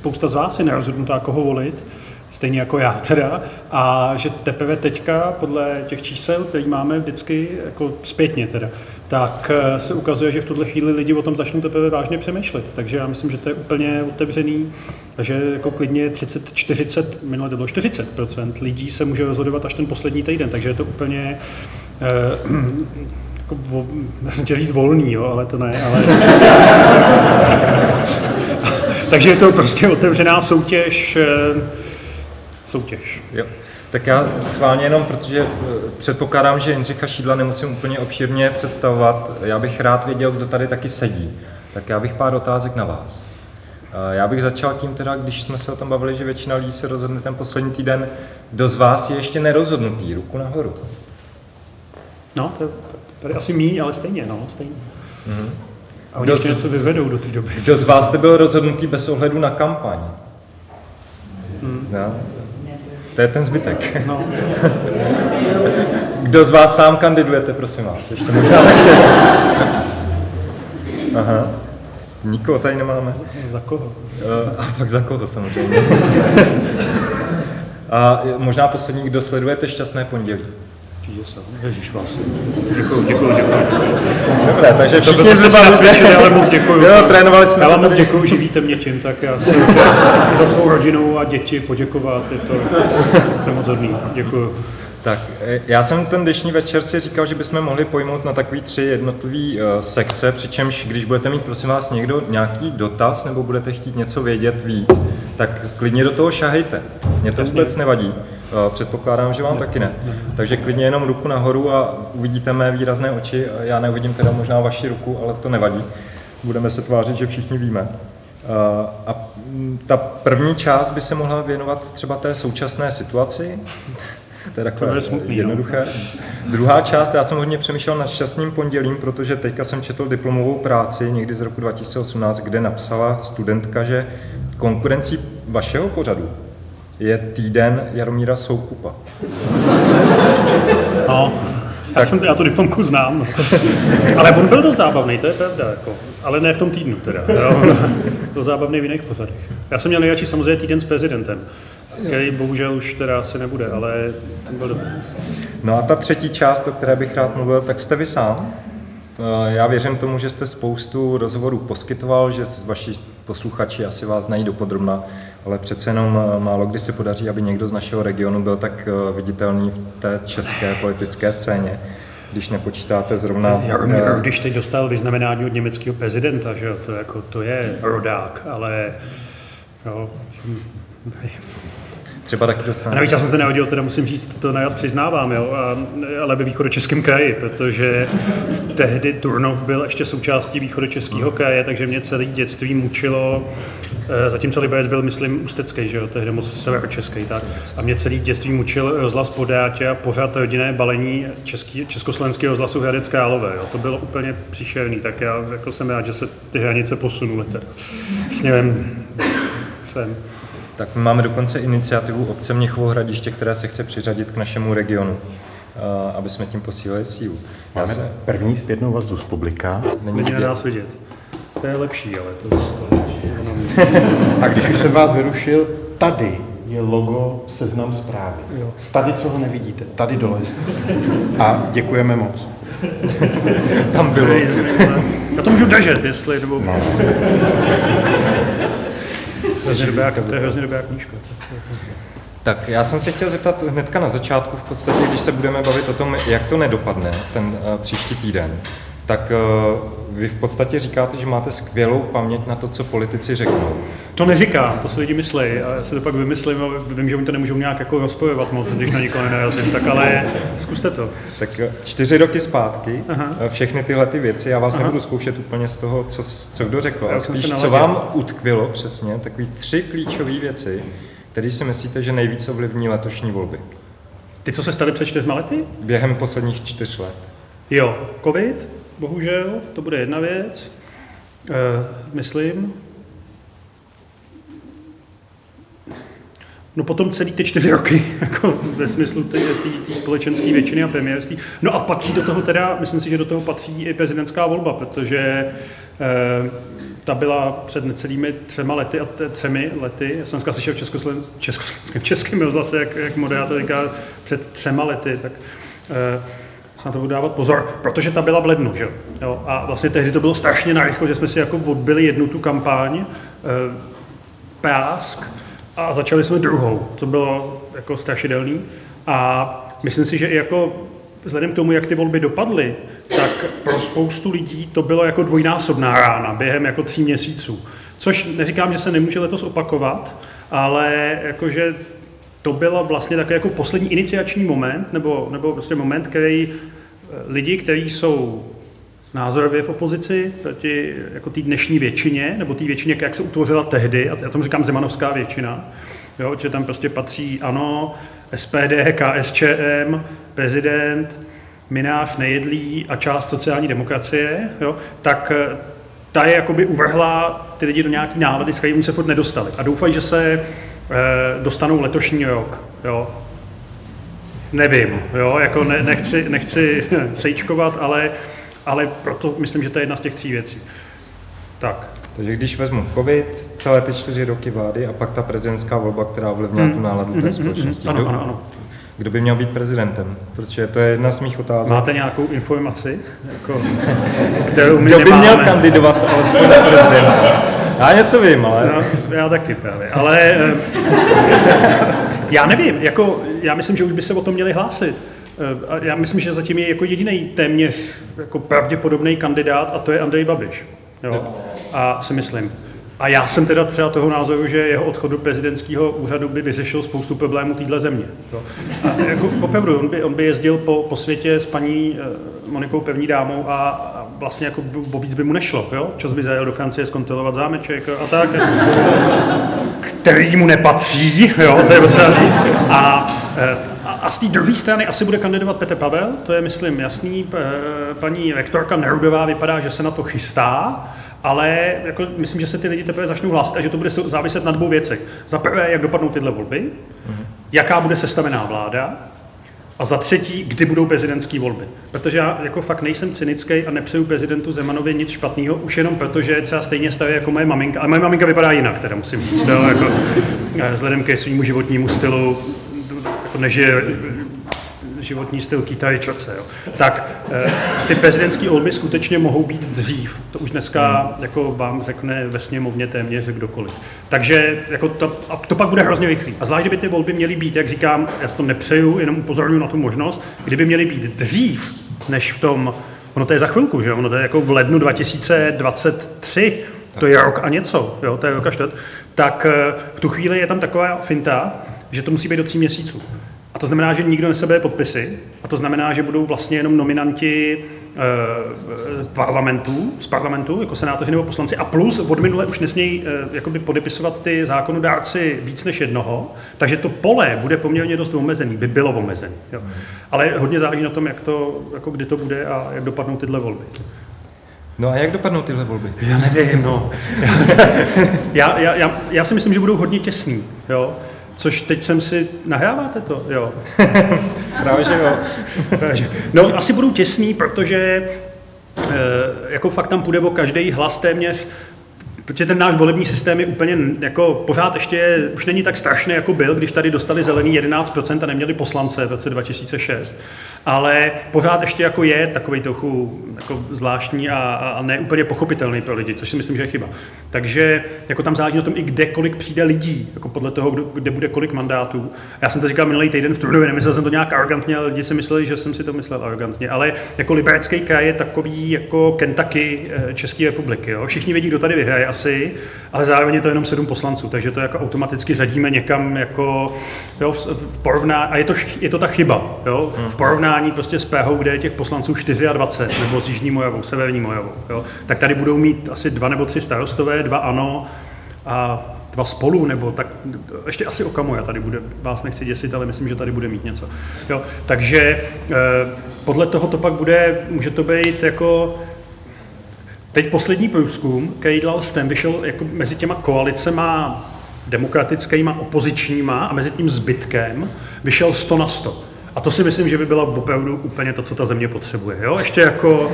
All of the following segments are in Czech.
spousta z vás je nerozhodnutá, koho volit, stejně jako já teda, a že teprve teďka podle těch čísel, který máme vždycky jako zpětně teda, tak eh, se ukazuje, že v tuhle chvíli lidi o tom začnou teprve vážně přemýšlet. Takže já myslím, že to je úplně otevřený, že jako klidně 30, 40, minule to bylo 40% lidí se může rozhodovat až ten poslední týden, takže je to úplně eh, jako, já jsem chtěl říct volný, jo, ale to ne, ale... takže je to prostě otevřená soutěž, eh, soutěž. Jo. Tak já sválně jenom, protože eh, předpokládám, že Jindřicha Šídla nemusím úplně obšírně představovat. Já bych rád věděl, kdo tady taky sedí. Tak já bych pár otázek na vás. Eh, já bych začal tím teda, když jsme se o tom bavili, že většina lidí se rozhodne ten poslední týden. Kdo z vás je ještě nerozhodnutý? Ruku nahoru. No, to, to je asi míň, ale stejně, no, stejně. Mm-hmm. A oni ještě něco vyvedou do té doby. Kdo z vás jste byl rozhodnutý bez ohledu na kampaň? Hmm. No, to je ten zbytek. No. Kdo z vás sám kandidujete, prosím vás? Ještě možná taky. Aha. Nikoho tady nemáme. Za koho? Eh, a pak za koho samozřejmě. A možná poslední, kdo sledujete Šťastné pondělí. Ježíš vás. Děkuji, děkuji, děkuji. Dobré, takže všichni to zhruba nacvičili, ale moc děkuji. Jo, trénovali jsme. Já vám moc děkuji, že víte mě tím, tak já si za svou rodinu a děti poděkovat, je to, je to moc hodný. Děkuji. Tak, e, já jsem ten dnešní večer si říkal, že bychom mohli pojmout na takový tři jednotlivé uh, sekce, přičemž když budete mít, prosím vás, někdo nějaký dotaz nebo budete chtít něco vědět víc, tak klidně do toho šahejte. Mně to vůbec nevadí. Uh, předpokládám, že vám ne, taky ne. ne. Takže klidně jenom ruku nahoru a uvidíte mé výrazné oči. Já neuvidím teda možná vaši ruku, ale to nevadí. Budeme se tvářit, že všichni víme. Uh, a ta první část by se mohla věnovat třeba té současné situaci, to je takové to je smutný, no. jednoduché. No. Druhá část, já jsem hodně přemýšlel nad šťastným pondělím, protože teďka jsem četl diplomovou práci někdy z roku 2018, kde napsala studentka, že konkurencí vašeho pořadu je týden Jaromíra Soukupa. No, tak. jsem, já tu diplomku znám. Ale on byl dost zábavný, to je pravda. Jako. Ale ne v tom týdnu teda. Jo. To zábavný v jiných pořadech. Já jsem měl nejradši samozřejmě týden s prezidentem který bohužel už teda asi nebude, ale ten byl dobrý. No a ta třetí část, o které bych rád mluvil, tak jste vy sám. Eh, já věřím tomu, že jste spoustu rozhovorů poskytoval, že vaši posluchači asi vás znají dopodrobna, ale přece jenom eh, málo kdy se podaří, aby někdo z našeho regionu byl tak eh, viditelný v té české politické scéně když nepočítáte zrovna... Jaromír, když teď dostal vyznamenání od německého prezidenta, že to, jako, to je rodák, ale jo, Třeba taky dostane. A navíc já jsem se nehodil, teda musím říct, to najad přiznávám, jo, a, ale ve východočeském kraji, protože tehdy Turnov byl ještě součástí východočeského hmm. kraje, takže mě celé dětství mučilo, eh, zatímco Liberec byl, myslím, ústecký, že jo, tehdy moc severočeský, tak. A mě celý dětství mučil rozhlas Podátě a pořád rodinné balení český, československého rozhlasu Hradec Králové, jo. To bylo úplně příšerný, tak já jako jsem rád, že se ty hranice posunuly teda. Směrem sem. Tak my máme dokonce iniciativu obce Měchovo hradiště, která se chce přiřadit k našemu regionu, aby jsme tím posílili sílu. Máme Já se... první zpětnou vazbu z publika. Není, Není na nás vidět. To je lepší, ale to, je lepší. A když už jsem vás vyrušil, tady je logo Seznam zprávy. Jo. Tady, co ho nevidíte, tady dole. A děkujeme moc. Tam bylo. Já to můžu držet, jestli, nebo... No. Hrozně dobrá, to je hrozně dobrá knížka. Tak já jsem se chtěl zeptat hnedka na začátku, v podstatě, když se budeme bavit o tom, jak to nedopadne ten uh, příští týden, tak uh, vy v podstatě říkáte, že máte skvělou paměť na to, co politici řeknou. To neříkám, to si lidi myslí a já si to pak vymyslím a vím, že oni to nemůžou nějak jako rozpojovat moc, když na někoho nenarazím, tak ale zkuste to. Tak eh, čtyři roky zpátky, Aha. všechny tyhle ty věci, já vás Aha. nebudu zkoušet úplně z toho, co, co kdo řekl, ale spíš, co vám utkvilo přesně, takový tři klíčové věci, které si myslíte, že nejvíc ovlivní letošní volby. Ty, co se staly před čtyřma lety? Během posledních čtyř let. Jo, covid, bohužel, to bude jedna věc, e, myslím. No potom celý ty čtyři roky, jako ve smyslu té společenské většiny a premiérství. No a patří do toho teda, myslím si, že do toho patří i prezidentská volba, protože Eh, ta byla před necelými třema lety a třemi lety. Já jsem dneska slyšel v československém, českém rozhlase, jak, jak moderátor říká, před třema lety, tak eh, se na to budu dávat pozor, protože ta byla v lednu, že jo. A vlastně tehdy to bylo strašně narychlo, že jsme si jako odbili jednu tu kampaň, eh, prásk, a začali jsme druhou. To bylo jako strašidelný. A myslím si, že i jako vzhledem k tomu, jak ty volby dopadly, tak pro spoustu lidí to bylo jako dvojnásobná rána během jako tří měsíců. Což neříkám, že se nemůže letos opakovat, ale jakože to byl vlastně takový jako poslední iniciační moment, nebo, nebo prostě moment, který eh, lidi, kteří jsou názorově v opozici proti jako té dnešní většině, nebo té většině, jak se utvořila tehdy, a já tomu říkám zemanovská většina, jo, že tam prostě patří ANO, SPD, KSČM, prezident, Minář, Nejedlí a část sociální demokracie, jo, tak eh, ta je jakoby uvrhla ty lidi do nějaký nálady, s kterými se furt nedostali. A doufají, že se e, dostanou letošní rok. Jo. Nevím, jo, jako ne, nechci, nechci sejčkovat, ale, ale proto myslím, že to je jedna z těch tří věcí. Tak. Takže když vezmu covid, celé ty čtyři roky vlády a pak ta prezidentská volba, která ovlivnila hmm. tu náladu té hmm, společnosti. Ano, ano, ano. Kdo by měl být prezidentem? Protože to je jedna z mých otázek. Máte nějakou informaci, jako, kterou my Kdo by nemáme? měl kandidovat alespoň na prezidenta? Já něco vím, ale... No, já taky právě, ale eh, já nevím, jako, já myslím, že už by se o tom měli hlásit. Eh, já myslím, že zatím je jako jediný téměř jako pravděpodobný kandidát a to je Andrej Babiš. Jo? A si myslím. A já jsem teda třeba toho názoru, že jeho odchod do prezidentského úřadu by vyřešil spoustu problémů téhle země. Jo. A jako opravdu, on by, on by jezdil po, po světě s paní uh, Monikou Pevní dámou a, a vlastně jako o víc by mu nešlo. Jo? Čas by zajel do Francie zkontrolovat zámeček a tak. který mu nepatří, jo, to je potřeba říct. A, eh, a, a z té druhé strany asi bude kandidovat Petr Pavel, to je, myslím, jasný. Paní rektorka Nerudová vypadá, že se na to chystá ale jako, myslím, že se ty lidi teprve začnou hlásit a že to bude záviset na dvou věcech. Za prvé, jak dopadnou tyhle volby, mm-hmm. jaká bude sestavená vláda, a za třetí, kdy budou prezidentské volby. Protože já jako fakt nejsem cynický a nepřeju prezidentu Zemanovi nic špatného, už jenom proto, že je třeba stejně starý jako moje maminka. A moje maminka vypadá jinak, teda musím říct, jako, eh, vzhledem ke svému životnímu stylu, jako nežije životní styl Kita Čoce, jo. tak eh, ty prezidentské volby skutečně mohou být dřív. To už dneska jako vám řekne ve sněmovně téměř kdokoliv. Takže jako to, a to pak bude hrozně rychlý. A zvlášť, kdyby ty volby měly být, jak říkám, já si to nepřeju, jenom upozorňuji na tu možnost, kdyby měly být dřív, než v tom, ono to je za chvilku, že ono to je jako v lednu 2023, to je rok a něco, jo, to je rok a čtvrt, tak eh, v tu chvíli je tam taková finta, že to musí být do tří měsíců. A to znamená, že nikdo nesebe podpisy, a to znamená, že budou vlastně jenom nominanti z eh, parlamentů, z parlamentu, jako senátoři nebo poslanci, a plus od minule už nesmějí jakoby podepisovat ty zákonodárci víc než jednoho, takže to pole bude poměrně dost omezený, by bylo omezený. Jo. Ale hodně záleží na tom, jak to, jako kdy to bude a jak dopadnou tyhle volby. No a jak dopadnou tyhle volby? Já nevím, no. já, já, já, já si myslím, že budou hodně těsný. Jo. Což teď jsem si... Nahráváte to? Jo. Právě, že jo. no, asi budou těsný, protože e, jako fakt tam půjde o každý hlas téměř Protože ten náš volební systém je úplně jako pořád ještě, už není tak strašný, jako byl, když tady dostali zelený 11% a neměli poslance v roce 2006. Ale pořád ještě jako je takový trochu jako zvláštní a, a ne úplně pochopitelný pro lidi, což si myslím, že je chyba. Takže jako tam záleží na tom i kde kolik přijde lidí, jako podle toho, kde bude kolik mandátů. Já jsem to říkal minulý týden v Trudově, nemyslel jsem to nějak arrogantně, ale lidi si mysleli, že jsem si to myslel arrogantně. Ale jako liberecký kraj je takový jako Kentucky eh, České republiky. Jo? Všichni vědí, kdo tady vyhraje asi, ale zároveň je to jenom sedm poslanců, takže to jako automaticky řadíme někam jako jo, v porovná, a je to, je to ta chyba, jo, v porovnání prostě s Prahou, kde je těch poslanců 24, nebo s Jižní Mojavou, Severní Mojavou, jo, tak tady budou mít asi dva nebo tři starostové, dva ano a dva spolu, nebo tak ještě asi Okamoja tady bude, vás nechci děsit, ale myslím, že tady bude mít něco. Jo, takže eh, podle toho to pak bude, může to být jako Teď poslední průzkum, který dělal STEM, vyšel jako mezi těma koalicema demokratickýma, opozičníma a mezi tím zbytkem vyšel 100 na 100. A to si myslím, že by byla opravdu úplně to, co ta země potřebuje. Jo? Ještě jako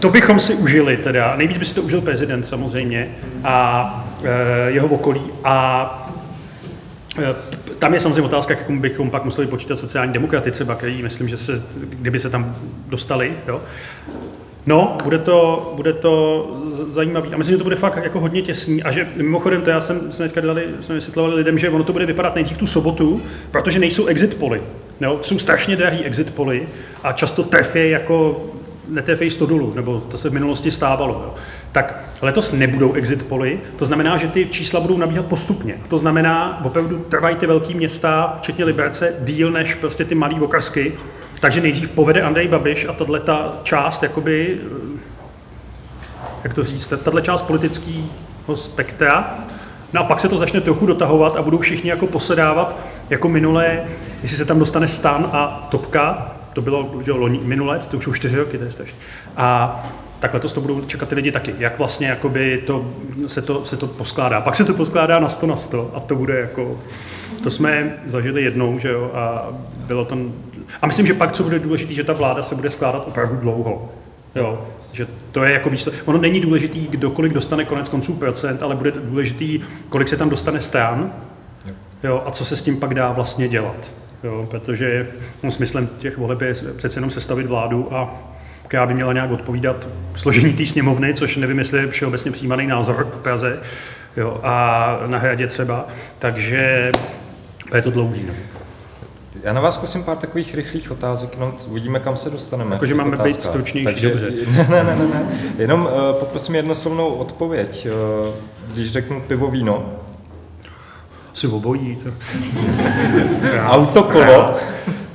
to bychom si užili teda. Nejvíc by si to užil prezident samozřejmě a e, jeho okolí. A e, tam je samozřejmě otázka, jak bychom pak museli počítat sociální demokraty třeba, který myslím, že se, kdyby se tam dostali. Jo. No, bude to, bude to zajímavý. A myslím, že to bude fakt jako hodně těsný. A že mimochodem, to já jsem, jsme teďka dali, jsme vysvětlovali lidem, že ono to bude vypadat nejdřív tu sobotu, protože nejsou exit poly. Jo? Jsou strašně drahý exit poly a často trefí jako netrefej 100 dolů, nebo to se v minulosti stávalo. Jo. Tak letos nebudou exit poly, to znamená, že ty čísla budou nabíhat postupně. To znamená, opravdu trvají ty velké města, včetně Liberce, díl než prostě ty malé okrsky, takže nejdřív povede Andrej Babiš a tahle ta část, jakoby, jak to říct, tahle část politického spektra, No a pak se to začne trochu dotahovat a budou všichni jako posedávat, jako minulé, jestli se tam dostane stan a topka, to bylo že loni, minulé, to už jsou čtyři roky, to je. A tak letos to budou čekat ty lidi taky, jak vlastně jakoby to, se, to, se to poskládá. Pak se to poskládá na 100 na 100 a to bude jako, to jsme zažili jednou, že jo, a bylo tam, a myslím, že pak, co bude důležité, že ta vláda se bude skládat opravdu dlouho. Jo, že to je jako výsledek. Ono není důležitý, kdo kolik dostane konec konců procent, ale bude důležitý, kolik se tam dostane stran jo, a co se s tím pak dá vlastně dělat. Jo, protože no, smyslem těch voleb je přece jenom sestavit vládu a která by měla nějak odpovídat složení té sněmovny, což nevím, jestli je všeobecně přijímaný názor v Praze jo, a na hradě třeba. Takže je to dlouhý. No. Já na vás zkusím pár takových rychlých otázek, no, uvidíme, kam se dostaneme. Jakože máme otázka. být stručnější, Takže, dobře. Ne, ne, ne, ne, ne. Jenom uh, poprosím jednoslovnou odpověď. Uh, když řeknu pivo, víno, si obojí. To. auto, kolo.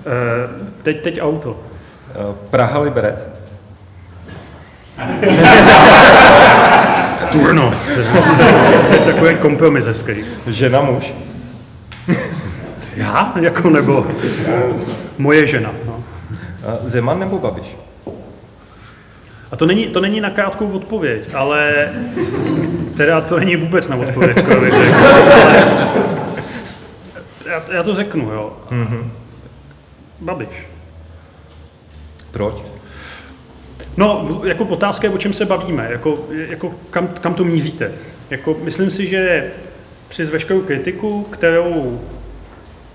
Eh, teď, teď auto. Praha, Liberec. Turno. Takový kompromis hezký. Žena, muž. Já? Jako nebo moje žena. No. Zeman nebo Babiš? A to není, to není na krátkou odpověď, ale teda to není vůbec na odpověď, skoro bych řekl. Ale, já, já to řeknu, jo. Mm-hmm. Babiš. Proč? No, jako otázka je, o čem se bavíme, jako, jako kam, kam to míříte. Jako, myslím si, že přes veškerou kritiku, kterou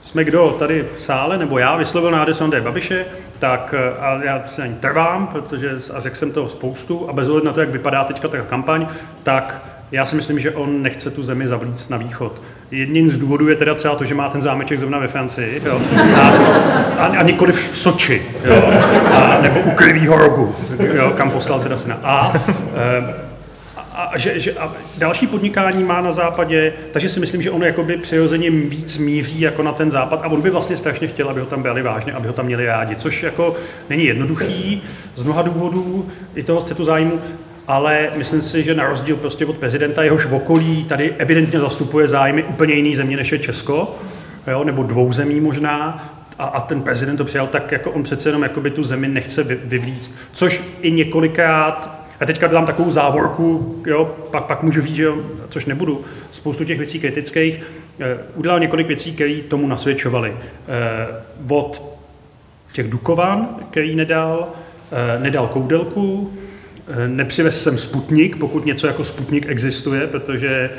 jsme kdo tady v sále, nebo já vyslovil adresu Andreje Babiše, tak a já se na ní trvám, protože a řekl jsem toho spoustu a bez ohledu na to, jak vypadá teďka ta kampaň, tak já si myslím, že on nechce tu zemi zavlít na východ. Jedním z důvodů je teda třeba to, že má ten zámeček zrovna ve Francii jo? A, a, a nikoli v Soči, jo? A, nebo u Krivýho rogu, jo? kam poslal teda syna. A, e, a, že, že, a další podnikání má na západě, takže si myslím, že on jakoby přirozeně víc míří jako na ten západ. A on by vlastně strašně chtěl, aby ho tam byli vážně, aby ho tam měli rádi, což jako není jednoduchý z mnoha důvodů i toho střetu zájmu, ale myslím si, že na rozdíl prostě od prezidenta, jehož v okolí tady evidentně zastupuje zájmy úplně jiný země, než je Česko, jo, nebo dvou zemí možná, a, a ten prezident to přijal tak, jako on přece jenom tu zemi nechce vyvlíct, což i několikrát a teďka dám takovou závorku, jo, pak, pak můžu říct, že jo, což nebudu, spoustu těch věcí kritických, eh, udělal několik věcí, které tomu nasvědčovaly. Eh, od těch Dukovan, který nedal, eh, nedal koudelku, nepřivez jsem Sputnik, pokud něco jako Sputnik existuje, protože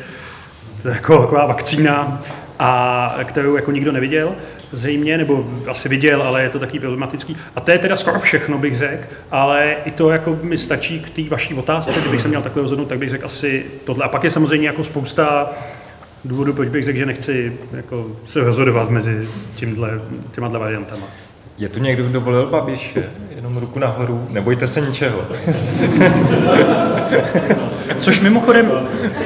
to je jako taková vakcína, a kterou jako nikdo neviděl zřejmě, nebo asi viděl, ale je to taky problematický. A to je teda skoro všechno, bych řekl, ale i to jako mi stačí k té vaší otázce, kdybych se měl takhle rozhodnout, tak bych řekl asi tohle. A pak je samozřejmě jako spousta důvodů, proč bych řekl, že nechci jako se rozhodovat mezi tímhle, těma variantama. Je tu někdo, kdo volil Babiše? Jenom ruku nahoru, nebojte se ničeho. Což mimochodem,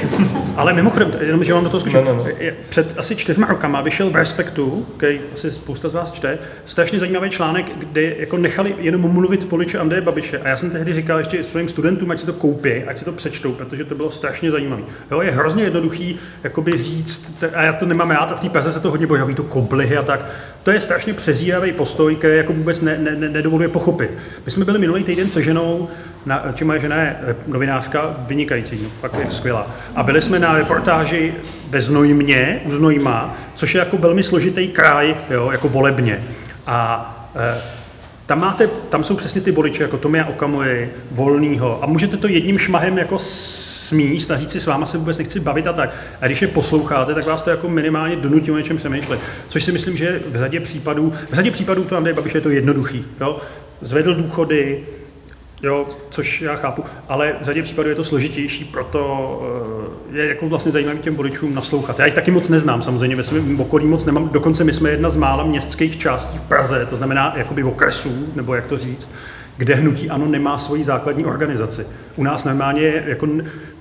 ale mimochodem, jenom, že vám do toho zkuším, no, no, no. před asi čtyřma rokama vyšel v Respektu, který asi spousta z vás čte, strašně zajímavý článek, kde jako nechali jenom mluvit voliče Andreje Babiše. A já jsem tehdy říkal ještě svým studentům, ať si to koupí, ať si to přečtou, protože to bylo strašně zajímavé. Jo, je hrozně jednoduchý jakoby říct, a já to nemám rád, a v té Praze se to hodně bojí, to koblihy a tak. To je strašně přezíravý postoj, který jako vůbec ne, ne, ne, nedovoluje pochopit. My jsme byli minulý týden se ženou, na, či moje žena je novinářka, vynikající, no, fakt je skvělá. A byli jsme na reportáži ve Znojmě, u Znojma, což je jako velmi složitý kraj, jo, jako volebně. A e, tam, máte, tam jsou přesně ty voliče, jako Tomia Okamury, Volnýho a můžete to jedním šmahem jako smíst a říct si, s váma se vůbec nechci bavit a tak. A když je posloucháte, tak vás to jako minimálně donutí o něčem přemýšlet. Což si myslím, že v řadě případů, v řadě případů to Andrej Babiš je to jednoduchý. Jo? Zvedl důchody, Jo, což já chápu, ale v řadě případů je to složitější, proto eh, je jako vlastně zajímavý těm voličům naslouchat. Já jich taky moc neznám, samozřejmě ve svém okolí moc nemám, dokonce my jsme jedna z mála městských částí v Praze, to znamená jakoby okresů, nebo jak to říct, kde hnutí ANO nemá svoji základní organizaci. U nás normálně, jako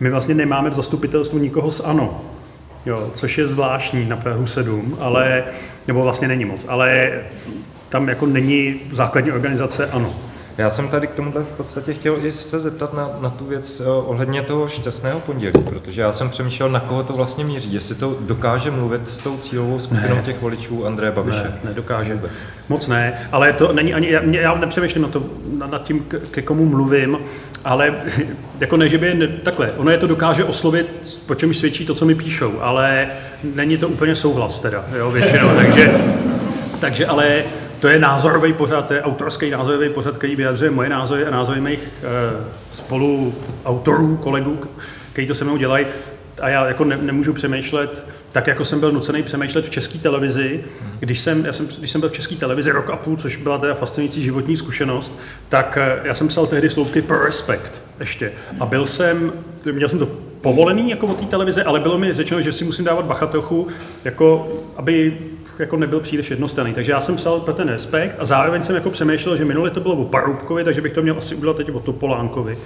my vlastně nemáme v zastupitelstvu nikoho z ANO, jo, což je zvláštní na Prahu 7, ale, nebo vlastně není moc, ale tam jako není základní organizace ANO. Já jsem tady k tomuhle v podstatě chtěl i se zeptat na, na tu věc uh, ohledně toho šťastného pondělí, protože já jsem přemýšlel, na koho to vlastně míří, jestli to dokáže mluvit s tou cílovou skupinou ne. těch voličů Andreje Babiše. Ne, nedokáže. Vůbec. Moc ne, ale to není ani, já, já nepřemýšlím na to, nad tím, ke komu mluvím, ale jako ne, že by ne, takhle, ono je to dokáže oslovit, po čem svědčí to, co mi píšou, ale není to úplně souhlas teda, jo, většinou, takže, takže ale to je názorový pořad, to je autorský názorový pořad, který vyjadřuje moje názory a názory mých e, spoluautorů, kolegů, kteří to se mnou dělají. A já jako ne, nemůžu přemýšlet, tak jako jsem byl nucený přemýšlet v české televizi, když jsem, já jsem, když jsem byl v české televizi rok a půl, což byla teda fascinující životní zkušenost, tak eh, já jsem psal tehdy sloupky pro respekt ještě. A byl jsem, měl jsem to povolený jako od té televize, ale bylo mi řečeno, že si musím dávat bacha trochu, jako, aby jako nebyl příliš jednostranný. Takže já jsem psal pro ten respekt a zároveň jsem jako přemýšlel, že minule to bylo o Parubkovi, takže bych to měl asi udělat teď o Topolánkovi.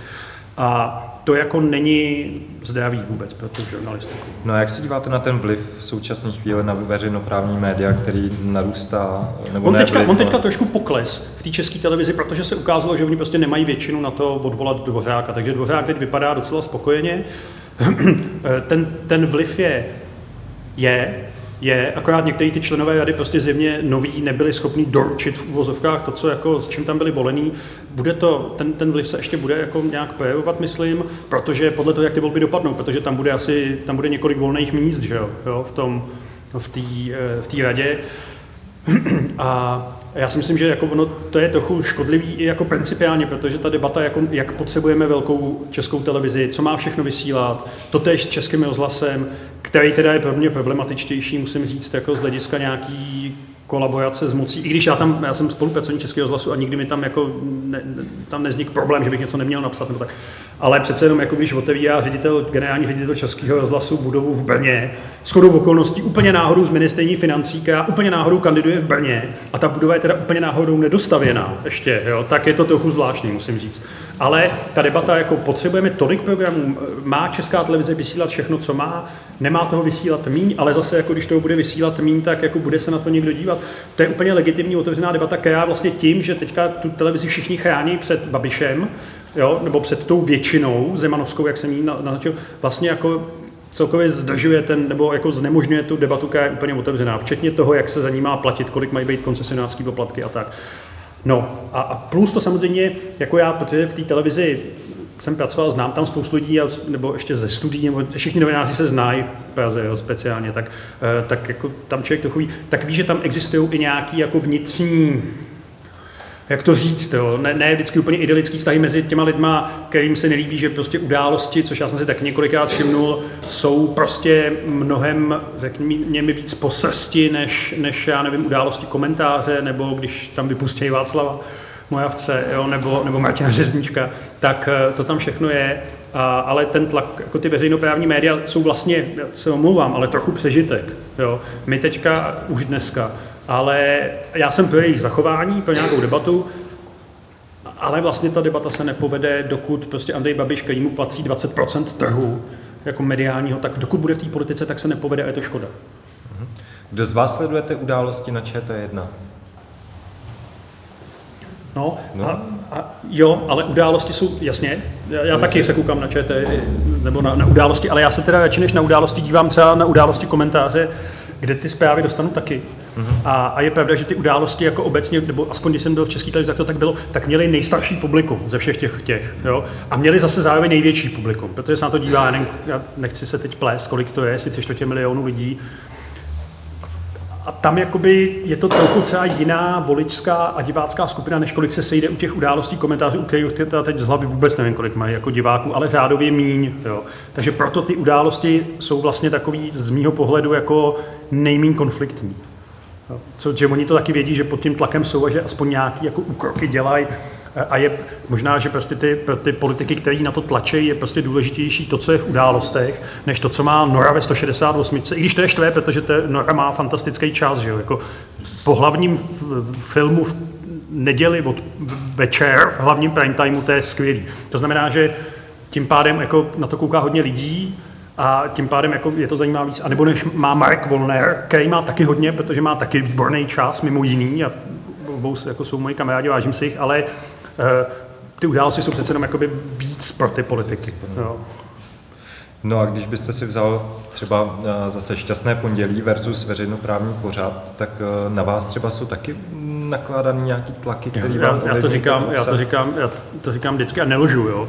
A to jako není zdravý vůbec pro tu žurnalistiku. No a jak se díváte na ten vliv v současné chvíli na veřejnoprávní média, který narůstá? Nebo on, teďka, vliv, on teďka trošku pokles v té české televizi, protože se ukázalo, že oni prostě nemají většinu na to odvolat Dvořáka. Takže Dvořák teď vypadá docela spokojeně. ten, ten vliv je, je, je, akorát některý ty členové rady prostě zjevně noví nebyli schopni doručit v úvozovkách to, co jako, s čím tam byli volení. Bude to, ten, ten vliv se ještě bude jako nějak projevovat, myslím, protože podle toho, jak ty volby dopadnou, protože tam bude asi, tam bude několik volných míst, že jo, jo v tom, v té eh, v radě. A já si myslím, že jako ono, to je trochu škodlivý i jako principiálně, protože ta debata, jako, jak potřebujeme velkou českou televizi, co má všechno vysílat, to tež s českým rozhlasem, který teda je pro mě problematičtější, musím říct, jako z hlediska nějaký kolaborace s mocí, i když já tam, já jsem spolupracovník Českého rozhlasu a nikdy mi tam jako ne, tam neznik problém, že bych něco neměl napsat nebo tak. Ale přece jenom, jako když otevírá ředitel, generální ředitel Českého rozhlasu budovu v Brně, shodou okolností úplně náhodou z ministerní financí, která úplně náhodou kandiduje v Brně a ta budova je teda úplně náhodou nedostavěná ještě, jo, tak je to trochu zvláštní, musím říct. Ale ta debata, jako potřebujeme tolik programů, má česká televize vysílat všechno, co má, nemá toho vysílat míň, ale zase, jako když to bude vysílat míň, tak jako bude se na to někdo dívat. To je úplně legitimní otevřená debata, která vlastně tím, že teďka tu televizi všichni chrání před Babišem, jo, nebo před tou většinou zemanovskou, jak jsem ji naznačil, vlastně jako celkově zdržuje ten, nebo jako znemožňuje tu debatu, která je úplně otevřená, včetně toho, jak se za ní má platit, kolik mají být koncesionářské poplatky a tak. No a, a plus to samozřejmě, jako já, protože v té televizi jsem pracoval, znám tam spoustu lidí, nebo ještě ze studií, nebo všichni novináři se znají v Praze jo, speciálně, tak, eh, tak jako tam člověk to chují, tak ví, že tam existují i nějaký jako vnitřní jak to říct, jo? Ne, ne vždycky úplně idylický vztahy mezi těma lidma, kterým se nelíbí, že prostě události, což já jsem si tak několikrát všimnul, jsou prostě mnohem, řekněme, víc po srsti, než, než já nevím, události komentáře, nebo když tam vypustí Václava Mojavce, jo? Nebo, nebo Martina Řeznička, tak eh, to tam všechno je. A, ale ten tlak, jako ty veřejnoprávní média jsou vlastně, já se omlouvám, ale trochu přežitek. Jo? My teďka, už dneska, ale já jsem pro jejich zachování, pro nějakou debatu, ale vlastně ta debata se nepovede, dokud prostě Andrej Babiš, který mu platí 20% trhu jako mediálního, tak dokud bude v té politice, tak se nepovede a je to škoda. Mhm. Kdo z vás sledujete události na ČT1? No, no. A, a jo, ale události jsou, jasně, já, já taky se koukám na ČT, nebo na, na události, ale já se teda radši než na události dívám třeba na události komentáře, kde ty zprávy dostanu taky. A, a je pravda, že ty události jako obecně, nebo aspoň když jsem byl v České televizi, tak to tak bylo, tak měli nejstarší publikum ze všech těch, těch jo? A měli zase zároveň největší publikum, protože se na to dívá, já nechci se teď plést, kolik to je, jestli tři čtvrtě milionů lidí, a tam jakoby je to trochu celá jiná voličská a divácká skupina, než kolik se sejde u těch událostí komentářů, u kterých teď z hlavy vůbec nevím, kolik mají jako diváků, ale řádově míň. Jo. Takže proto ty události jsou vlastně takový z mýho pohledu jako nejmín konfliktní. Co, že oni to taky vědí, že pod tím tlakem jsou a že aspoň nějaký jako úkroky dělají a je možná, že prostě ty, ty politiky, kteří na to tlačí, je prostě důležitější to, co je v událostech, než to, co má Nora ve 168. I když to je štve, protože to Nora má fantastický čas, že jo? Jako po hlavním filmu v neděli od večer, v hlavním prime timeu, to je skvělý. To znamená, že tím pádem jako na to kouká hodně lidí, a tím pádem jako je to zajímá víc. A nebo než má Mark Volner, který má taky hodně, protože má taky výborný čas, mimo jiný, a obou jako jsou moji kamarádi, vážím si jich, ale uh, ty události jsou přece jenom jakoby víc pro ty politiky. Jo. No a když byste si vzal třeba eh, zase šťastné pondělí versus veřejnoprávní pořad, tak eh, na vás třeba jsou taky nakládaný nějaký tlaky, který já, já, to říkám, já to říkám, já to říkám vždycky a nelžu, jo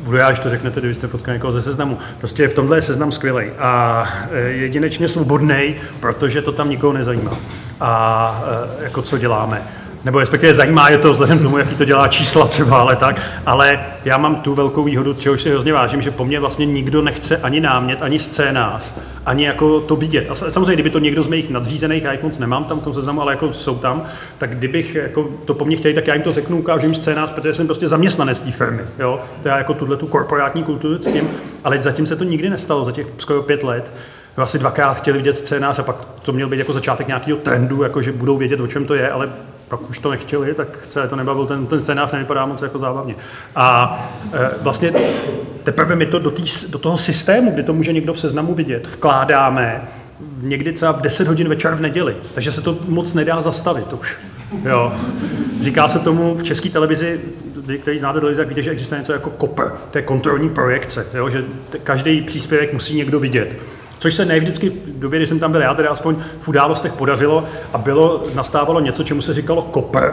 budu já, když to řeknete, kdybyste potkali někoho ze seznamu. Prostě v tomhle je seznam skvělý a e, jedinečně svobodný, protože to tam nikoho nezajímá. A e, jako co děláme nebo respektive zajímá je to vzhledem k tomu, jaký to dělá čísla třeba, ale tak, ale já mám tu velkou výhodu, čehož si hrozně vážím, že po mně vlastně nikdo nechce ani námět, ani scénář, ani jako to vidět. A samozřejmě, kdyby to někdo z mých nadřízených, já jich moc nemám tam v tom seznamu, ale jako jsou tam, tak kdybych jako to po mně chtěli, tak já jim to řeknu, ukážu jim scénář, protože jsem prostě zaměstnanec té firmy. Jo? To já jako tuhle tu korporátní kulturu s tím, ale zatím se to nikdy nestalo za těch skoro pět let asi dvakrát chtěli vidět scénář a pak to měl být jako začátek nějakého trendu, jako že budou vědět, o čem to je, ale pak už to nechtěli, tak celé to nebavil, ten, ten scénář nevypadá moc jako zábavně. A e, vlastně teprve my to do, tý, do toho systému, kdy to může někdo v seznamu vidět, vkládáme někdy třeba v 10 hodin večer v neděli, takže se to moc nedá zastavit už. Jo. Říká se tomu v české televizi, vy, který znáte televizi, tak víte, že existuje něco jako kopr, to je kontrolní projekce, jo, že každý příspěvek musí někdo vidět. Což se ne vždycky v době, kdy jsem tam byl já, teda aspoň v událostech podařilo a bylo, nastávalo něco, čemu se říkalo kopr,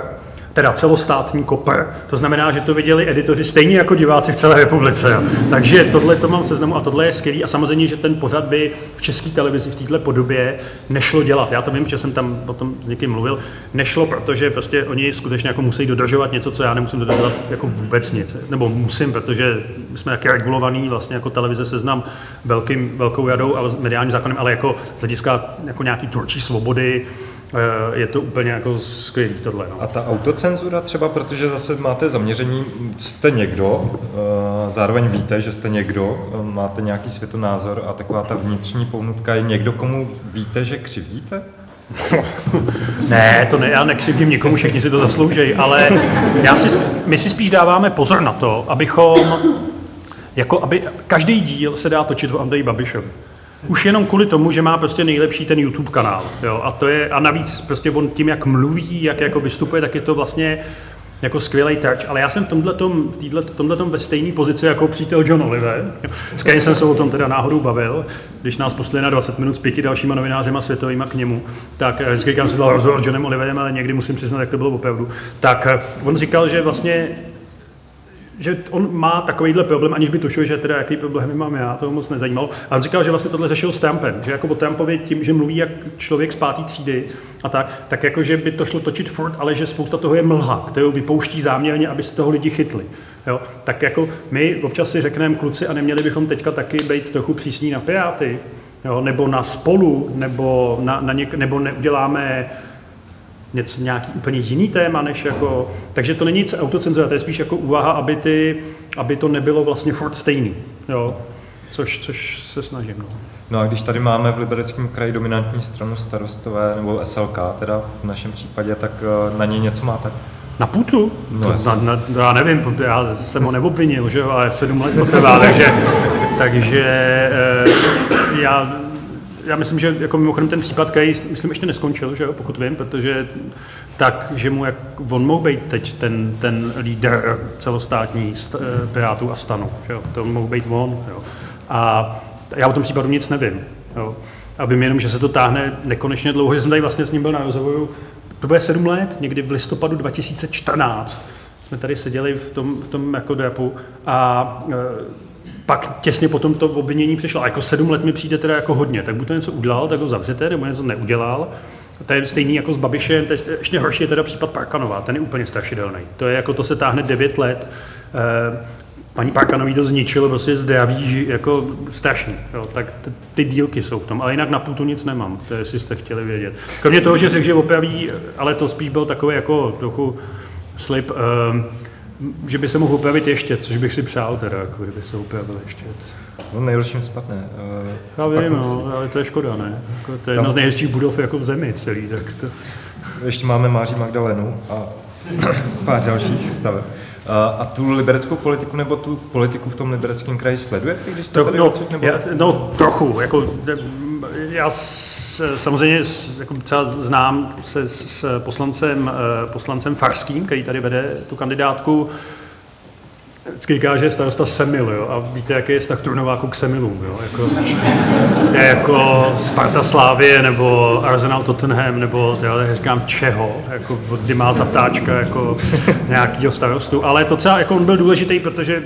teda celostátní kopr. To znamená, že to viděli editoři stejně jako diváci v celé republice. Jo. Takže tohle to mám seznamu a tohle je skvělý. A samozřejmě, že ten pořad by v české televizi v této podobě nešlo dělat. Já to vím, že jsem tam potom s někým mluvil. Nešlo, protože prostě oni skutečně jako musí dodržovat něco, co já nemusím dodržovat jako vůbec nic. Nebo musím, protože jsme taky regulovaný vlastně jako televize seznam velkým, velkou jadou a mediálním zákonem, ale jako z hlediska jako nějaký tvůrčí svobody, je to úplně jako skvělý tohle. No. A ta autocenzura třeba, protože zase máte zaměření, jste někdo, eh, zároveň víte, že jste někdo, eh, máte nějaký světonázor a taková ta vnitřní pounutka je někdo, komu víte, že křivdíte? ne, to ne, já nekřivdím nikomu, všichni si to zasloužejí, ale já si, my si spíš dáváme pozor na to, abychom, jako aby každý díl se dá točit o Andreji Babišovi. Už jenom kvůli tomu, že má prostě nejlepší ten YouTube kanál. Jo? A, to je, a navíc prostě on tím, jak mluví, jak jako vystupuje, tak je to vlastně jako skvělý terč, ale já jsem v tomhletom, v tomhletom ve stejné pozici jako přítel John Oliver, s kterým jsem se o tom teda náhodou bavil, když nás poslali na 20 minut s pěti dalšíma novinářema světovýma k němu, tak eh, říkám, že byl rozhovor s Johnem Oliverem, ale někdy musím přiznat, jak to bylo opravdu. Tak eh, on říkal, že vlastně že on má takovýhle problém, aniž by tušil, že teda jaký problémy mám já, to moc nezajímalo. A on říkal, že vlastně tohle řešil s Trumpem, že jako o Trumpovi tím, že mluví jak člověk z páté třídy a tak, tak jako, že by to šlo točit furt, ale že spousta toho je mlha, kterou vypouští záměrně, aby se toho lidi chytli. Jo? Tak jako my občas si řekneme kluci a neměli bychom teďka taky být trochu přísní na Piráty, jo? nebo na spolu, nebo, na, na něk, nebo neuděláme něco, nějaký úplně jiný téma, než jako, takže to není nic autocenzura, to je spíš jako úvaha, aby, ty, aby to nebylo vlastně furt stejný, jo, což, což se snažím. No. No a když tady máme v Libereckém kraji dominantní stranu starostové nebo SLK, teda v našem případě, tak eh, na ně něco máte? Na putu? No, na, na, já nevím, já jsem ho neobvinil, že jo, ale sedm let to trvá, takže, takže e, já já myslím, že jako mimochodem ten případ, který myslím ještě neskončil, že jo, pokud vím, protože tak, že mu jak, on mohl být teď ten, ten líder celostátní st, eh, Pirátů a stanu, že jo, to mohl být on, jo. A já o tom případu nic nevím, jo. A vím jenom, že se to táhne nekonečně dlouho, že jsem tady vlastně s ním byl na rozhovoru, to bude sedm let, někdy v listopadu 2014 jsme tady seděli v tom, v tom jako depu a e, pak těsně potom to obvinění přišlo. A jako sedm let mi přijde teda jako hodně. Tak buď to něco udělal, tak ho zavřete, nebo něco neudělal. To je stejný jako s Babišem, to je ještě horší je teda případ Parkanova, ten je úplně strašidelný. To je jako, to se táhne 9 let. Eh, paní Parkanový to zničilo prostě zdraví, jako strašný. Jo, tak ty dílky jsou v tom, ale jinak na putu nic nemám, to je, jestli jste chtěli vědět. Kromě toho, že řekl, že opraví, ale to spíš byl takový jako trochu slib, uh, že by se mohl upravit ještě, což bych si přál teda, jako kdyby se upravil ještě. No nejhorším spadne. Uh, Já vím, no, ale to je škoda, ne? Jako, to je jedna z nejhezčích budov jako v zemi celý, tak to... Ještě máme Máří Magdalenu a pár dalších staveb. A tu libereckou politiku nebo tu politiku v tom libereckém kraji sledujete, když jste tady no, nebo... já, no, trochu. Jako, já s, samozřejmě jako třeba znám se s poslancem, eh, poslancem Farským, který tady vede tu kandidátku, vždycky říká, že je starosta Semil, jo? a víte, jaký je vztah Turnováku k Semilům. Jo? Jako, to je jako Sparta Slávie, nebo Arsenal Tottenham, nebo já říkám čeho, jako, kdy má zatáčka jako nějakýho starostu. Ale to třeba, jako on byl důležitý, protože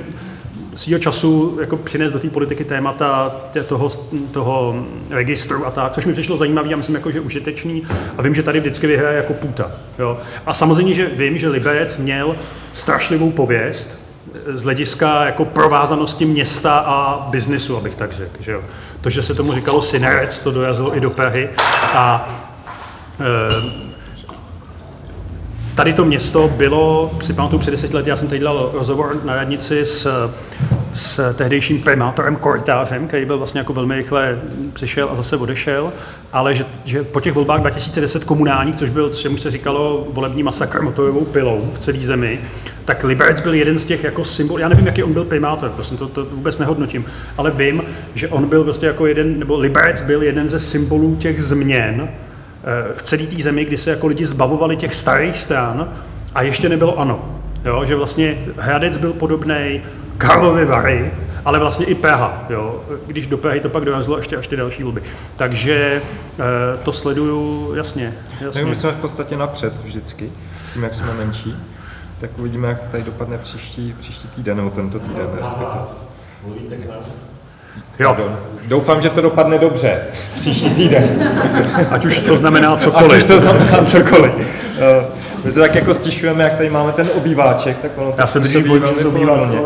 svýho času jako přines do té politiky témata toho, toho registru a tak, což mi přišlo zajímavé a myslím, jako, že užitečný. A vím, že tady vždycky vyhraje jako puta. Jo. A samozřejmě, že vím, že Liberec měl strašlivou pověst, z hlediska jako provázanosti města a biznesu, abych tak řekl. Že jo. To, že se tomu říkalo Synerec, to dorazilo i do Prahy a e, Tady to město bylo, si pamatuju před deseti lety, já jsem tady dělal rozhovor na radnici s, s tehdejším primátorem Kortářem, který byl vlastně jako velmi rychle přišel a zase odešel, ale že, že po těch volbách 2010 komunálních, což byl, čemu se říkalo volební masakr motorovou pilou v celé zemi, tak Liberec byl jeden z těch jako symbol, já nevím, jaký on byl primátor, prostě to, to vůbec nehodnotím, ale vím, že on byl prostě jako jeden, nebo Liberec byl jeden ze symbolů těch změn, v celé té zemi, kdy se jako lidi zbavovali těch starých stran a ještě nebylo ano. Jo, že vlastně Hradec byl podobný Karlovy Vary, ale vlastně i Praha. Jo. Když do Prahy to pak dorazilo ještě až ty další volby. Takže e, to sleduju jasně. jasně. My jsme v podstatě napřed vždycky, tím jak jsme menší. Tak uvidíme, jak to tady dopadne příští, příští týden nebo tento týden. Respektive. Jo. Doufám, že to dopadne dobře příští týden. Ať už to znamená cokoliv. Ať už to znamená cokoliv. Eh, my se tak jako stišujeme, jak tady máme ten obýváček, tak ono Já jsem dřív velmi pohodlně.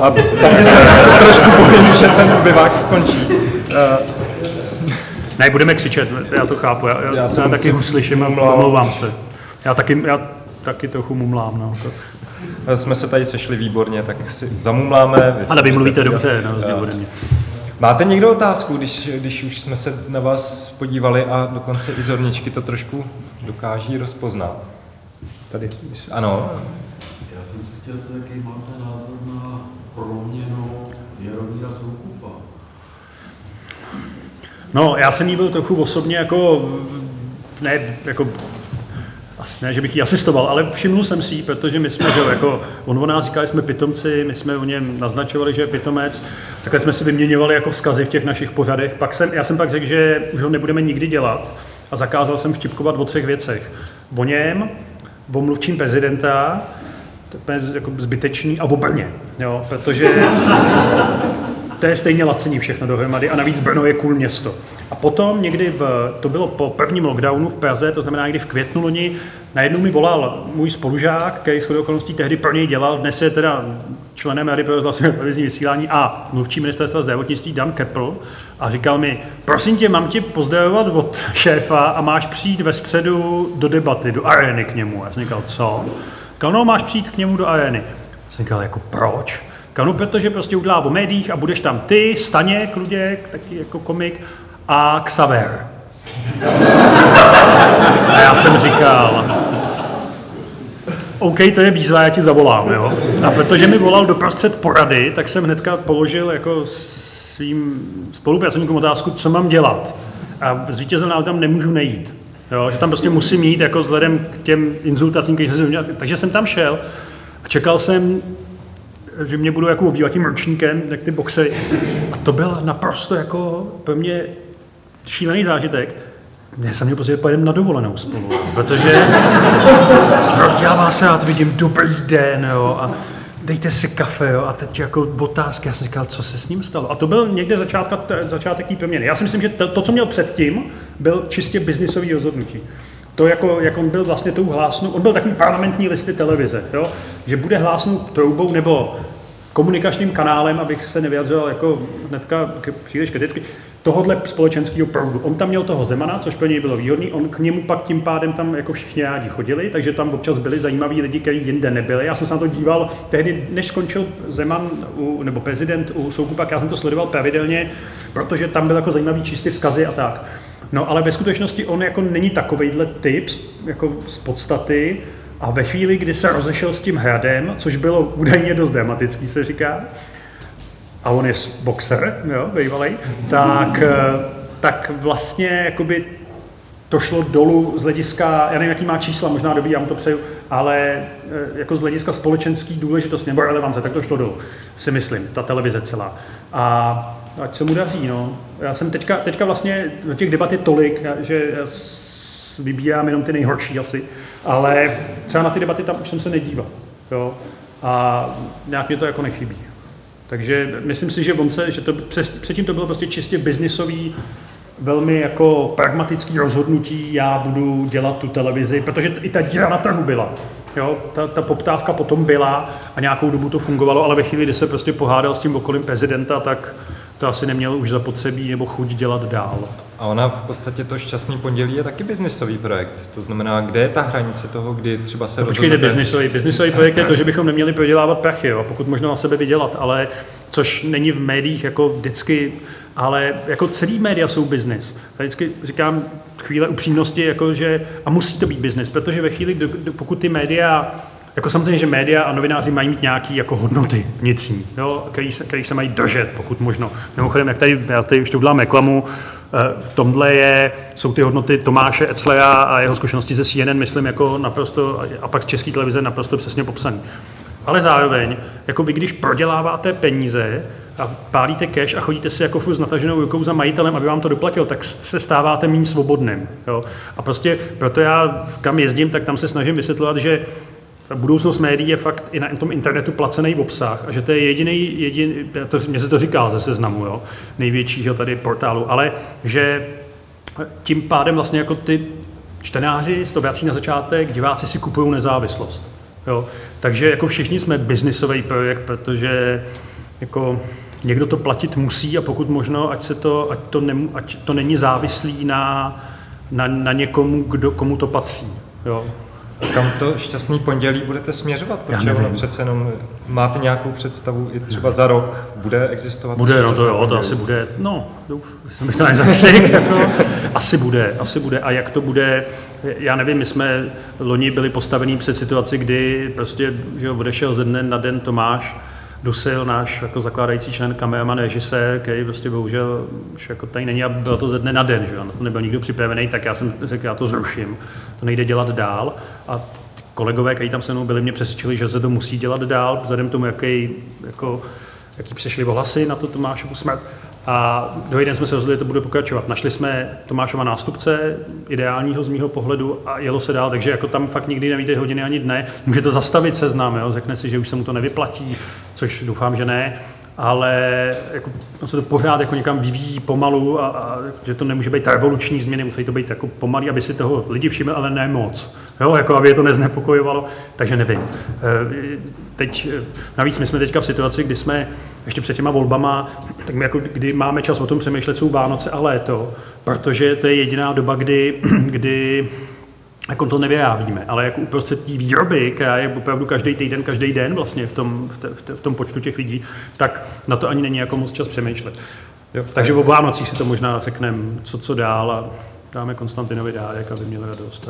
A taky se trošku bojím, že ten obývák skončí. Eh, ne, budeme křičet, já to chápu. Já, já, já, já taky už slyším a omlouvám se. Já taky, já taky trochu mumlám. No. Eh, jsme se tady sešli výborně, tak si zamumláme. Ale vy mluvíte dobře, no, ode mě. Máte někdo otázku, když, když už jsme se na vás podívali a dokonce i zorničky to trošku dokáží rozpoznat? Tady, ano. Já jsem se chtěl, jaký máte názor na proměnu Jaromíra Soukupa? No, já jsem jí byl trochu osobně jako, ne, jako ne, že bych ji asistoval, ale všimnul jsem si protože my jsme, že jako, on o nás říkal, jsme pitomci, my jsme o něm naznačovali, že je pitomec, takhle jsme si vyměňovali jako vzkazy v těch našich pořadech. Pak jsem, já jsem pak řekl, že už ho nebudeme nikdy dělat a zakázal jsem vtipkovat o třech věcech. O něm, o mluvčím prezidenta, to je jako zbytečný, a o Brně, jo, protože to je stejně lacení všechno dohromady a navíc Brno je cool město. A potom někdy, v, to bylo po prvním lockdownu v Praze, to znamená někdy v květnu loni, najednou mi volal můj spolužák, který shodou okolností tehdy pro něj dělal, dnes je teda členem Rady pro rozhlasové televizní vysílání a mluvčí ministerstva zdravotnictví Dan Kepl a říkal mi, prosím tě, mám tě pozdravovat od šéfa a máš přijít ve středu do debaty, do arény k němu. Já jsem říkal, co? Říkal, no, máš přijít k němu do arény. Já jsem říkal, jako proč? Říkal, no, protože prostě udělá o médiích a budeš tam ty, Staněk, Luděk, taky jako komik, a Xaver. A já jsem říkal, OK, to je výzva, já ti zavolám, jo. A protože mi volal doprostřed porady, tak jsem hnedka položil jako svým spolupracovníkům otázku, co mám dělat. A zvítězil ale tam nemůžu nejít. Jo, že tam prostě musím jít jako vzhledem k těm inzultacím, které jsem měl. Takže jsem tam šel a čekal jsem, že mě budou jako obývat tím ročníkem, jak ty boxy. A to bylo naprosto jako pro mě šílený zážitek. Mě jsem měl prostě pojedeme na dovolenou spolu, protože rozdělává se a vidím dobrý den, jo, a dejte si kafe, jo, a teď jako otázky, já jsem říkal, co se s ním stalo. A to byl někde začátka, začátek té proměny. Já si myslím, že to, to, co měl předtím, byl čistě biznisový rozhodnutí. To, jako, jak on byl vlastně tou hlásnou, on byl takový parlamentní listy televize, jo? že bude hlásnout troubou nebo komunikačním kanálem, abych se nevyjadřoval jako hnedka příliš kriticky, tohohle společenského proudu. On tam měl toho Zemana, což pro něj bylo výhodný, on k němu pak tím pádem tam jako všichni rádi chodili, takže tam občas byli zajímaví lidi, kteří jinde nebyli. Já jsem se na to díval tehdy, než skončil Zeman u, nebo prezident u Soukupa, já jsem to sledoval pravidelně, protože tam byl jako zajímavý čistý vzkazy a tak. No ale ve skutečnosti on jako není takovejhle typ jako z podstaty a ve chvíli, kdy se rozešel s tím hradem, což bylo údajně dost dramatický, se říká, a on je boxer, jo, bývalý, tak, eh, tak vlastně jakoby to šlo dolů z hlediska, já nevím, jaký má čísla, možná dobí, já mu to přeju, ale eh, jako z hlediska společenský důležitosti nebo relevance, tak to šlo dolů, si myslím, ta televize celá. A ať se mu daří, no. Já jsem teďka, teďka vlastně, na těch debat je tolik, že vybírám jenom ty nejhorší asi, ale třeba na ty debaty tam už jsem se nedíval, jo. A nějak mě to jako nechybí. Takže myslím si, že on se, že to přes, předtím to bylo prostě čistě biznisový, velmi jako pragmatický rozhodnutí, já budu dělat tu televizi, protože i ta díra na trhu byla. Jo, ta, ta poptávka potom byla a nějakou dobu to fungovalo, ale ve chvíli, kdy se prostě pohádal s tím okolím prezidenta, tak to asi neměl už zapotřebí nebo chuť dělat dál. A ona v podstatě to šťastný pondělí je taky biznisový projekt. To znamená, kde je ta hranice toho, kdy třeba se no, rozhodnete... biznisový. Biznisový projekt je to, že bychom neměli prodělávat prachy, jo, pokud možno na sebe vydělat, ale což není v médiích jako vždycky, ale jako celý média jsou biznis. Já vždycky říkám chvíle upřímnosti, jako že, a musí to být biznis, protože ve chvíli, pokud ty média jako samozřejmě, že média a novináři mají mít nějaké jako hodnoty vnitřní, jo, který, se, který se mají držet, pokud možno. Mimochodem, jak tady, já tady už to udělám reklamu, v tomhle je, jsou ty hodnoty Tomáše Eclea a jeho zkušenosti ze CNN, myslím, jako naprosto, a pak z české televize naprosto přesně popsaný. Ale zároveň, jako vy, když proděláváte peníze a pálíte cash a chodíte si jako furt s nataženou rukou za majitelem, aby vám to doplatil, tak se stáváte méně svobodným. Jo? A prostě proto já, kam jezdím, tak tam se snažím vysvětlovat, že budoucnost médií je fakt i na tom internetu placený obsah a že to je jediný, jediný to, mě se to říká ze seznamu, jo, největšího tady portálu, ale že tím pádem vlastně jako ty čtenáři, to vrací na začátek, diváci si kupují nezávislost. Jo. Takže jako všichni jsme biznisový projekt, protože jako někdo to platit musí a pokud možno, ať, se to, ať, to, nem, ať to není závislý na, na, na někomu, kdo, komu to patří. Jo. Kam to šťastný pondělí budete směřovat? Protože ono přece jenom máte nějakou představu i třeba za rok bude existovat? Bude, no to jo, pondělí. to asi bude, no, douf, jsem bych to jako, asi bude, asi bude. A jak to bude, já nevím, my jsme loni byli postavení před situaci, kdy prostě, že odešel ze dne na den Tomáš, Dusil, náš jako zakládající člen kameraman, režisér, který prostě bohužel už jako tady není a bylo to ze dne na den, že na to nebyl nikdo připravený, tak já jsem řekl, já to zruším, to nejde dělat dál. A kolegové, kteří tam se mnou byli, mě přesvědčili, že se to musí dělat dál, vzhledem tomu, jaký, jako, jaký přišli ohlasy na to Tomášovu smrt. A druhý den jsme se rozhodli, že to bude pokračovat. Našli jsme Tomášova nástupce, ideálního z mýho pohledu, a jelo se dál, takže jako tam fakt nikdy nevíte hodiny ani dne. Může to zastavit seznam, jo? řekne si, že už se mu to nevyplatí, což doufám, že ne, ale jako, se to pořád jako někam vyvíjí pomalu a, a, že to nemůže být revoluční změny, musí to být jako pomalý, aby si toho lidi všimli, ale ne moc, jo? Jako, aby je to neznepokojovalo, takže nevím. Teď, e, navíc my jsme teďka v situaci, kdy jsme ještě před těma volbama, tak my jako, kdy máme čas o tom přemýšlet, jsou Vánoce a léto, protože to je jediná doba, kdy, kdy jako to nevyrábíme, ale jako uprostřed té výroby, která je opravdu každý týden, každý den vlastně v tom, v, te, v tom počtu těch lidí, tak na to ani není jako moc čas přemýšlet. Jo. Takže o Vánocích si to možná řekneme, co co dál a dáme Konstantinovi dárek, aby měl radost.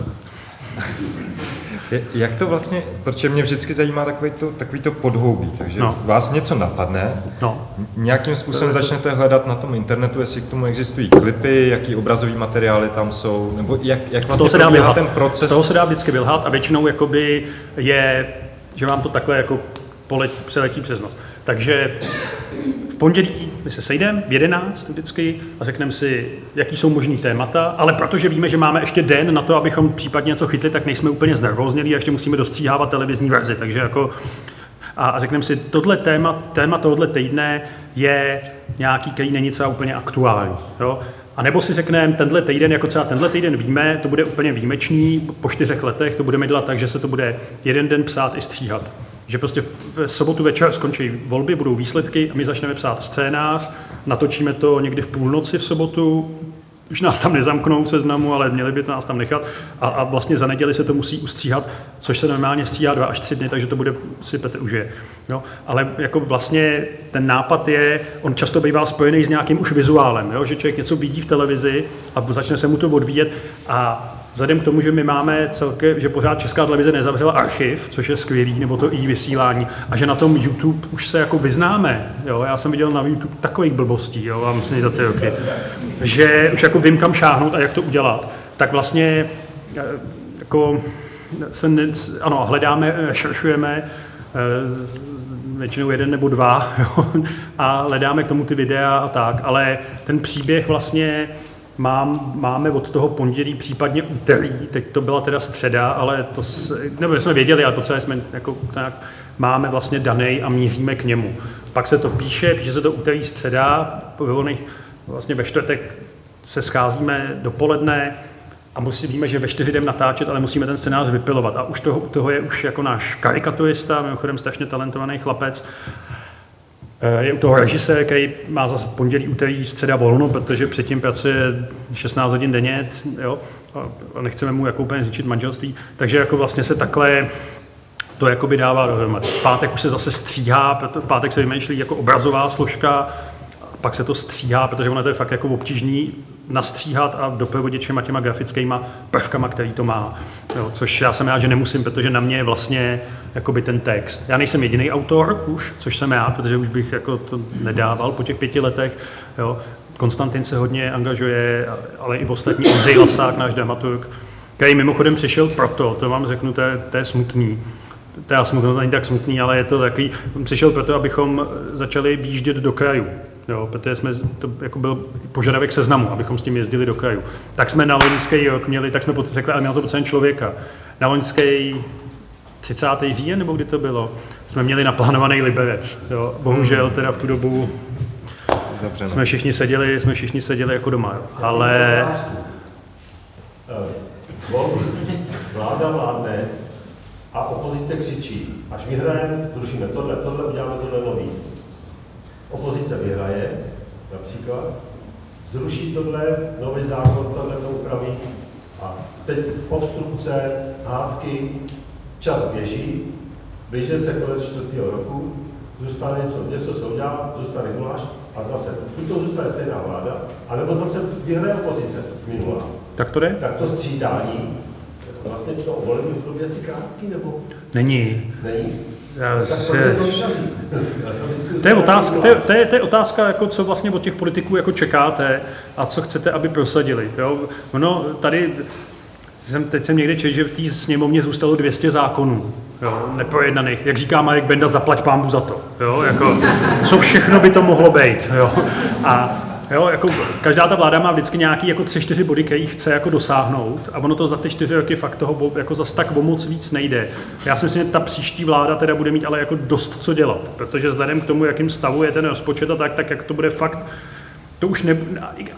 Jak to vlastně, protože mě vždycky zajímá takový to, takový to podhoubí, takže no. vás něco napadne, no. nějakým způsobem začnete hledat na tom internetu, jestli k tomu existují klipy, jaký obrazový materiály tam jsou, nebo jak, jak vlastně se dá ten proces. Z toho se dá vždycky vylhat a většinou jakoby je, že vám to takhle jako polet, přeletí přes noc. Takže v pondělí my se sejdeme v 11 vždycky a řekneme si, jaký jsou možný témata, ale protože víme, že máme ještě den na to, abychom případně něco chytli, tak nejsme úplně znervóznělí a ještě musíme dostříhávat televizní verzi. Takže jako a, a řekneme si, tohle téma, téma tohle týdne je nějaký, který není třeba úplně aktuální. Jo? A nebo si řekneme, tenhle týden, jako třeba tenhle týden víme, to bude úplně výjimečný, po čtyřech letech to budeme dělat tak, že se to bude jeden den psát i stříhat. Že prostě v sobotu večer skončí volby, budou výsledky a my začneme psát scénář, natočíme to někdy v půlnoci v sobotu, už nás tam nezamknou v seznamu, ale měli by nás tam nechat. A, a vlastně za neděli se to musí ustříhat, což se normálně stříhá dva až tři dny, takže to bude si Petr užije. Jo? Ale jako vlastně ten nápad je, on často bývá spojený s nějakým už vizuálem, jo? že člověk něco vidí v televizi a začne se mu to odvíjet a Vzhledem k tomu, že my máme celkem, že pořád Česká televize nezavřela archiv, což je skvělý, nebo to i vysílání, a že na tom YouTube už se jako vyznáme. Jo? Já jsem viděl na YouTube takových blbostí, jo? a musím za ty roky, že už jako vím, kam šáhnout a jak to udělat. Tak vlastně eh, jako se ne, ano, hledáme, šeršujeme, eh, většinou jeden nebo dva, jo? a hledáme k tomu ty videa a tak, ale ten příběh vlastně Mám, máme od toho pondělí, případně úterý, teď to byla teda středa, ale to, nebo jsme věděli, ale to jsme jako tak, máme vlastně daný a míříme k němu. Pak se to píše, píše se to úterý, středa, vlastně ve čtvrtek se scházíme dopoledne a musí, víme, že ve čtyři jdeme natáčet, ale musíme ten scénář vypilovat. A už toho, toho je už jako náš karikaturista, mimochodem strašně talentovaný chlapec, je u toho režisér, který má zase pondělí, úterý, středa volno, protože předtím pracuje 16 hodin denně jo, a nechceme mu jako úplně zničit manželství. Takže jako vlastně se takhle to jakoby dává dohromady. V pátek už se zase stříhá, v pátek se vymýšlí jako obrazová složka, pak se to stříhá, protože ono to je fakt jako obtížný nastříhat a doprovodit všema těma grafickýma prvkama, který to má. Jo, což já jsem rád, že nemusím, protože na mě je vlastně jakoby ten text. Já nejsem jediný autor už, což jsem já, protože už bych jako to nedával po těch pěti letech. Jo. Konstantin se hodně angažuje, ale i v ostatní Ondřej Lasák, náš dramaturg, který mimochodem přišel proto, to vám řeknu, to je, to je smutný, to je smutný, to není tak smutný, ale je to takový, přišel proto, abychom začali výjíždět do krajů. Jo, protože jsme, to jako byl požadavek seznamu, abychom s tím jezdili do kraju. Tak jsme na loňský rok měli, tak jsme řekli, ale měl to potřebovat člověka. Na loňský 30. říjen, nebo kdy to bylo, jsme měli naplánovaný Liberec. Jo. Bohužel teda v tu dobu Zavřeno. jsme všichni seděli, jsme všichni seděli jako doma. Jo. Ale... Vláda vládne a opozice křičí. Až vyhrajeme, zrušíme tohle, tohle, uděláme tohle nový opozice vyhraje, například, zruší tohle, nový zákon, tohle to upraví a teď obstrukce, hádky, čas běží, blíže se konec čtvrtého roku, zůstane něco, něco se udělá, zůstane guláš a zase, buď to zůstane stejná vláda, anebo zase vyhraje opozice minulá. Tak to jde? Tak to střídání, vlastně to volební období asi krátký, nebo? Není. Není. Se... To je otázka, to je, to, je, to je otázka jako co vlastně od těch politiků jako čekáte a co chcete, aby prosadili. Jo? Ono tady, jsem, teď jsem někde četl, že v té sněmovně zůstalo 200 zákonů jo, neprojednaných. Jak říká Marek Benda, zaplať pámbu za to. Jo? Jako, co všechno by to mohlo být. Jo? A Jo, jako každá ta vláda má vždycky nějaký jako tři, čtyři body, který chce jako dosáhnout a ono to za ty čtyři roky fakt toho jako zas tak o moc víc nejde. Já si myslím, že ta příští vláda teda bude mít ale jako dost co dělat, protože vzhledem k tomu, jakým stavu je ten rozpočet a tak, tak jak to bude fakt to už ne,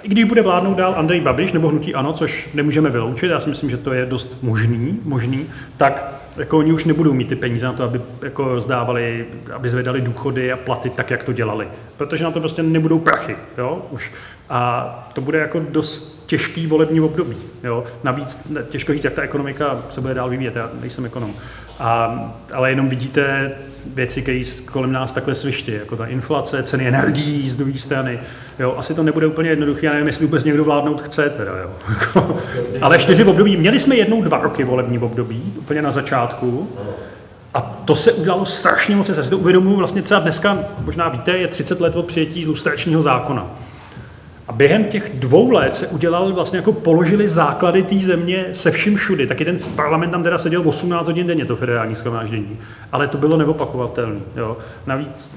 i když bude vládnout dál Andrej Babiš nebo hnutí ANO, což nemůžeme vyloučit, já si myslím, že to je dost možný, možný tak jako oni už nebudou mít ty peníze na to, aby jako rozdávali, aby zvedali důchody a platy tak, jak to dělali. Protože na to prostě nebudou prachy. Jo? Už. A to bude jako dost těžký volební období. Jo? Navíc těžko říct, jak ta ekonomika se bude dál vyvíjet, já nejsem ekonom. A, ale jenom vidíte věci, které kolem nás takhle svištějí, jako ta inflace, ceny energií z druhé strany. Jo, asi to nebude úplně jednoduché, já nevím, jestli vůbec někdo vládnout chce. Teda, jo. ale čtyři období, měli jsme jednou dva roky volební období, úplně na začátku, a to se udělalo strašně moc. Já si to uvědomuji vlastně třeba dneska, možná víte, je 30 let od přijetí lustračního zákona. A během těch dvou let se udělali vlastně jako položili základy té země se vším všudy. Taky ten parlament tam teda seděl 18 hodin denně, to federální schromáždění. Ale to bylo neopakovatelné. Navíc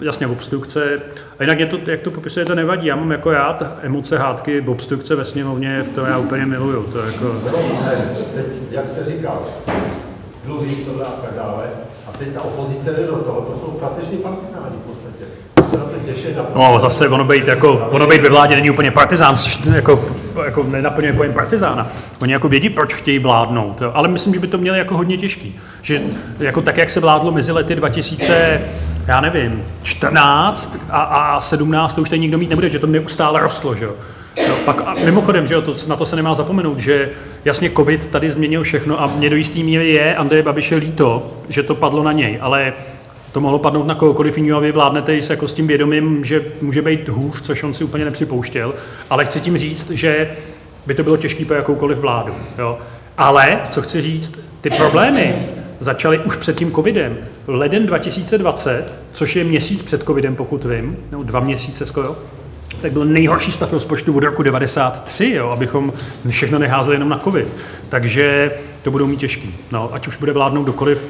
jasně obstrukce. A jinak je to, jak to popisujete, nevadí. Já mám jako rád emoce, hádky, obstrukce ve sněmovně, to já úplně miluju. To jako... Teď, jak jste říkal, dluhy, tohle a tak dále, A teď ta opozice jde do toho, to jsou stateční partizáni No, zase ono být, jako, ono být ve vládě není úplně partizán, jako, jako nenaplňuje pojem partizána. Oni jako vědí, proč chtějí vládnout, jo. ale myslím, že by to měli jako hodně těžký. Že jako tak, jak se vládlo mezi lety 2000, já nevím, 14 a, a 17, to už tady nikdo mít nebude, že to neustále rostlo, že jo. No, pak, a mimochodem, že jo, to, na to se nemá zapomenout, že jasně covid tady změnil všechno a mě do jistý míry je Andreje Babiše líto, že to padlo na něj, ale to mohlo padnout na kohokoliv jiného a vy vládnete se jako s tím vědomím, že může být hůř, což on si úplně nepřipouštěl, ale chci tím říct, že by to bylo těžké pro jakoukoliv vládu. Jo. Ale, co chci říct, ty problémy začaly už před tím covidem. Leden 2020, což je měsíc před covidem, pokud vím, nebo dva měsíce skoro, tak byl nejhorší stav rozpočtu od roku 93, jo, abychom všechno neházeli jenom na covid. Takže to budou mít těžký. No, ať už bude vládnout dokoliv,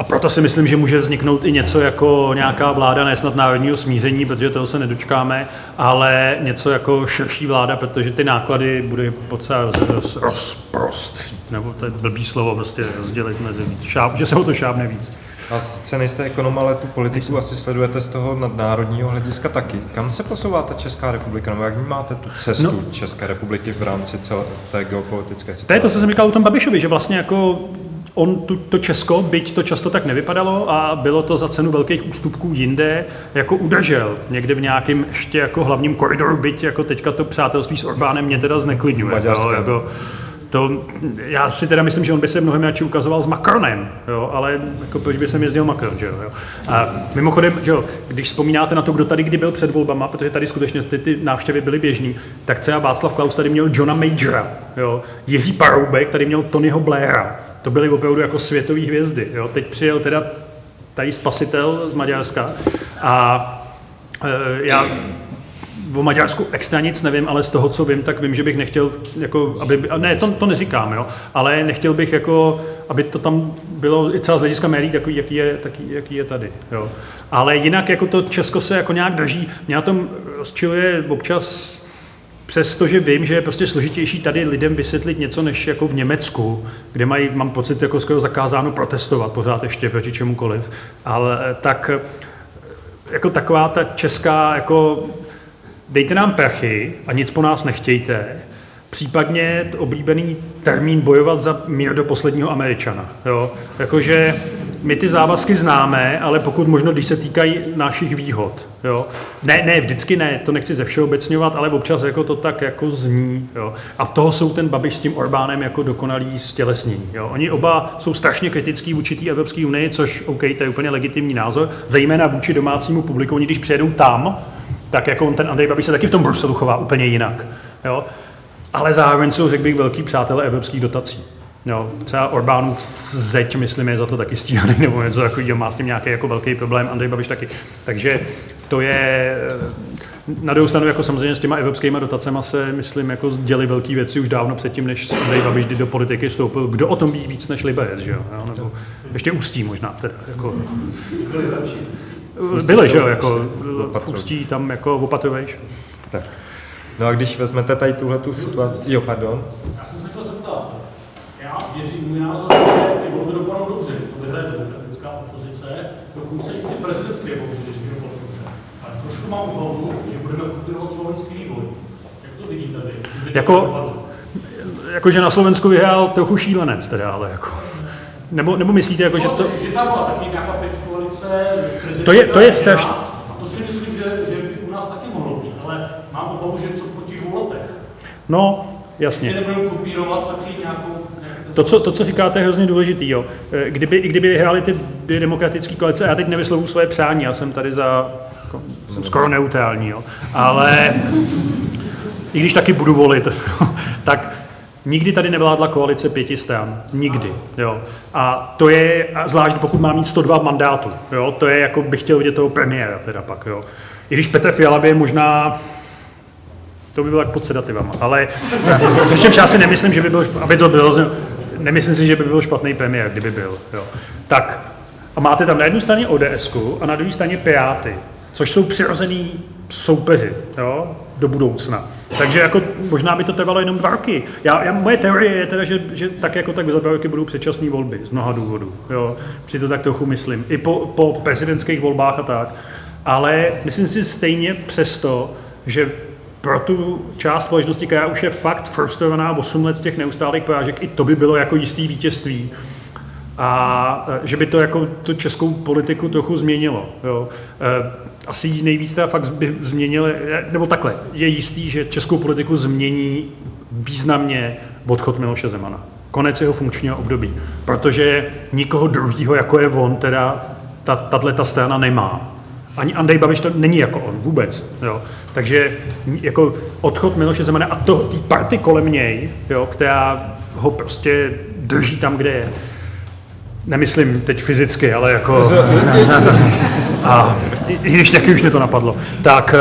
a proto si myslím, že může vzniknout i něco jako nějaká vláda, ne snad národního smíření, protože toho se nedočkáme, ale něco jako širší vláda, protože ty náklady bude potřeba roz, rozprostřít, nebo to je blbý slovo, prostě rozdělit mezi víc, šáp, že se o to šábne víc. A sice nejste ekonom, ale tu politiku asi sledujete z toho nadnárodního hlediska taky. Kam se posouvá ta Česká republika, nebo jak vnímáte tu cestu no, České republiky v rámci celé té geopolitické situace? To je to, co jsem říkal o tom Babišovi, že vlastně jako on tu, to Česko, byť to často tak nevypadalo a bylo to za cenu velkých ústupků jinde, jako udržel někde v nějakém ještě jako hlavním koridoru, byť jako teďka to přátelství s Orbánem mě teda zneklidňuje. Jo, jako, to, já si teda myslím, že on by se mnohem radši ukazoval s Macronem, jo, ale jako proč by sem jezdil Macron, že jo. A mimochodem, že jo, když vzpomínáte na to, kdo tady kdy byl před volbama, protože tady skutečně ty, ty návštěvy byly běžný, tak třeba Václav Klaus tady měl Johna Majora, jo, Jiří Paroubek tady měl Tonyho Blaira, to byly opravdu jako světové hvězdy, jo. Teď přijel teda tady spasitel z Maďarska a e, já o Maďarsku extra nic nevím, ale z toho, co vím, tak vím, že bych nechtěl, jako, aby, ne, to, to neříkám, jo, ale nechtěl bych, jako, aby to tam bylo i celá z hlediska médií takový, jaký je, taký, jaký je tady. Jo. Ale jinak jako to Česko se jako nějak drží. Mě na tom rozčiluje občas Přesto, že vím, že je prostě složitější tady lidem vysvětlit něco než jako v Německu, kde mají, mám pocit, jako skoro zakázáno protestovat pořád ještě proti čemukoliv, ale tak jako taková ta česká jako dejte nám prachy a nic po nás nechtějte, případně oblíbený termín bojovat za mír do posledního Američana. Jo? Jakože my ty závazky známe, ale pokud možno, když se týkají našich výhod. Jo? Ne, ne, vždycky ne, to nechci ze všeobecňovat, ale občas jako to tak jako zní. Jo? A toho jsou ten Babiš s tím Orbánem jako dokonalý stělesnění. Jo? Oni oba jsou strašně kritický vůči té Evropské unii, což OK, to je úplně legitimní názor, zejména vůči domácímu publiku. Oni když přijedou tam, tak jako on ten Andrej Babiš se taky v tom Bruselu chová úplně jinak. Jo? Ale zároveň jsou, řekl bych, velký přátelé evropských dotací. Jo, třeba Orbánův zeď, myslím, je za to taky stíhaný, nebo něco takového, má s tím nějaký jako velký problém, Andrej Babiš taky. Takže to je, na druhou stranu, jako samozřejmě s těma evropskými dotacemi se, myslím, jako děli velké věci už dávno předtím, než Andrej Babiš do politiky vstoupil. Kdo o tom ví víc než Liberec, že jo? Nebo ještě Ústí možná. Teda, jako... Byly, že jo, jako Ústí tam jako opatruješ. Tak. No a když vezmete tady tuhle tu situaci, jo, pardon. Já jsem se chtěl zeptat, já věřím, můj názor, že ty volby dopadnou dobře, to vyhraje demokratická opozice, dokonce i ty prezidentské volby, když to dobře. Ale trošku mám obavu, že budeme kultivovat slovenský vývoj. Jak to vidíte vy? Jako, jako, že na Slovensku vyhrál trochu šílenec teda, ale jako. Nebo, nebo myslíte, jako, že to... Že tam byla taky nějaká pětikoalice, to je, to je strašně. A to si myslím, že, že by u nás taky mohlo být, ale mám obavu, že co po těch dvou letech. No, jasně. Si nebudeme kopírovat taky nějakou to co, to, co říkáte, je hrozně důležitý. Jo. Kdyby, I kdyby vyhráli ty demokratické koalice, já teď nevyslovu svoje přání, já jsem tady za, jako, jsem skoro neutrální, jo. ale i když taky budu volit, tak Nikdy tady nevládla koalice pěti stran. Nikdy. Jo. A to je, zvlášť pokud má mít 102 mandátů, jo, to je jako bych chtěl vidět toho premiéra teda pak. Jo. I když Petr Fiala by možná to by bylo jak pod sedativama, ale přičemž já si nemyslím, že by byl, aby to bylo, nemyslím si, že by byl špatný premiér, kdyby byl. Jo. Tak a máte tam na jednu straně ods a na druhé straně Piráty, což jsou přirozený soupeři. Jo do budoucna. Takže jako možná by to trvalo jenom dva roky. Já, já, moje teorie je teda, že, že tak jako tak za dva roky budou předčasné volby z mnoha důvodů. Jo. Si to tak trochu myslím. I po, po prezidentských volbách a tak. Ale myslím si stejně přesto, že pro tu část společnosti, která už je fakt frustrovaná 8 let z těch neustálých porážek, i to by bylo jako jistý vítězství. A e, že by to jako tu českou politiku trochu změnilo. Jo. E, asi nejvíc teda fakt by změnilo, nebo takhle, je jistý, že českou politiku změní významně odchod Miloše Zemana. Konec jeho funkčního období. Protože nikoho druhého, jako je on, teda tato ta strana nemá. Ani Andrej Babiš to není jako on vůbec. Jo. Takže jako odchod Miloše Zemana a to, tý party kolem něj, jo, která ho prostě drží tam, kde je, nemyslím teď fyzicky, ale jako... A i když taky už mě to napadlo. Tak,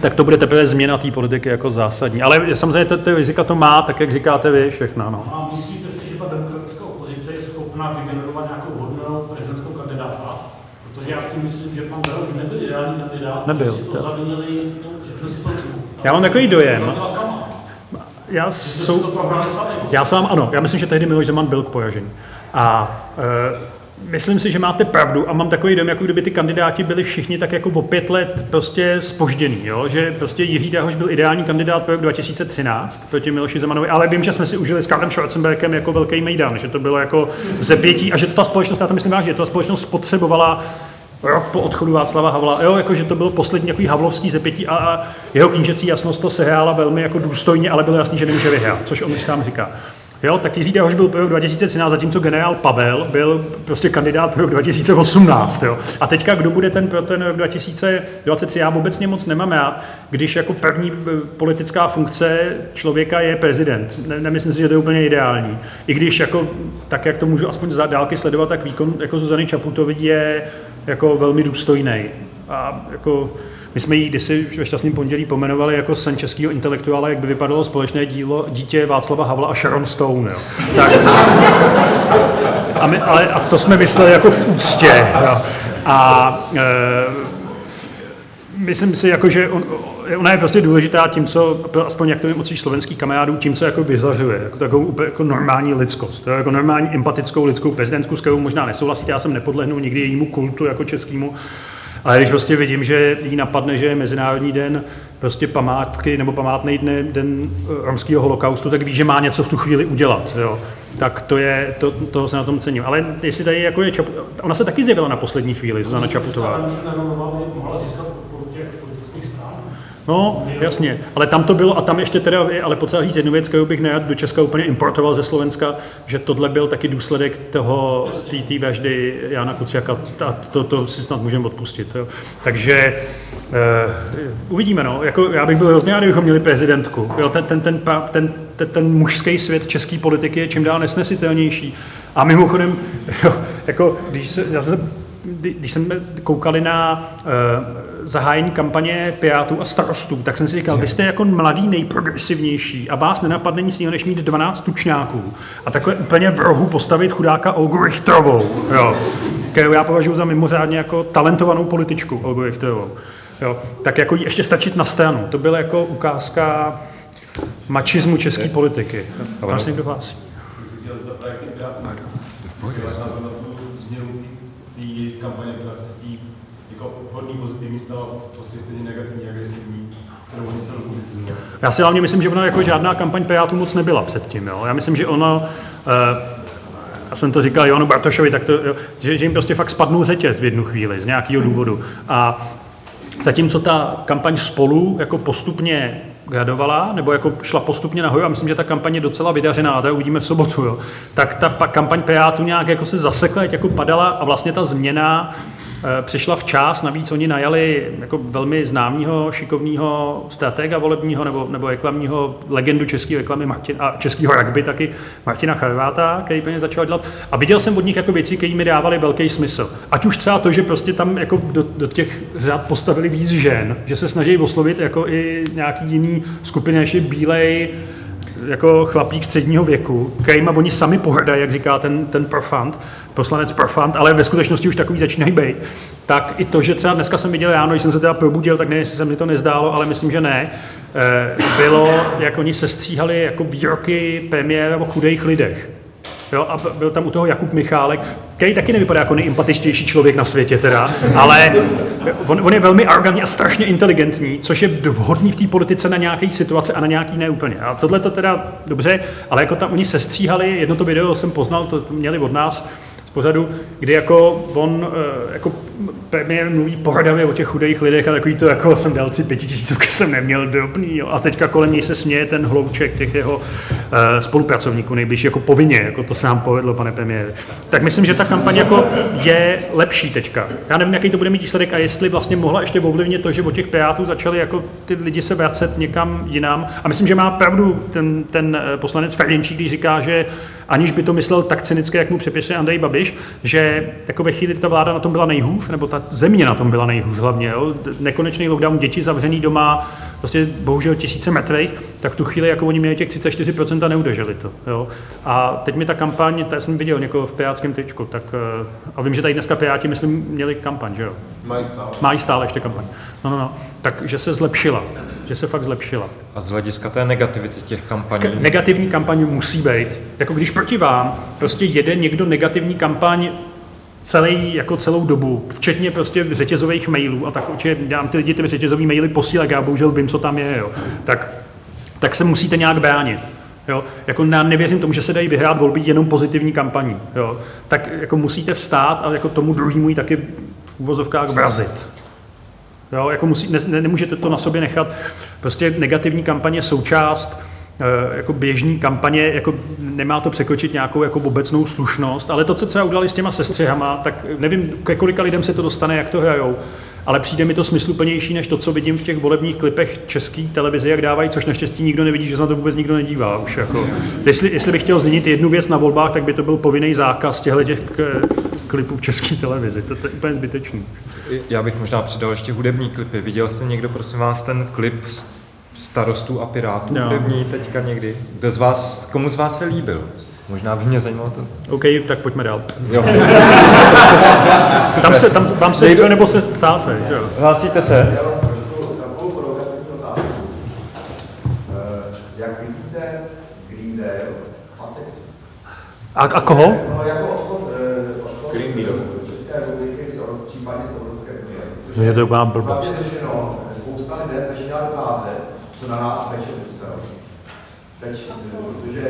tak to bude teprve změna té politiky jako zásadní. Ale samozřejmě to, to rizika to má, tak jak říkáte vy, všechno. No. A myslíte si, že ta demokratická opozice je schopná vygenerovat nějakou hodnou prezidentskou kandidáta? Protože já si myslím, že pan Beroš nebyl nebyl, že si to zavinili, že si to Já mám takový dojem, já, Že sou, to prohráli sami. já sám ano, já myslím, že tehdy Miloš Zeman byl k poražení. A e, myslím si, že máte pravdu a mám takový dojem, jako kdyby ty kandidáti byli všichni tak jako o pět let prostě spožděný, jo? že prostě Jiří Dahoš byl ideální kandidát pro rok 2013 proti Miloši Zemanovi, ale vím, že jsme si užili s Karlem Schwarzenbergem jako velký mejdan, že to bylo jako zepětí a že to ta společnost, já to myslím vážně, že ta společnost potřebovala rok po odchodu Václava Havla, jo, jako, že to byl poslední takový havlovský zepětí a, a jeho knížecí jasnost to sehrála velmi jako důstojně, ale bylo jasný, že nemůže vyhrát, což on už sám říká. Jo, tak Jiří Dahoš byl pro rok 2013, zatímco generál Pavel byl prostě kandidát pro rok 2018. Jo. A teďka, kdo bude ten pro ten rok 2023, já obecně moc nemám rád, když jako první eh, politická funkce člověka je prezident. Ne, nemyslím si, že to je úplně ideální. I když jako, tak, jak to můžu aspoň za dálky sledovat, tak výkon jako Zuzany Čaputový je jako velmi důstojný. A jako, my jsme ji kdysi ve šťastném pondělí pomenovali jako sen českého intelektuála, jak by vypadalo společné dílo dítě Václava Havla a Sharon Stone. Jo. Tak, a, my, ale, a to jsme mysleli jako v úctě. Jo. A e, myslím si, jako, že on, ona je prostě důležitá tím, co, aspoň jak to vím od svých slovenských kamarádů, tím, co jako vyzařuje, jako takovou úplně jako normální lidskost, jako normální empatickou lidskou prezidentskou, s kterou možná nesouhlasíte, já jsem nepodlehnul nikdy jejímu kultu jako českému, ale když prostě vidím, že jí napadne, že je Mezinárodní den prostě památky nebo památný den, den romského holokaustu, tak ví, že má něco v tu chvíli udělat. Jo. Tak to je, to, toho se na tom cením. Ale jestli tady jako je Čapu, ona se taky zjevila na poslední chvíli, Zuzana Čaputová. mohla získat podporu těch politických stran. No, jasně, ale tam to bylo, a tam ještě teda, ale potřeba říct jednu věc, kterou bych nerad do Česka úplně importoval ze Slovenska, že tohle byl taky důsledek toho, té vraždy Jana Kuciaka, a to, to si snad můžeme odpustit. Jo. Takže uh, uvidíme, no, jako já bych byl hrozně rád, kdybychom měli prezidentku. Jo, ten, ten, ten, ten, ten, ten, mužský svět české politiky je čím dál nesnesitelnější. A mimochodem, jo, jako, když se, já jsem když jsme koukali na uh, zahájení kampaně Pirátů a starostů, tak jsem si říkal, vy jste jako mladý nejprogresivnější a vás nenapadne nic jiného, než mít 12 tučňáků a takhle úplně v rohu postavit chudáka Olgu Richtrovou, jo, kterou já považuji za mimořádně jako talentovanou političku Olgu Richtrovou. Jo, tak jako jí ještě stačit na stranu. To byla jako ukázka mačismu české politiky. Tam se někdo hlásí. kampaně, která se z té jako hodný stejně negativní, agresivní, Já si hlavně myslím, že ona jako žádná kampaň Pirátů moc nebyla předtím. Jo? Já myslím, že ona, eh, já jsem to říkal Jonu Bartošovi, tak to, jo, že, že jim prostě fakt spadnou řetěz v jednu chvíli z nějakého důvodu. A zatímco ta kampaň spolu jako postupně gradovala, nebo jako šla postupně nahoru, a myslím, že ta kampaň je docela vydařená, to uvidíme v sobotu, jo, tak ta kampaň Pirátů nějak jako se zasekla, jako padala a vlastně ta změna přišla včas, navíc oni najali jako velmi známého, šikovného stratega volebního nebo, nebo reklamního legendu české reklamy Martin, a českého rugby taky Martina Charváta, který plně začal dělat. A viděl jsem od nich jako věci, které mi dávaly velký smysl. Ať už třeba to, že prostě tam jako do, do těch řad postavili víc žen, že se snaží oslovit jako i nějaký jiný skupiny, než je bílej, jako chlapík středního věku, kterýma oni sami pohrdají, jak říká ten, ten Profant, poslanec Profant, ale ve skutečnosti už takový začínají být, tak i to, že třeba dneska jsem viděl ráno, když jsem se teda probudil, tak nevím, jestli se mi to nezdálo, ale myslím, že ne, eh, bylo, jak oni sestříhali jako výroky premiéra o chudých lidech. Jo, a byl tam u toho Jakub Michálek, který taky nevypadá jako nejempatičtější člověk na světě teda, ale on, on je velmi arrogantní a strašně inteligentní, což je vhodný v té politice na nějaké situace a na nějaký neúplně. A tohle to teda dobře, ale jako tam oni sestříhali, jedno to video jsem poznal, to měli od nás, z pořadu, kdy jako on eh, jako premiér mluví pohrdavě o těch chudých lidech a takový to jako jsem dal si pětitisícovky jsem neměl drobný jo. a teďka kolem něj se směje ten hlouček těch jeho uh, spolupracovníků nejbližší jako povinně, jako to se nám povedlo, pane premiére. Tak myslím, že ta kampaň jako je lepší teďka. Já nevím, jaký to bude mít výsledek a jestli vlastně mohla ještě ovlivnit to, že od těch pirátů začali jako ty lidi se vracet někam jinam. A myslím, že má pravdu ten, ten eh, poslanec Ferjenčík, když říká, že aniž by to myslel tak cynicky, jak mu přepisuje Andrej Babiš, že jako ve chvíli, kdy ta vláda na tom byla nejhůř, nebo ta země na tom byla nejhůř hlavně, jo? nekonečný lockdown, děti zavřený doma, prostě bohužel tisíce metrech, tak tu chvíli, jako oni měli těch 34% a neudrželi to. Jo? A teď mi ta kampaň, to jsem viděl někoho v pirátském tyčku, tak, eh, a vím, že tady dneska Piráti, myslím, měli kampaň, že jo? Mají stále. Mají stále ještě kampaň. No, no, no. Takže se zlepšila. Že se fakt zlepšila. A z hlediska té negativity těch kampaní, K- negativní kampaň musí být. Jako když proti vám prostě jede někdo negativní kampaň celý, jako celou dobu, včetně prostě řetězových mailů a tak určitě dám ty lidi ty řetězové maily posílat, já bohužel vím, co tam je, jo. Tak, tak se musíte nějak bránit. Jo? Jako já nevěřím tomu, že se dají vyhrát volby jenom pozitivní kampaní. Jo? Tak jako musíte vstát a jako tomu druhému ji taky v uvozovkách vrazit. Jo, jako musí, ne, ne, nemůžete to na sobě nechat. Prostě negativní kampaně součást eh, jako běžní kampaně, jako nemá to překročit nějakou jako obecnou slušnost, ale to, co třeba udělali s těma sestřihama, tak nevím, ke kolika lidem se to dostane, jak to hrajou, ale přijde mi to smysluplnější, než to, co vidím v těch volebních klipech české televize, jak dávají, což naštěstí nikdo nevidí, že se na to vůbec nikdo nedívá už. Jako. Jestli, jestli bych chtěl změnit jednu věc na volbách, tak by to byl povinný zákaz těchto těch k- klipů v české televizi. To, to je úplně zbytečný. Já bych možná přidal ještě hudební klipy. Viděl jste někdo, prosím vás, ten klip s- starostů a pirátů Jo. hudební teďka někdy? Kdo z vás, komu z vás se líbil? Možná by mě zajímalo to. OK, tak pojďme dál. Jo. Tam se, tam, tam se líbil, nebo se ptáte, že jo? Hlásíte se? Eh, Jak vidíte Green? A, a koho? No, jako odchod, eh, odchod Green Deal. České republiky, z Euro- případně z Evropské unie. Myslím, že to je úplná blbost. Hlavně řešeno, spousta lidem začíná docházet, co na nás peče Brusel. Teď, protože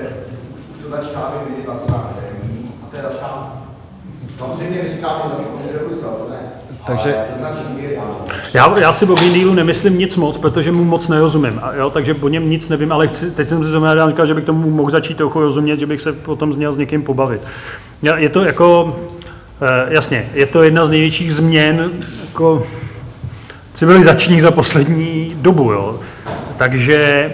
už to začíná být vidět na cenách energií a to je začátek. Samozřejmě říkáme, že do Brusel, to ne. Takže- to. Já, já si o Green Dealu nemyslím nic moc, protože mu moc nerozumím. A jo, takže o něm nic nevím, ale chci, teď jsem si zrovna říkal, že bych tomu mohl začít trochu rozumět, že bych se potom měl s někým pobavit. Já- Je to jako, jasně, je to jedna z největších změn jako civilizačních za poslední dobu. Jo. Takže,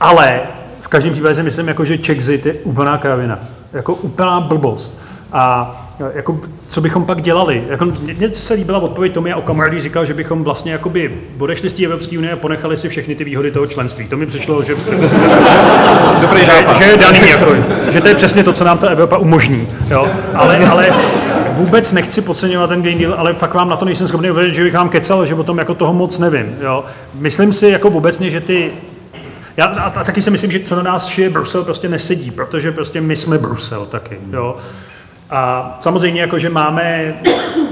ale v každém případě si myslím, jako, že Czechzit je úplná kravina. Jako úplná blbost. A jako, co bychom pak dělali? Jako, mně se líbila odpověď Tomia Okamura, když říkal, že bychom vlastně jakoby odešli z té Evropské unie a ponechali si všechny ty výhody toho členství. To mi přišlo, že, Dobrý že, že je daný, jako, že to je přesně to, co nám ta Evropa umožní. Jo? Ale, ale vůbec nechci podceňovat ten Green Deal, ale fakt vám na to nejsem schopný uvědomit, že bych vám kecal, že o tom jako toho moc nevím. Jo? Myslím si jako obecně, že ty já a, a taky si myslím, že co na nás šije Brusel prostě nesedí, protože prostě my jsme Brusel taky, jo. A samozřejmě jako, že máme,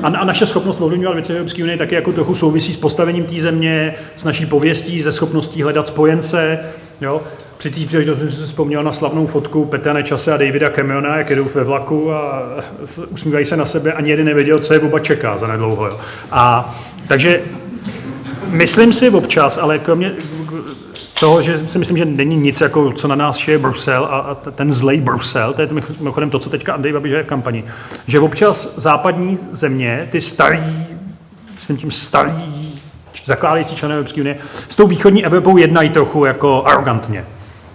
a, a naše schopnost ovlivňovat věci v Evropské unii taky jako trochu souvisí s postavením té země, s naší pověstí, ze schopností hledat spojence, jo. Při té příležitosti jsem si vzpomněl na slavnou fotku Petra Nečase a Davida Camerona, jak jedou ve vlaku a usmívají se na sebe, ani jeden nevěděl, co je oba čeká za nedlouho. Jo. A takže myslím si občas, ale kromě toho, že si myslím, že není nic, jako co na nás šije Brusel a, a ten zlej Brusel, to je mimo- mimochodem to, co teďka Andrej Babiš je v kampani, že občas západní země, ty starý, myslím tím starý zakládající členové Evropské unie, s tou východní Evropou jednají trochu jako arrogantně,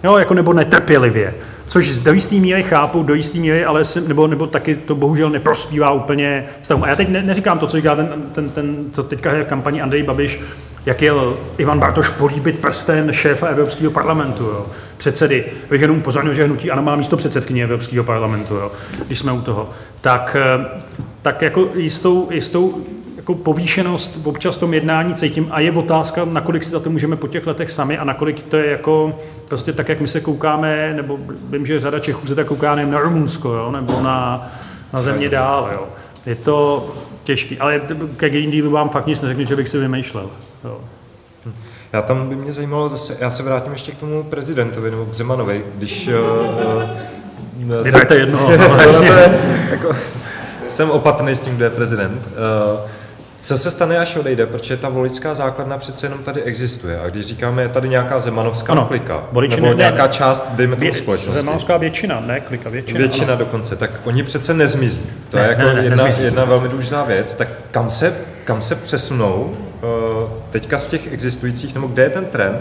jo, jako nebo netrpělivě. Což do jistý míry chápu, do jistý míry, ale si, nebo, nebo taky to bohužel neprospívá úplně vztahům. A já teď ne, neříkám to, co říká ten, ten, ten co teďka je v kampani Andrej Babiš jak jel Ivan Bartoš políbit prsten šéfa Evropského parlamentu, jo. předsedy. Bych jenom upozornil, že hnutí ano má místo předsedkyně Evropského parlamentu, jo. když jsme u toho. Tak, eh, tak jako jistou, jistou jako povýšenost občas tom jednání cítím a je otázka, nakolik si za to můžeme po těch letech sami a nakolik to je jako prostě tak, jak my se koukáme, nebo vím, že řada Čechů se tak kouká nevím, na Rumunsko, jo, nebo na, na země dál. Jo. Je to těžký, ale ke Green Dealu vám fakt nic neřeknu, že bych si vymýšlel. Jo. Já tam by mě zajímalo zase, já se vrátím ještě k tomu prezidentovi nebo k Zemanovi, když... Uh, uh, Vybraňte jednoho. jako, jsem opatrný s tím, kdo je prezident. Uh, co se stane, až odejde, protože ta voličská základna přece jenom tady existuje. A když říkáme, je tady nějaká zemanovská ano, klika, voliči nebo ne, nějaká ne, část, dejme tomu společnosti. Zemanovská většina, ne klika, většina. Většina ano. dokonce, tak oni přece nezmizí. To ne, je jako ne, ne, jedna, nezmizí. jedna velmi důležitá věc. Tak kam se, kam se přesunou uh, teďka z těch existujících, nebo kde je ten trend,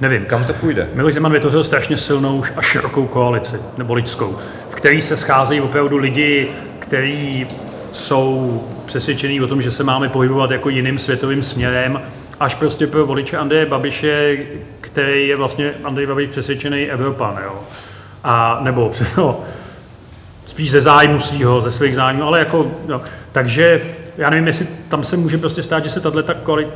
Nevím. Kam to půjde? Miloš Zeman vytvořil strašně silnou a širokou koalici, nebo lidskou, v které se scházejí opravdu lidi, kteří jsou přesvědčený o tom, že se máme pohybovat jako jiným světovým směrem, až prostě pro voliče Andreje Babiše, který je vlastně Andrej Babiš přesvědčený Evropan, jo. A, nebo no, spíš ze zájmu svého, ze svých zájmů, ale jako, jo. takže já nevím, jestli tam se může prostě stát, že se tahle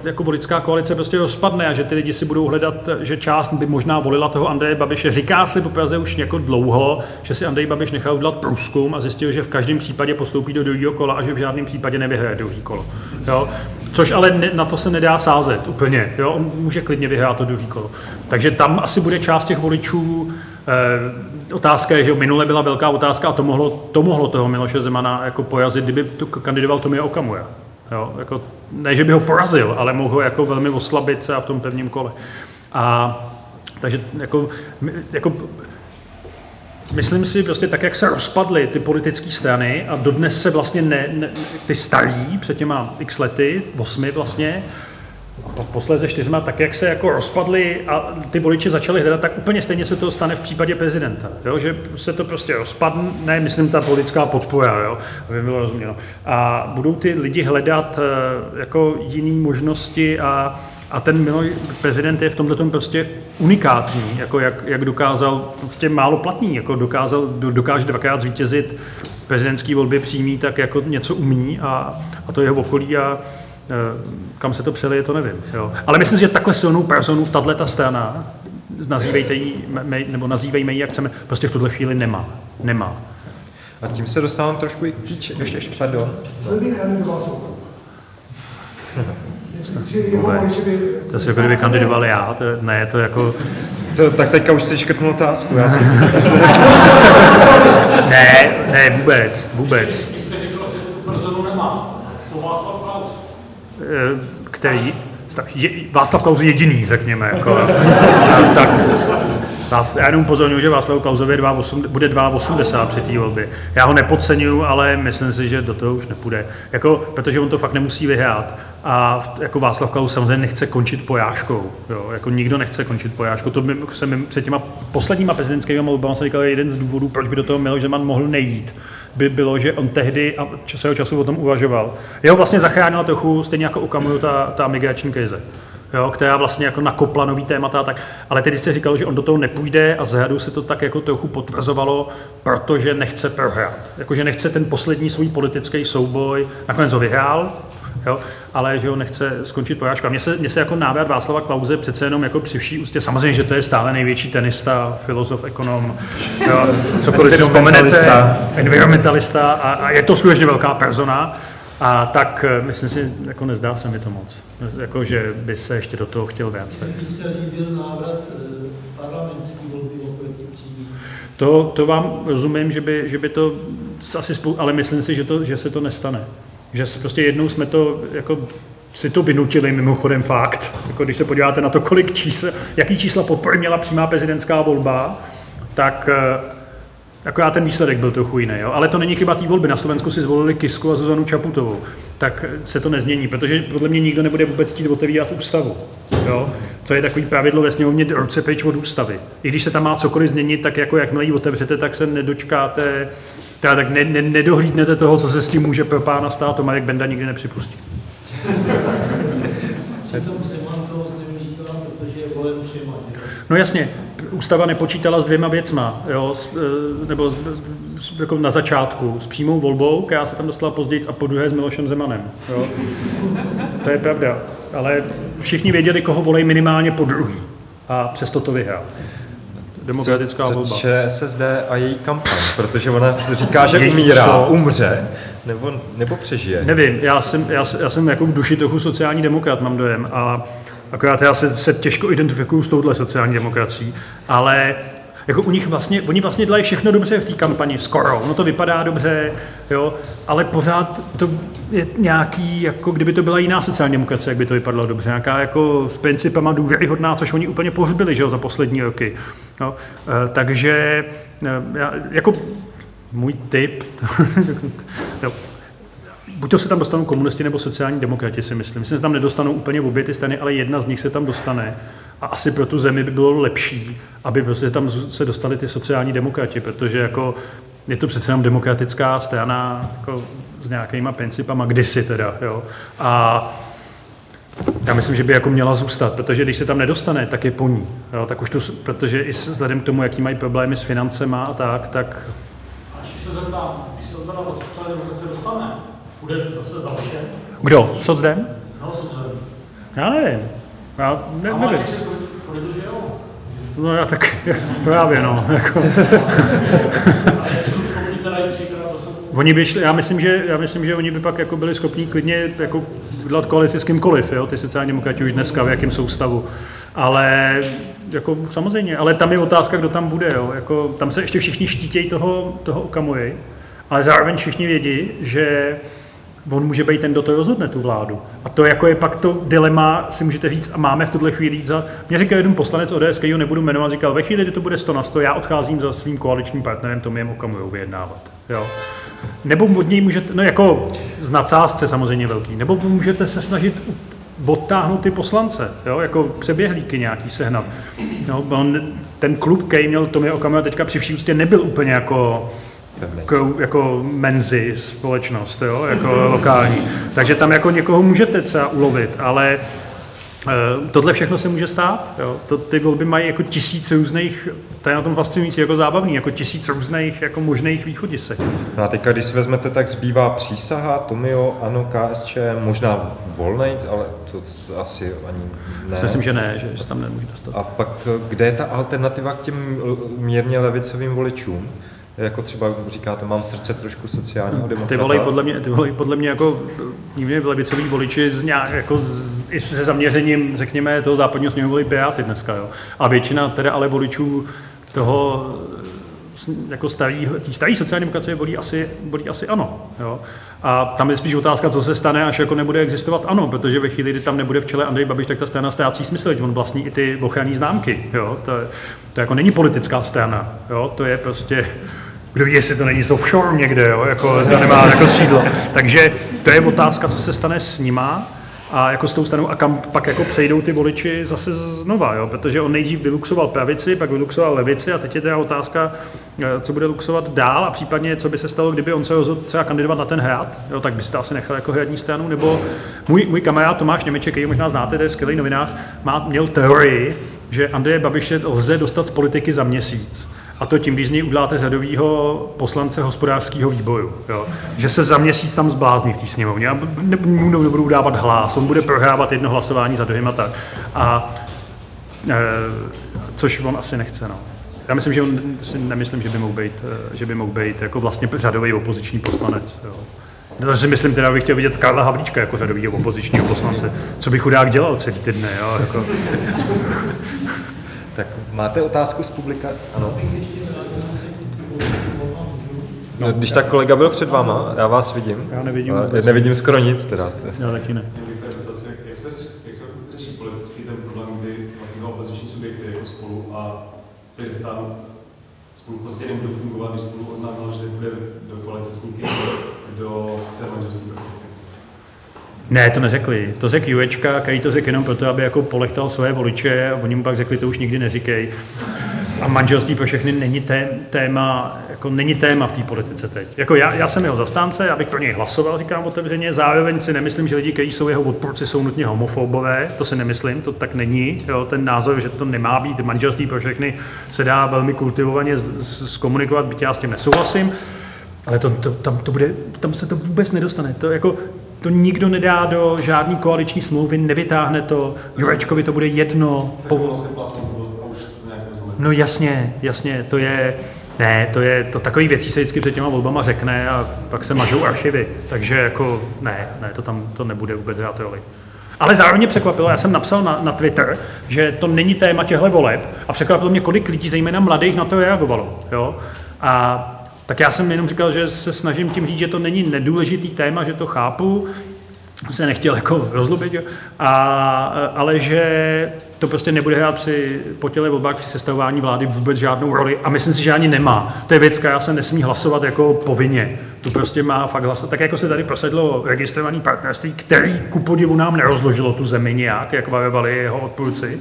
jako voličská koalice prostě rozpadne a že ty lidi si budou hledat, že část by možná volila toho Andreje Babiše. Říká se po Praze už jako dlouho, že si Andrej Babiš nechal udělat průzkum a zjistil, že v každém případě postoupí do druhého kola a že v žádném případě nevyhraje druhý kolo. Jo? Což ale ne, na to se nedá sázet úplně. Jo? On může klidně vyhrát to druhý kolo. Takže tam asi bude část těch voličů Eh, otázka je, že minule byla velká otázka a to mohlo, to mohlo toho Miloše Zemana jako porazit, kdyby to kandidoval Tomio Okamura. Jo, jako, ne, že by ho porazil, ale mohl ho jako velmi oslabit se a v tom pevním kole. A takže jako, jako Myslím si prostě tak, jak se rozpadly ty politické strany a dodnes se vlastně ne, ne, ty starý před těma x lety, osmi vlastně, posledně čtyřma, tak jak se jako rozpadly a ty voliči začali hledat, tak úplně stejně se to stane v případě prezidenta. Jo? Že se to prostě rozpadne, myslím ta politická podpora, jo? aby bylo rozuměno. A budou ty lidi hledat eh, jako jiné možnosti a a ten Miloš prezident je v tom prostě unikátní, jako jak, jak dokázal, prostě málo platný, jako dokázal, dokáže dvakrát zvítězit prezidentský volby přímý, tak jako něco umí a, a to jeho okolí a, kam se to přelije, to nevím. Jo. Ale myslím, že takhle silnou personu tahle ta strana, nazývejte jí, nebo nazývejme ji, jak chceme, prostě v tuhle chvíli nemá. Nemá. A tím se dostávám trošku i k Ještě, ještě, pardon. Co by kandidoval? Vůbec. To si jako kdyby kandidoval já, to, ne, to jako... To, tak teďka už si škrtnul otázku, já jsem si... ne, ne, vůbec, vůbec. Který, tak je, Václav Klaus jediný, řekněme. Jako, tak, já jenom upozorňuji, že Václav Klausovi 2,8, bude 2,80 při té volbě. Já ho nepodceňuju, ale myslím si, že do toho už nepůjde. Jako, protože on to fakt nemusí vyhrát. A jako Václav Klaus samozřejmě nechce končit pojážkou. Jo? Jako nikdo nechce končit pojážkou. To by se mi před těma posledníma prezidentskými volbami se říkal jeden z důvodů, proč by do toho Miloš Zeman mohl nejít by bylo, že on tehdy a svého času o tom uvažoval. Jeho vlastně zachránila trochu, stejně jako Okamuru, ta, ta migrační krize. Jo, která vlastně jako nakopla nový témata, tak, ale tedy se říkalo, že on do toho nepůjde a zhradu se to tak jako trochu potvrzovalo, protože nechce prohrát. Jakože nechce ten poslední svůj politický souboj, nakonec ho vyhrál, jo, ale že ho nechce skončit porážka. Mně se, mně se jako návrat Václava Klauze přece jenom jako při vší ústě, samozřejmě, že to je stále největší tenista, filozof, ekonom, jo, cokoliv si vzpomenete, environmentalista a, a, je to skutečně velká persona. A tak eh, myslím si, jako nezdá se mi to moc, jako, že by se ještě do toho chtěl návrat eh, parlamentský volby oproti to, to vám rozumím, že by, že by to asi spolu, ale myslím si, že, to, že se to nestane. Že prostě jednou jsme to jako si to vynutili mimochodem fakt. Jako když se podíváte na to, kolik čísel, jaký čísla podpory měla přímá prezidentská volba, tak eh, jako já ten výsledek byl trochu jiný, jo? ale to není chyba té volby. Na Slovensku si zvolili Kisku a Zuzanu Čaputovou. Tak se to nezmění, protože podle mě nikdo nebude vůbec chtít otevírat ústavu. Jo? To je takový pravidlo ve sněmovně ruce pryč od ústavy. I když se tam má cokoliv změnit, tak jako jakmile ji otevřete, tak se nedočkáte teda tak ne, ne, nedohlídnete toho, co se s tím může pro pána stát, to Marek Benda nikdy nepřipustí. No jasně, ústava nepočítala s dvěma věcma, jo, s, eh, nebo s, jako na začátku, s přímou volbou, která se tam dostala později, a po druhé s Milošem Zemanem. Jo. To je pravda, ale všichni věděli, koho volej minimálně po druhý. A přesto to vyhrál. Demokratická co, volba. co ČSSD a její kampaň, protože ona říká, že Její umírá, co? umře, nebo, nebo přežije. Nevím, já jsem, já, jsem- já jsem jako v duši trochu sociální demokrat, mám dojem, a akorát já se, se těžko identifikuju s touhle sociální demokracií, ale jako u nich vlastně, oni vlastně dělají všechno dobře v té kampani, skoro, ono to vypadá dobře, jo, ale pořád to je nějaký, jako kdyby to byla jiná sociální demokracie, jak by to vypadalo dobře, nějaká jako s principama důvěryhodná, což oni úplně pohřbili, že jo, za poslední roky. No, takže eh, já, jako můj tip, jo, buď to se tam dostanou komunisti nebo sociální demokrati, si myslím. Myslím, že se tam nedostanou úplně v obě ty strany, ale jedna z nich se tam dostane. A asi pro tu zemi by bylo lepší, aby prostě tam se dostali ty sociální demokrati, protože jako je to přece jenom demokratická strana jako s nějakýma principama, kdysi teda, jo. A já myslím, že by jako měla zůstat, protože když se tam nedostane, tak je po ní. Jo, tak už to, protože i vzhledem k tomu, jaký mají problémy s financema a tak, tak A když se zeptám, když se odběrla ta sociální demokracie dostane, bude zase další? kdo? Socdem? No, sociální. Já nevím. Já ne, nevím. Maček si tvrdil, že jo. No já tak právě no. Jako. Oni by šli, já myslím, že, já myslím, že oni by pak jako byli schopni klidně jako udělat koalici s kýmkoliv, jo, ty sociální demokrati už dneska, v jakém soustavu. Ale jako samozřejmě, ale tam je otázka, kdo tam bude, jo. Jako, tam se ještě všichni štítějí toho, toho Okamury, ale zároveň všichni vědí, že on může být ten, kdo to rozhodne, tu vládu. A to jako je pak to dilema, si můžete říct, a máme v tuhle chvíli jít za... Mě říkal jeden poslanec ODS, ho nebudu jmenovat, říkal, ve chvíli, kdy to bude 100 na 100, já odcházím za svým koaličním partnerem Tomiem Okamurou vyjednávat. Jo. Nebo od něj můžete, no jako z nadsázce samozřejmě velký, nebo můžete se snažit odtáhnout ty poslance, jo, jako přeběhlíky nějaký sehnat. No, on, ten klub, který měl Tomie Okamura teďka při vší úctě, nebyl úplně jako jako, jako menzi společnost, jo, jako lokální. Takže tam jako někoho můžete třeba ulovit, ale eh, tohle všechno se může stát. Jo. To, ty volby mají jako tisíc různých, to je na tom fascinující, jako zábavný, jako tisíc různých jako možných východisek. No a teďka, když si vezmete, tak zbývá přísaha, Tomio, ano, KSČ, možná volnej, ale to asi ani ne. Myslím, že ne, že, se tam nemůže dostat. A pak, kde je ta alternativa k těm mírně levicovým voličům? Jako třeba říkáte, mám srdce trošku sociálního Ty demokrata. volej podle mě, ty volej podle mě jako někdy levicoví voliči z nějak, jako z, i se zaměřením, řekněme, toho západního směru volí Piráty dneska, jo. A většina teda ale voličů toho jako starý, tý starý sociální demokracie volí asi, volí asi ano. Jo? A tam je spíš otázka, co se stane, až jako nebude existovat ano, protože ve chvíli, kdy tam nebude v čele Andrej Babiš, tak ta strana ztrácí smysl, on vlastní i ty ochranné známky. Jo? To, to jako není politická strana, jo? to je prostě kdo ví, jestli to není z offshore někde, jo? Jako, to nemá jako sídlo. Takže to je otázka, co se stane s nima a jako s tou stranou a kam pak jako přejdou ty voliči zase znova, jo? protože on nejdřív vyluxoval pravici, pak vyluxoval levici a teď je teda otázka, eh, co bude luxovat dál a případně, co by se stalo, kdyby on se rozhodl třeba kandidovat na ten hrad, jo? tak byste asi nechal jako hradní stranu, nebo můj, můj kamarád Tomáš Němeček, který možná znáte, to je skvělý novinář, má, měl teorii, že Andreje Babiše lze dostat z politiky za měsíc. A to tím, když z něj uděláte řadovýho poslance hospodářského výboru. Jo. Že se za měsíc tam zblázní v té sněmovně a mu nebudou dávat hlas, on bude prohrávat jedno hlasování za druhým a tak. A e, což on asi nechce. No. Já myslím, že on si nemyslím, že by mohl být, eh, že by mohl být jako vlastně řadový opoziční poslanec. Jo. To si myslím, teda bych chtěl vidět Karla Havlíčka jako řadovýho opozičního poslance. Co by chudák dělal celý ty dny, jo? Jako, Tak máte otázku z publika? Ano. No, když tak kolega byl před váma, já vás vidím. Já nevidím vůbec. nevidím skoro nic teda. já taky ne. Jak, se, jak se řeší politicky ten problém, kdy vlastně dva opoziční subjekty jako spolu a spolu prostě nebudou fungovat, když spolu oznámil, že bude do koalice s někým, kdo chce manželství. Ne, to neřekli. To řekl Jurečka, který to řekl jenom proto, aby jako polechtal své voliče a oni mu pak řekli, to už nikdy neříkej. A manželství pro všechny není té, téma, jako není téma v té politice teď. Jako já, já jsem jeho zastánce, abych pro něj hlasoval, říkám otevřeně. Zároveň si nemyslím, že lidi, kteří jsou jeho odpůrci, jsou nutně homofobové. To si nemyslím, to tak není. Jo, ten názor, že to nemá být manželství pro všechny, se dá velmi kultivovaně zkomunikovat, byť já s tím nesouhlasím. Ale to, to, tam, to bude, tam se to vůbec nedostane. To, jako, to nikdo nedá do žádný koaliční smlouvy, nevytáhne to, Jurečkovi to bude jedno. Povol... No jasně, jasně, to je, ne, to je, to takový věcí se vždycky před těma volbama řekne a pak se mažou archivy, takže jako ne, ne, to tam to nebude vůbec hrát roli. Ale zároveň mě překvapilo, já jsem napsal na, na Twitter, že to není téma těchto voleb a překvapilo mě, kolik lidí, zejména mladých, na to reagovalo. Jo? A tak já jsem jenom říkal, že se snažím tím říct, že to není nedůležitý téma, že to chápu, se nechtěl jako rozlubit, jo? A, ale že to prostě nebude hrát při potěle volbách při sestavování vlády vůbec žádnou roli a myslím si, že ani nemá. To je věc, která se nesmí hlasovat jako povinně. Tu prostě má fakt hlasovat. Tak jako se tady prosedlo registrovaný partnerství, který ku podivu nám nerozložilo tu zemi nějak, jak varovali jeho odpůrci.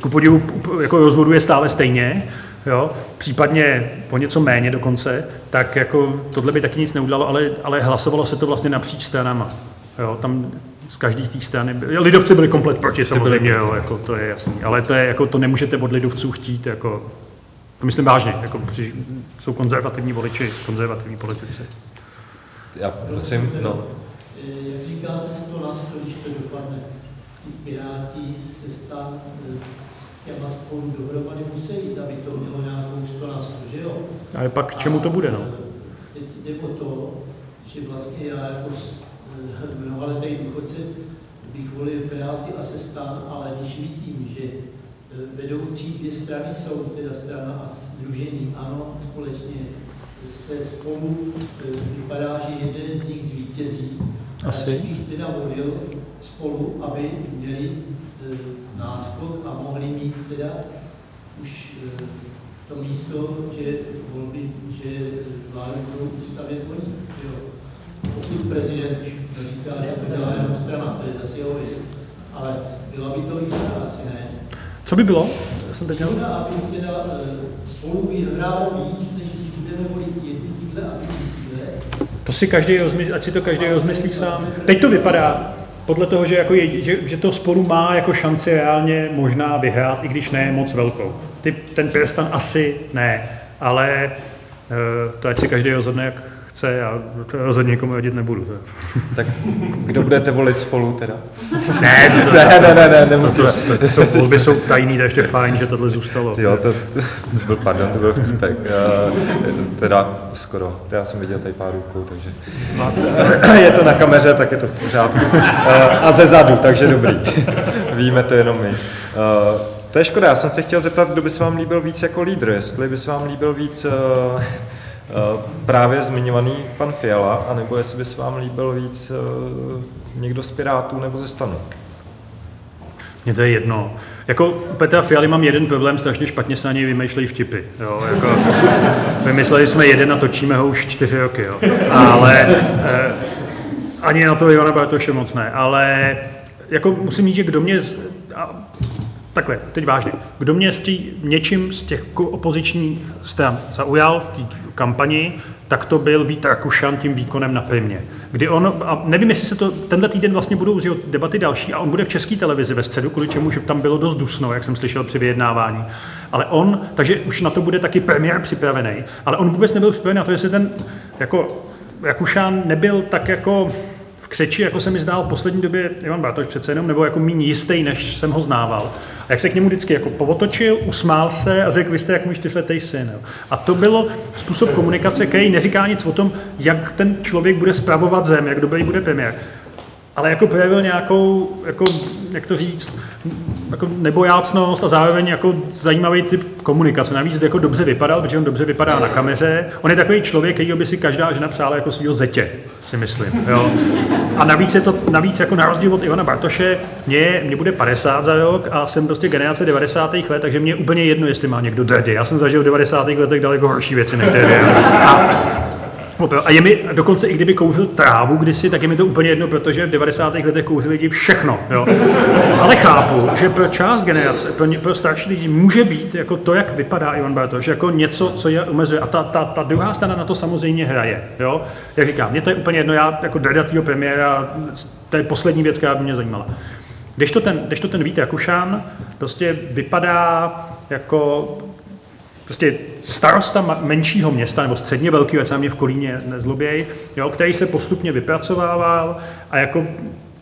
Ku podivu jako rozvoduje stále stejně, jo, případně po něco méně dokonce, tak jako tohle by taky nic neudělalo, ale, ale hlasovalo se to vlastně napříč stranama. Jo, tam z každé té strany. Lidovci byli komplet proti samozřejmě, jo, jako to je jasný. Ale to, je, jako, to nemůžete od lidovců chtít. Jako, to myslím vážně, jako, jsou konzervativní voliči, konzervativní politici. Já prosím, no. Jak říkáte 100 na 100, když to dopadne, Piráti se stan s těma spolu dohromady musí jít, aby to mělo nějakou 100 na 100, že jo? Ale pak k čemu to bude, no? Teď jde o to, že vlastně já jako mnohaletý důchodce bych volil Piráty a Sestan, ale když vidím, že e, vedoucí dvě strany jsou, teda strana a združení, ano, společně se spolu e, vypadá, že jeden z nich zvítězí. Asi. bych teda volil spolu, aby měli náskok a mohli mít teda už to místo, že volby, že vlády budou ustavět oni. Pokud prezident říká, že to dělá jenom strana, to je zase jeho věc, ale byla by to výhoda asi ne. Co by bylo? Já jsem teď Výhoda, aby teda eh, spolu vyhrálo víc, než když budeme volit jedny tyhle a tyhle. To si každý rozmyslí, ať si to každý rozmyslí sám. Teď to vypadá, podle toho, že, jako je, že, že to spolu má jako šanci reálně možná vyhrát, i když ne moc velkou. Ty, ten Pirstan asi ne, ale e, to ať si každý rozhodne, jak chce, já to rozhodně nikomu radit nebudu. To. Tak kdo budete volit spolu teda? Ne, to, ne, ne, ne, ne, nemusíme. To, to, to, jsou, volby jsou tajný, to je ještě fajn, že tohle zůstalo. Jo, to, to, to byl, pardon, to byl vtípek. Teda skoro, já jsem viděl tady pár rukou, takže je to na kameře, tak je to v pořádku. A ze zadu, takže dobrý. Víme to jenom my. To je škoda, já jsem se chtěl zeptat, kdo by se vám líbil víc jako lídr, jestli by se vám líbil víc Eh, právě zmiňovaný pan Fiala, anebo jestli by se vám líbil víc eh, někdo z Pirátů nebo ze stanu? Mně to je jedno. Jako u Petra Fialy mám jeden problém, strašně špatně se na něj vymýšlejí vtipy. Jo? Jako, vymysleli jsme jeden a točíme ho už čtyři roky. Jo? Ale eh, ani na to Ivana Bartoše moc ne. Ale jako musím říct, že kdo mě... A, takhle, teď vážně. Kdo mě v tý, něčím z těch opozičních stran zaujal v té kampani, tak to byl Vít Rakušan tím výkonem na Primě. Kdy on, a nevím, jestli se to, tenhle týden vlastně budou že, debaty další a on bude v české televizi ve středu, kvůli čemu, že tam bylo dost dusno, jak jsem slyšel při vyjednávání. Ale on, takže už na to bude taky premiér připravený, ale on vůbec nebyl připravený na to, jestli ten, jako, Rakušan nebyl tak jako křeči, jako se mi zdál v poslední době Ivan Bartoš přece jenom, nebo jako méně jistý, než jsem ho znával. A jak se k němu vždycky jako povotočil, usmál se a řekl, vy jste jak můj čtyřletý syn. Jo. A to bylo způsob komunikace, který neříká nic o tom, jak ten člověk bude spravovat zem, jak dobrý bude premiér. Ale jako projevil nějakou, jako, jak to říct, jako nebojácnost a zároveň jako zajímavý typ komunikace. Navíc jako dobře vypadal, protože on dobře vypadá na kameře. On je takový člověk, který by si každá žena přála jako svého zetě, si myslím. Jo. A navíc je to, navíc jako na rozdíl od Ivana Bartoše, mě, mě bude 50 za rok a jsem prostě generace 90. let, takže mě je úplně jedno, jestli má někdo dredy. Já jsem zažil v 90. letech daleko horší věci než dredy. A A je mi dokonce, i kdyby kouřil trávu kdysi, tak je mi to úplně jedno, protože v 90. letech kouřili lidi všechno. Jo. Ale chápu, že pro část generace, pro, ně, pro starší lidi může být jako to, jak vypadá Ivan Bartoš, jako něco, co je omezuje. A ta, ta, ta druhá strana na to samozřejmě hraje. Jo. Jak říkám, mě to je úplně jedno, já jako drdatýho premiéra, to je poslední věc, která by mě zajímala. Když to ten, když to ten Vít Jakušan prostě vypadá jako prostě starosta menšího města, nebo středně velkého, ať mě v Kolíně nezloběj, jo, který se postupně vypracovával a jako,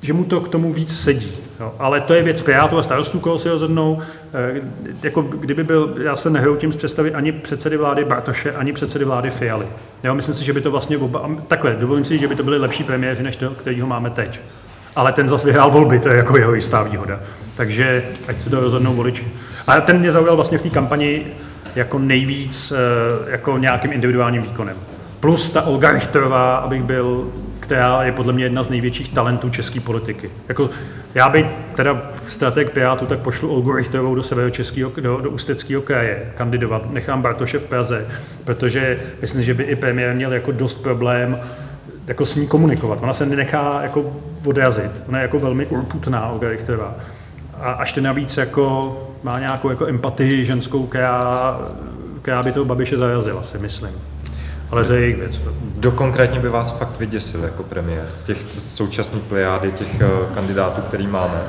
že mu to k tomu víc sedí. Jo. Ale to je věc Pirátů a starostů, koho si rozhodnou. E, jako kdyby byl, já se nehroutím z představy ani předsedy vlády Bartoše, ani předsedy vlády Fialy. Jo, myslím si, že by to vlastně oba, takhle, dovolím si, že by to byly lepší premiéři, než to, kterýho máme teď. Ale ten zase vyhrál volby, to je jako jeho jistá výhoda. Takže ať se to rozhodnou voliči. A ten mě zaujal vlastně v té kampani, jako nejvíc eh, jako nějakým individuálním výkonem. Plus ta Olga Richterová, abych byl, která je podle mě jedna z největších talentů české politiky. Jako, já bych teda strateg Pirátu, tak pošlu Olgu Richterovou do severočeského, do, do Ústeckého kraje kandidovat. Nechám Bartoše v Praze, protože myslím, že by i premiér měl jako dost problém jako s ní komunikovat. Ona se nenechá jako odrazit. Ona je jako velmi urputná, Olga Richterová. A až to navíc jako má nějakou jako empatii ženskou, která, která by toho Babiše zarazila, si myslím. Ale to je jejich věc. Kdo konkrétně by vás fakt vyděsil jako premiér z těch současných plejády, těch uh, kandidátů, který máme?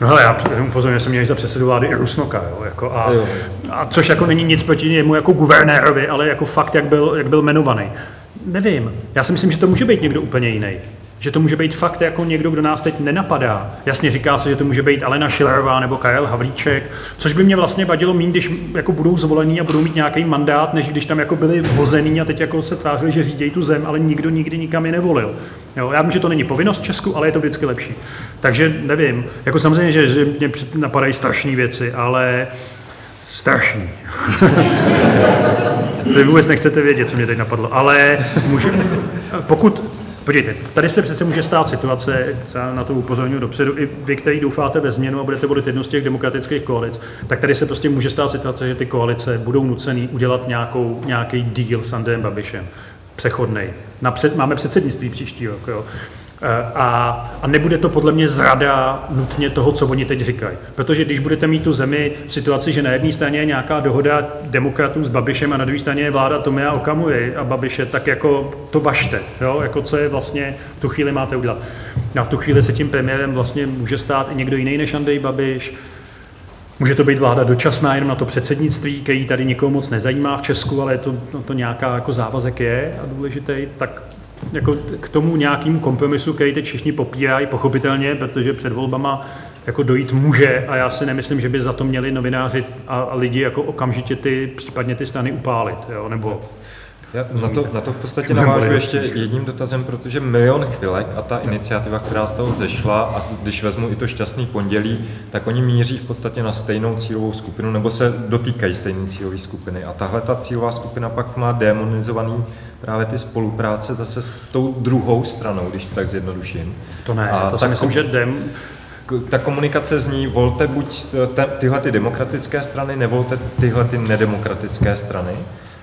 No hele, já upozorňuji, že jsem měl za předsedu vlády i Rusnoka, jo, jako a, jo. a, což jako není nic proti němu jako guvernérovi, ale jako fakt, jak byl, jak byl jmenovaný. Nevím, já si myslím, že to může být někdo úplně jiný že to může být fakt jako někdo, kdo nás teď nenapadá. Jasně říká se, že to může být Alena Šilerová nebo Karel Havlíček, což by mě vlastně vadilo méně, když jako budou zvolení a budou mít nějaký mandát, než když tam jako byli vhozený a teď jako se tvářili, že řídějí tu zem, ale nikdo nikdy nikam je nevolil. Jo, já vím, že to není povinnost v Česku, ale je to vždycky lepší. Takže nevím, jako samozřejmě, že, že mě napadají strašné věci, ale strašný. Vy vůbec nechcete vědět, co mě teď napadlo, ale může, pokud Podívejte, tady se přece může stát situace, já na to upozorňuji dopředu, i vy, kteří doufáte ve změnu a budete volit jednu z těch demokratických koalic, tak tady se prostě může stát situace, že ty koalice budou nucený udělat nějakou, nějaký deal s Andrejem Babišem. Přechodnej. Napřed, máme předsednictví příští rok. Jo. Eh, a, a nebude to podle mě zrada nutně toho, co oni teď říkají. Protože když budete mít tu zemi v situaci, že na jedné straně je nějaká dohoda demokratů s Babišem a na druhé straně je vláda Tomia Okamury a Babiše, tak jako to vašte, jo? jako co je vlastně v tu chvíli máte udělat. No a v tu chvíli se tím premiérem vlastně může stát i někdo jiný než Andrej Babiš, Může to být vláda dočasná jenom na to předsednictví, který tady nikoho moc nezajímá v Česku, ale to, to, nějaká jako závazek je a důležitý, tak jako k tomu nějakým kompromisu, který teď všichni popírají, pochopitelně, protože před volbama jako dojít může a já si nemyslím, že by za to měli novináři a, a lidi jako okamžitě ty, případně ty strany upálit, jo, nebo já na, to, na to v podstatě navážu ještě jedním dotazem, protože milion chvilek a ta iniciativa, která z toho zešla, a když vezmu i to šťastný pondělí, tak oni míří v podstatě na stejnou cílovou skupinu, nebo se dotýkají stejné cílové skupiny. A tahle ta cílová skupina pak má demonizovaný právě ty spolupráce zase s tou druhou stranou, když to tak zjednoduším. To ne, a to si myslím, že dem, ta komunikace zní, volte buď tyhle ty demokratické strany, nevolte tyhle ty nedemokratické strany.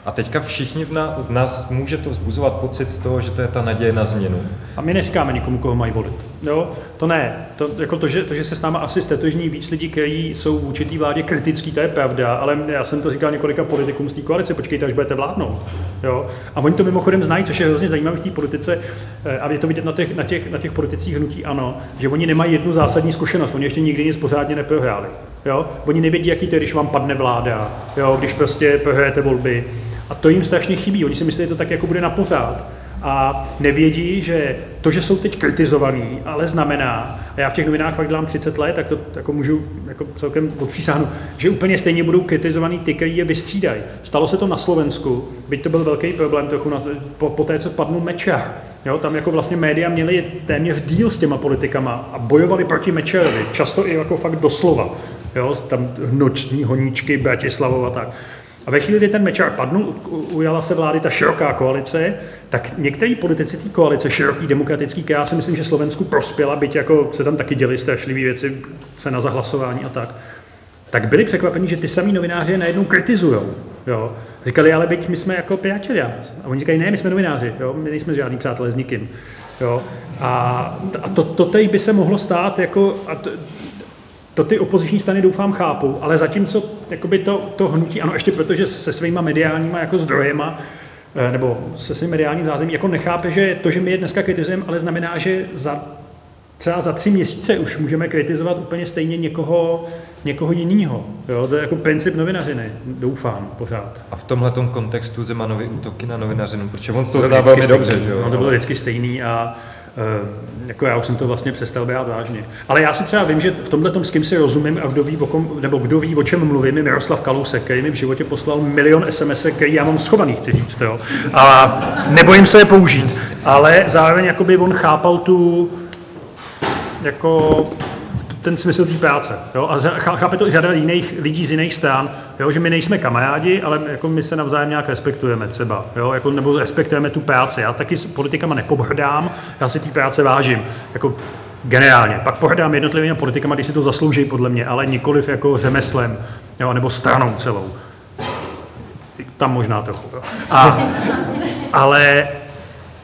A teďka všichni v, nás, v nás může to vzbuzovat pocit toho, že to je ta naděje na změnu. A my neříkáme nikomu, koho mají volit. Jo? To ne. To, jako to, že, to, že se s náma asi stetožní víc lidí, kteří jsou v určitý vládě kritický, to je pravda, ale já jsem to říkal několika politikům z té koalice, počkejte, až budete vládnout. Jo? A oni to mimochodem znají, což je hrozně zajímavé v té politice, eh, a je to vidět na těch, na, těch, na těch politicích hnutí ano, že oni nemají jednu zásadní zkušenost, oni ještě nikdy nic pořádně neprohráli. Jo? Oni nevědí, jaký to je, když vám padne vláda, jo? když prostě prohrajete volby. A to jim strašně chybí. Oni si myslí, že to tak jako bude na pořád. A nevědí, že to, že jsou teď kritizovaní, ale znamená, a já v těch novinách fakt dělám 30 let, tak to jako můžu jako celkem odpřísáhnu, že úplně stejně budou kritizovaní ty, kteří je vystřídají. Stalo se to na Slovensku, byť to byl velký problém trochu na, po, po té, co padnul Mečer. Jo, tam jako vlastně média měli téměř díl s těma politikama a bojovali proti Mečerovi, často i jako fakt doslova. Jo, tam noční honíčky Bratislavova a tak. A ve chvíli, kdy ten mečar padnul, ujala se vlády ta široká koalice, tak některý politici té koalice, široký demokratický, která si myslím, že Slovensku prospěla, byť jako se tam taky děli strašlivé věci, cena za hlasování a tak, tak byli překvapeni, že ty samý novináři je najednou kritizují. Jo. Říkali, ale byť my jsme jako přátelé. A oni říkají, ne, my jsme novináři, jo, my nejsme žádní přátelé s nikým. Jo. A, a to, to teď by se mohlo stát, jako, a to, to ty opoziční strany doufám chápou, ale zatímco jakoby to, to hnutí, ano, ještě protože se svýma mediálníma jako zdrojema, eh, nebo se svým mediálním zázemím, jako nechápe, že to, že my je dneska kritizujeme, ale znamená, že za třeba za tři měsíce už můžeme kritizovat úplně stejně někoho, někoho jiného. Jo? To je jako princip novinařiny, doufám pořád. A v tomhle kontextu Zemanovy útoky na novinařinu, protože on to zná velmi dobře. Že jo? No, to bylo vždycky stejný a jako já už jsem to vlastně přestal brát vážně. Ale já si třeba vím, že v tomhle tom s kým si rozumím a kdo ví, o kom, nebo kdo ví, o čem mluvím, je Miroslav Kalousek, který mi v životě poslal milion SMS, který já mám schovaný, chci říct. Jo. A nebojím se je použít. Ale zároveň jakoby on chápal tu, jako ten smysl té práce. Jo? A chápe to i řada jiných lidí z jiných stran, jo? že my nejsme kamarádi, ale jako my se navzájem nějak respektujeme třeba, jo? Jako, nebo respektujeme tu práci. Já taky s politikama nepobrdám, já si té práce vážím. Jako generálně. Pak pohrdám jednotlivými politikama, když si to zaslouží podle mě, ale nikoliv jako řemeslem, jo? nebo stranou celou. Tam možná trochu. A, ale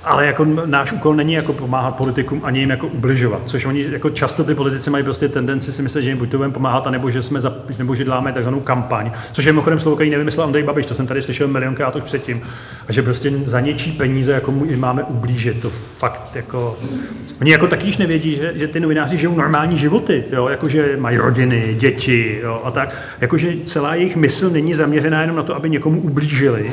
ale jako náš úkol není jako pomáhat politikům ani jim jako ubližovat, což oni jako často ty politici mají prostě tendenci si myslet, že jim buď to budeme pomáhat, nebo že jsme za, nebo že děláme takzvanou kampaň, což je mimochodem slovo, který nevymyslel Andrej Babiš, to jsem tady slyšel milionkrát už předtím, a že prostě za něčí peníze jako mu máme ublížit, to fakt jako, oni jako taky již nevědí, že, že ty novináři žijou normální životy, jo, jakože mají rodiny, děti, jo, a tak, jakože celá jejich mysl není zaměřená jenom na to, aby někomu ublížili,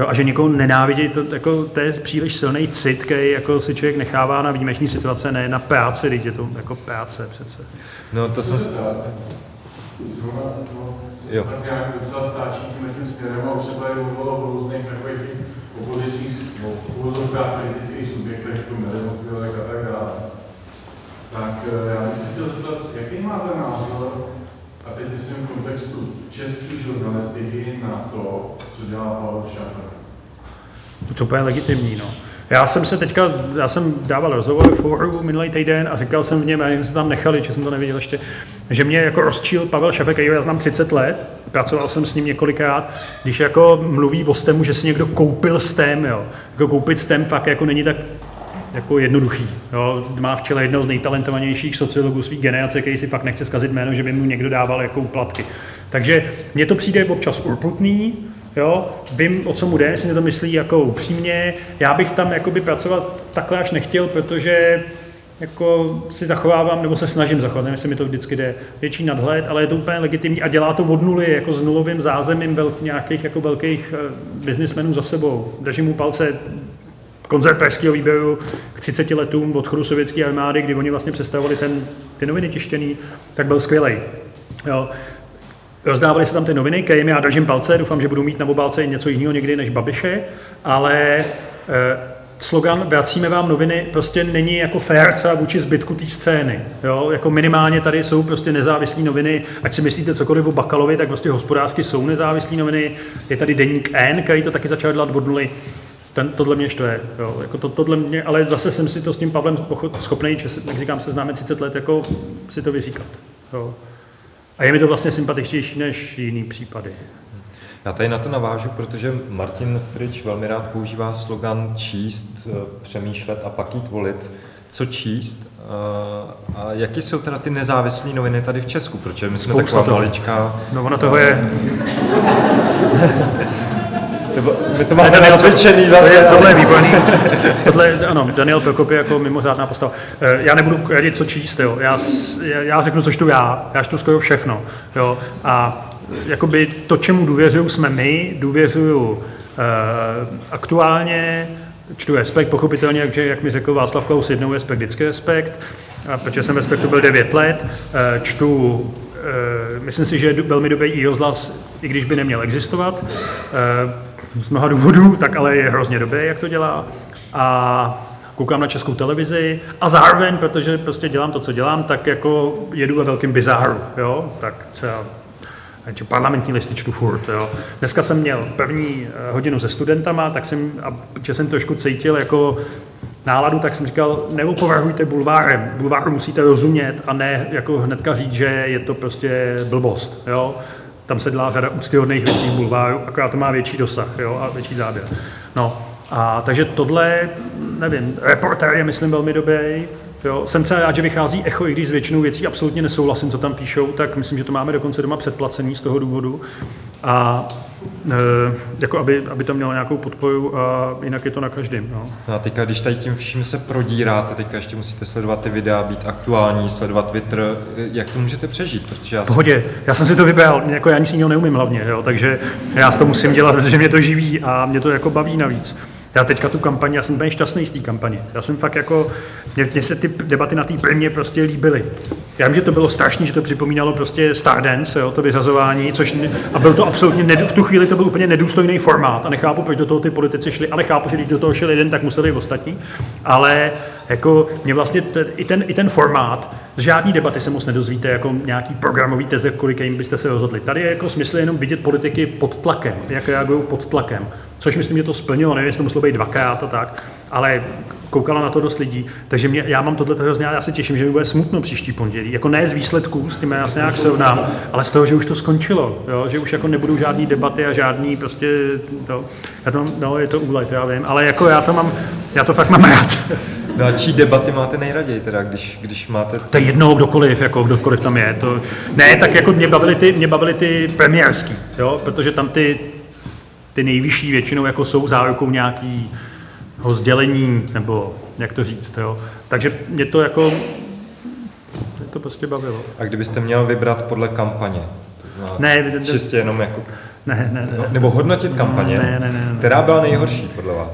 Jo, a že někoho nenávidí, to, jako, to je příliš silný cit, který jako si člověk nechává na výjimečné situace, ne na práci, když je to jako práce přece. No to jsem... Zrovna, jo. tak nějak docela stáčí tím tím směrem a už se tady mluvilo o různých takových opozičních, no, uvozovkách kritických subjektech, jako Medemobilek a tak dále. Tak eh, já bych se chtěl zeptat, jaký máte názor a teď myslím v kontextu české žurnalistiky na to, co dělá Pavel Šafer. To je úplně legitimní, no. Já jsem se teďka, já jsem dával rozhovor v Fóru minulý týden a říkal jsem v něm, a jsem se tam nechali, že jsem to neviděl ještě, že mě jako rozčíl Pavel Šafek, který já znám 30 let, pracoval jsem s ním několikrát, když jako mluví o STEMu, že si někdo koupil STEM, jo. Jako koupit STEM fakt jako není tak jako jednoduchý. Jo. Má v čele jednoho z nejtalentovanějších sociologů svých generace, který si fakt nechce zkazit jméno, že by mu někdo dával jako platky. Takže mně to přijde občas urputný, Jo, vím, o co mu jde, jestli to myslí jako upřímně. Já bych tam jakoby pracovat takhle až nechtěl, protože jako si zachovávám, nebo se snažím zachovat, nevím, jestli mi to vždycky jde větší nadhled, ale je to úplně legitimní a dělá to od nuly, jako s nulovým zázemím velk, nějakých jako velkých uh, biznismenů za sebou. Držím mu palce, koncert pražského výběru k 30 letům odchodu sovětské armády, kdy oni vlastně představovali ten, ty noviny tištěný, tak byl skvělý. Rozdávali se tam ty noviny, kterým já držím palce, doufám, že budu mít na obálce něco jiného někdy než Babiše, ale eh, slogan Vracíme vám noviny prostě není jako fair třeba vůči zbytku té scény. Jo? Jako minimálně tady jsou prostě nezávislé noviny, ať si myslíte cokoliv o Bakalovi, tak prostě hospodářsky jsou nezávislé noviny. Je tady deník N, který to taky začal dělat od nuly ten, tohle mě štve, jo, jako to, tohle mě, ale zase jsem si to s tím Pavlem schopný, jak říkám, se známe 30 let, jako si to vyříkat. Jo. A je mi to vlastně sympatičtější než jiný případy. Já tady na to navážu, protože Martin Frič velmi rád používá slogan číst, eh, přemýšlet a pak jít volit. Co číst? Eh, a jaký jsou teda ty nezávislé noviny tady v Česku? Protože my jsme Spousta taková toho. maličká... No ono toho je... To, my to máme Daniel, nacvičený zase. Tohle je výborný. Tohle, ano, Daniel Prokop je jako mimořádná postava. Eh, já nebudu radit, co číst, jo. Já, já řeknu, co čtu já. Já čtu skoro všechno. Jo. A jakoby to, čemu důvěřuju, jsme my, důvěřuju uh, aktuálně, čtu Respekt, pochopitelně, takže jak mi řekl Václav Klaus, jednou Respekt, vždycky Respekt, a protože jsem Respektu byl 9 let, uh, čtu myslím si, že je velmi dobrý i rozhlas, i když by neměl existovat z mnoha důvodů, tak ale je hrozně dobrý, jak to dělá. A koukám na českou televizi a zároveň, protože prostě dělám to, co dělám, tak jako jedu ve velkém bizáru, jo, tak třeba parlamentní listy čtu furt. Jo. Dneska jsem měl první eh, hodinu se studentama, tak jsem, a že jsem trošku cítil jako náladu, tak jsem říkal, neopovrhujte bulvárem. Bulváru musíte rozumět a ne jako hnedka říct, že je to prostě blbost. Jo Tam se dělá řada úctyhodných věcí v bulváru, akorát to má větší dosah jo, a větší záběr. No, a takže tohle, nevím, reporter je, myslím, velmi dobrý. Jo, jsem celý rád, že vychází echo, i když s většinou věcí absolutně nesouhlasím, co tam píšou, tak myslím, že to máme dokonce doma předplacený z toho důvodu. A jako aby, aby to mělo nějakou podporu a jinak je to na každém. No. A teďka, když tady tím vším se prodíráte, teďka ještě musíte sledovat ty videa, být aktuální, sledovat Twitter, jak to můžete přežít? Protože já pohodě, já jsem si to vybral, jako já nic jiného neumím hlavně, jo, takže já to musím dělat, protože mě to živí a mě to jako baví navíc. Já teďka tu kampaň, já jsem úplně šťastný z té kampaně. Já jsem fakt jako, mě, mě se ty debaty na té primě prostě líbily. Já vím, že to bylo strašné, že to připomínalo prostě Stardance, jo, to vyřazování, což ne, a byl to absolutně, ned, v tu chvíli to byl úplně nedůstojný formát a nechápu, proč do toho ty politici šli, ale chápu, že když do toho šel jeden, tak museli i ostatní. Ale jako mě vlastně t, i, ten, i ten formát, z žádný debaty se moc nedozvíte, jako nějaký programový teze, kolik jim byste se rozhodli. Tady je jako smysl jenom vidět politiky pod tlakem, jak reagují pod tlakem což myslím, že to splnilo, nevím, jestli to muselo být dvakrát a tak, ale koukala na to dost lidí, takže mě, já mám tohle hrozně, já se těším, že mi bude smutno příští pondělí, jako ne z výsledků, s tím já se nějak srovnám, ale z toho, že už to skončilo, jo? že už jako nebudou žádný debaty a žádný prostě to, já to, no je to úlet, já vím, ale jako já to mám, já to fakt mám rád. No a čí debaty máte nejraději teda, když, když máte... To je jedno, kdokoliv, jako kdokoliv tam je. To, ne, tak jako mě bavily ty, mě bavily ty premiérský, jo? protože tam ty ty nejvyšší většinou jako jsou zárukou nějakého sdělení, nebo jak to říct. Jo. Takže mě to jako mě to prostě bavilo. A kdybyste měl vybrat podle kampaně? Ne, čistě jenom jako... Ne, ne, ne. Nebo hodnotit kampaně, ne, ne, ne, ne. která byla nejhorší podle vás?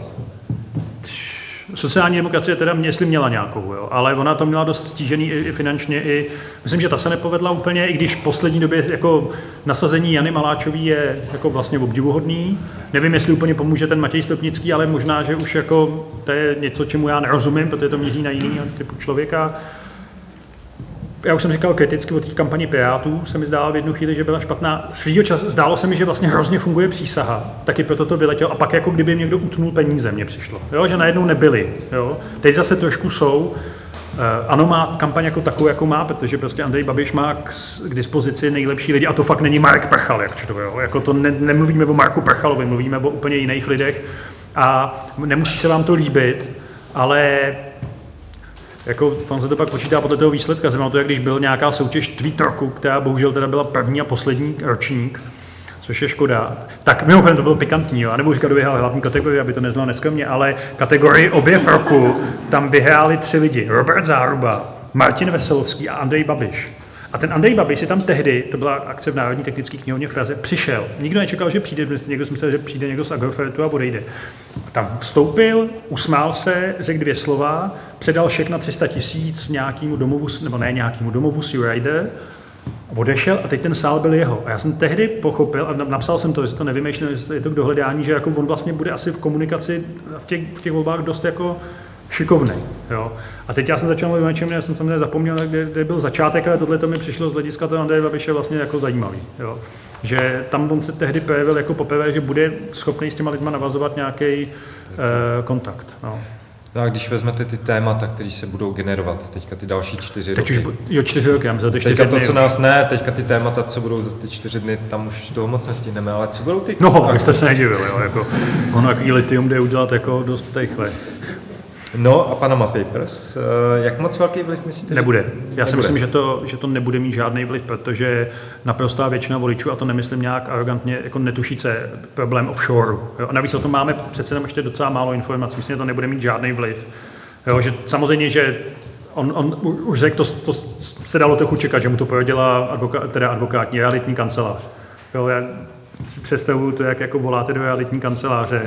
Sociální demokracie teda, jestli měla nějakou, jo, ale ona to měla dost stížený i, i finančně, i, myslím, že ta se nepovedla úplně, i když v poslední době jako nasazení Jany Maláčový je jako vlastně obdivuhodný. Nevím, jestli úplně pomůže ten Matěj Stopnický, ale možná, že už jako to je něco, čemu já nerozumím, protože to míří na jiný typu člověka já už jsem říkal kriticky o té kampani Pirátů, se mi zdálo v jednu chvíli, že byla špatná. Svýho času zdálo se mi, že vlastně hrozně funguje přísaha, taky proto to vyletělo. A pak jako kdyby jim někdo utnul peníze, mně přišlo. Jo? Že najednou nebyli. Jo? Teď zase trošku jsou. Eh, ano, má kampaň jako takovou, jako má, protože prostě Andrej Babiš má k, k dispozici nejlepší lidi a to fakt není Marek Prchal, jak čtu, jo? Jako to ne, nemluvíme o Marku Prchalovi, mluvíme o úplně jiných lidech a nemusí se vám to líbit, ale jako, on se to pak počítá podle toho výsledka. Znamená to, jak když byl nějaká soutěž Twitterku, která bohužel teda byla první a poslední ročník, což je škoda. Tak mimochodem to bylo pikantní, jo. říkat, kdo vyhrál hlavní kategorii, aby to neznělo neskromně, ale kategorii objev roku tam vyhráli tři lidi. Robert Záruba, Martin Veselovský a Andrej Babiš. A ten Andrej Babiš si tam tehdy, to byla akce v Národní technické knihovně v Praze, přišel. Nikdo nečekal, že přijde, někdo si myslel, že přijde někdo z Agrofertu a odejde. Tam vstoupil, usmál se, řekl dvě slova, předal šek na 300 tisíc nějakému domovu, nebo ne nějakému domovu Sea Rider, odešel a teď ten sál byl jeho. A já jsem tehdy pochopil, a napsal jsem to, že to nevymýšlím, že je to k dohledání, že jako on vlastně bude asi v komunikaci v těch, v těch volbách dost jako šikovný. Jo. A teď já jsem začal mluvit o něčem, já jsem samozřejmě zapomněl, kde, kde byl začátek, ale tohle to mi přišlo z hlediska toho Andreje Babiše vlastně jako zajímavý. Jo. Že tam on se tehdy projevil jako poprvé, že bude schopný s těma lidma navazovat nějaký eh, kontakt. No. No a když vezmete ty témata, které se budou generovat, teďka ty další čtyři Teď roky. už, jo, čtyři roky, já za ty teďka čtyři to, co dny, nás ne, teďka ty témata, co budou za ty čtyři dny, tam už toho moc nestihneme, ale co budou ty? No, abyste se nedivili, jo, jako, ono jaký litium jde udělat jako dost rychle. No a Panama Papers, eh, jak moc velký vliv myslíte? Nebude. Já si myslím, že to, že to nebude mít žádný vliv, protože naprostá většina voličů, a to nemyslím nějak arrogantně, jako netušíce problém offshore. Jo? A navíc o tom máme přece jenom ještě docela málo informací. Myslím, že to nebude mít žádný vliv. Jo? Že samozřejmě, že on, on už řekl, to, to, se dalo trochu čekat, že mu to porodila advoká, teda advokátní realitní kancelář. Jo? Já, si představuju to, jak jako voláte do realitní kanceláře,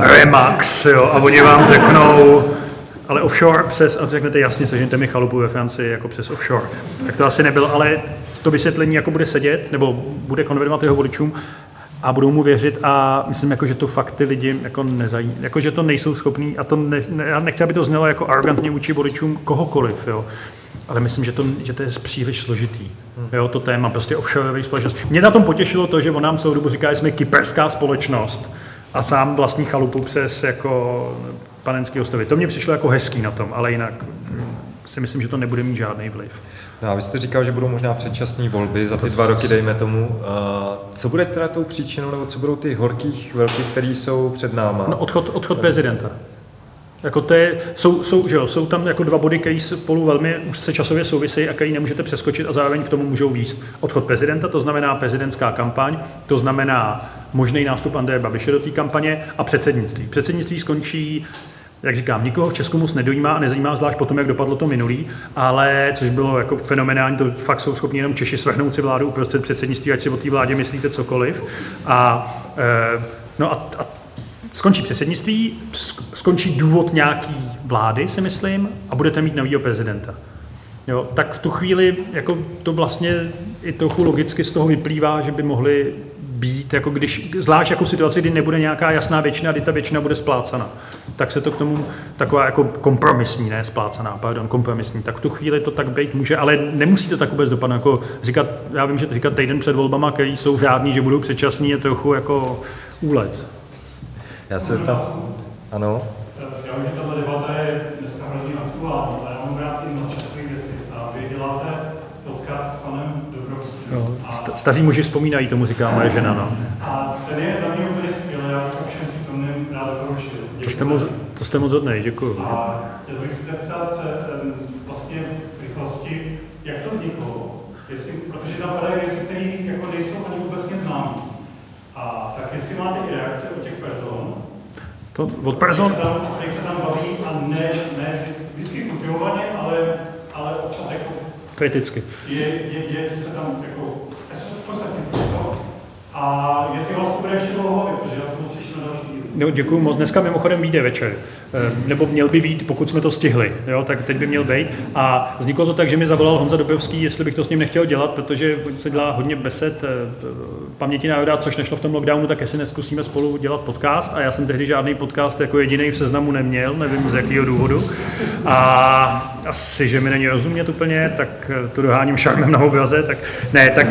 Remax, jo, a oni vám řeknou, ale offshore přes, a řeknete jasně, sežente mi chalupu ve Francii jako přes offshore. Tak to asi nebylo, ale to vysvětlení jako bude sedět, nebo bude konvertovat jeho voličům a budou mu věřit a myslím, jako, že to fakt ty lidi jako nezají, jako, že to nejsou schopní a to ne, ne, já nechci, aby to znělo jako arrogantně vůči voličům kohokoliv, jo ale myslím, že to, že to je příliš složitý. Jo, to téma, prostě offshoreový společnost. Mě na tom potěšilo to, že on nám celou dobu říká, že jsme kyperská společnost a sám vlastní chalupu přes jako panenský ostrovy. To mě přišlo jako hezký na tom, ale jinak si myslím, že to nebude mít žádný vliv. No a vy jste říkal, že budou možná předčasné volby za ty dva roky, dejme tomu. Co bude teda tou příčinou, nebo co budou ty horkých velkých, které jsou před náma? No odchod, odchod prezidenta. Jako to je, jsou, jsou, že jo, jsou tam jako dva body, které spolu velmi úzce časově souvisejí a který nemůžete přeskočit a zároveň k tomu můžou výst. Odchod prezidenta, to znamená prezidentská kampaň, to znamená možný nástup Andreje Babiše do té kampaně a předsednictví. Předsednictví skončí jak říkám, nikoho v Česku moc nedojímá a nezajímá, zvlášť potom, jak dopadlo to minulý, ale což bylo jako fenomenální, to fakt jsou schopni jenom Češi svrhnout si vládu uprostřed předsednictví, ať si o té vládě myslíte cokoliv. A, e, no a, a skončí předsednictví, skončí důvod nějaký vlády, si myslím, a budete mít nového prezidenta. Jo, tak v tu chvíli jako to vlastně i trochu logicky z toho vyplývá, že by mohli být, jako když, zvlášť jako situaci, kdy nebude nějaká jasná většina, kdy ta většina bude splácena, tak se to k tomu taková jako kompromisní, ne splácená, pardon, kompromisní, tak v tu chvíli to tak být může, ale nemusí to tak vůbec dopadnout, jako říkat, já vím, že říkat týden před volbama, který jsou řádní, že budou předčasní, je trochu jako úlet. Já se tam, ano. Já vím, že tato debata je dneska hrozně aktuální, ale já mám rád i nadčasové věci. A vy děláte podcast s panem Dobrovským. No, staří muži vzpomínají, tomu říká moje žena. No. A ten je za mě úplně skvělý, já to všem přítomným rád doporučil. To jste moc, to jste moc hodnej, děkuju. A chtěl bych se zeptat eh, vlastně v rychlosti, jak to vzniklo, jestli, protože tam padají věci, které jako nejsou ani vůbec neznámé. A tak jestli máte i reakce od těch to od person... Který se tam baví a ne, ne vždycky kultivovaně, ale, ale občas jako... Kriticky. Je, je, je, co se tam jako... Podstatně A jestli vás to bude ještě dlouho protože já jsem těšil na další. No, děkuji moc. Dneska mimochodem vyjde večer. Eh, nebo měl by být, pokud jsme to stihli, jo, tak teď by měl být. A vzniklo to tak, že mi zavolal Honza Dobrovský, jestli bych to s ním nechtěl dělat, protože se dělá hodně besed eh, paměti národa, což nešlo v tom lockdownu, tak jestli neskusíme spolu dělat podcast. A já jsem tehdy žádný podcast jako jediný v seznamu neměl, nevím z jakého důvodu. A asi, že mi není rozumět úplně, tak eh, to doháním šarmem na obraze, tak ne, tak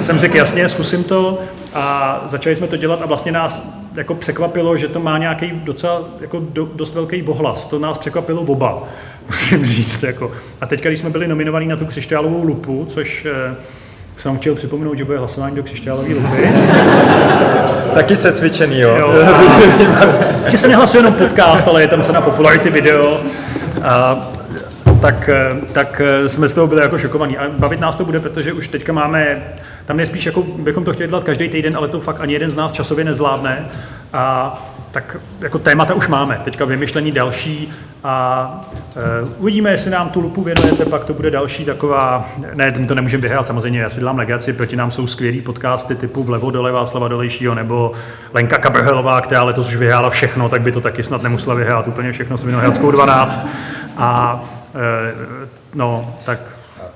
jsem řekl jasně, zkusím to a začali jsme to dělat a vlastně nás jako překvapilo, že to má nějaký docela jako do, dost velký ohlas. To nás překvapilo oba, musím říct. Jako. A teď, když jsme byli nominovaní na tu křišťálovou lupu, což eh, jsem chtěl připomenout, že bude hlasování do křišťálové lupy. Taky se cvičený, jo? jo že se nehlasuje jenom podcast, ale je tam se na popularity video. A, tak, eh, tak eh, jsme z toho byli jako šokovaní. A bavit nás to bude, protože už teďka máme tam je spíš jako, bychom to chtěli dělat každý týden, ale to fakt ani jeden z nás časově nezvládne. A tak jako témata už máme, teďka vymyšlení další a e, uvidíme, jestli nám tu lupu věnujete, pak to bude další taková, ne, to nemůžeme vyhrát samozřejmě, já si dělám legaci, proti nám jsou skvělý podcasty typu Vlevo dole Václava Dolejšího nebo Lenka Kabrhelová, která letos už vyhrála všechno, tak by to taky snad nemusela vyhrát úplně všechno s Vinohradskou 12 a no, tak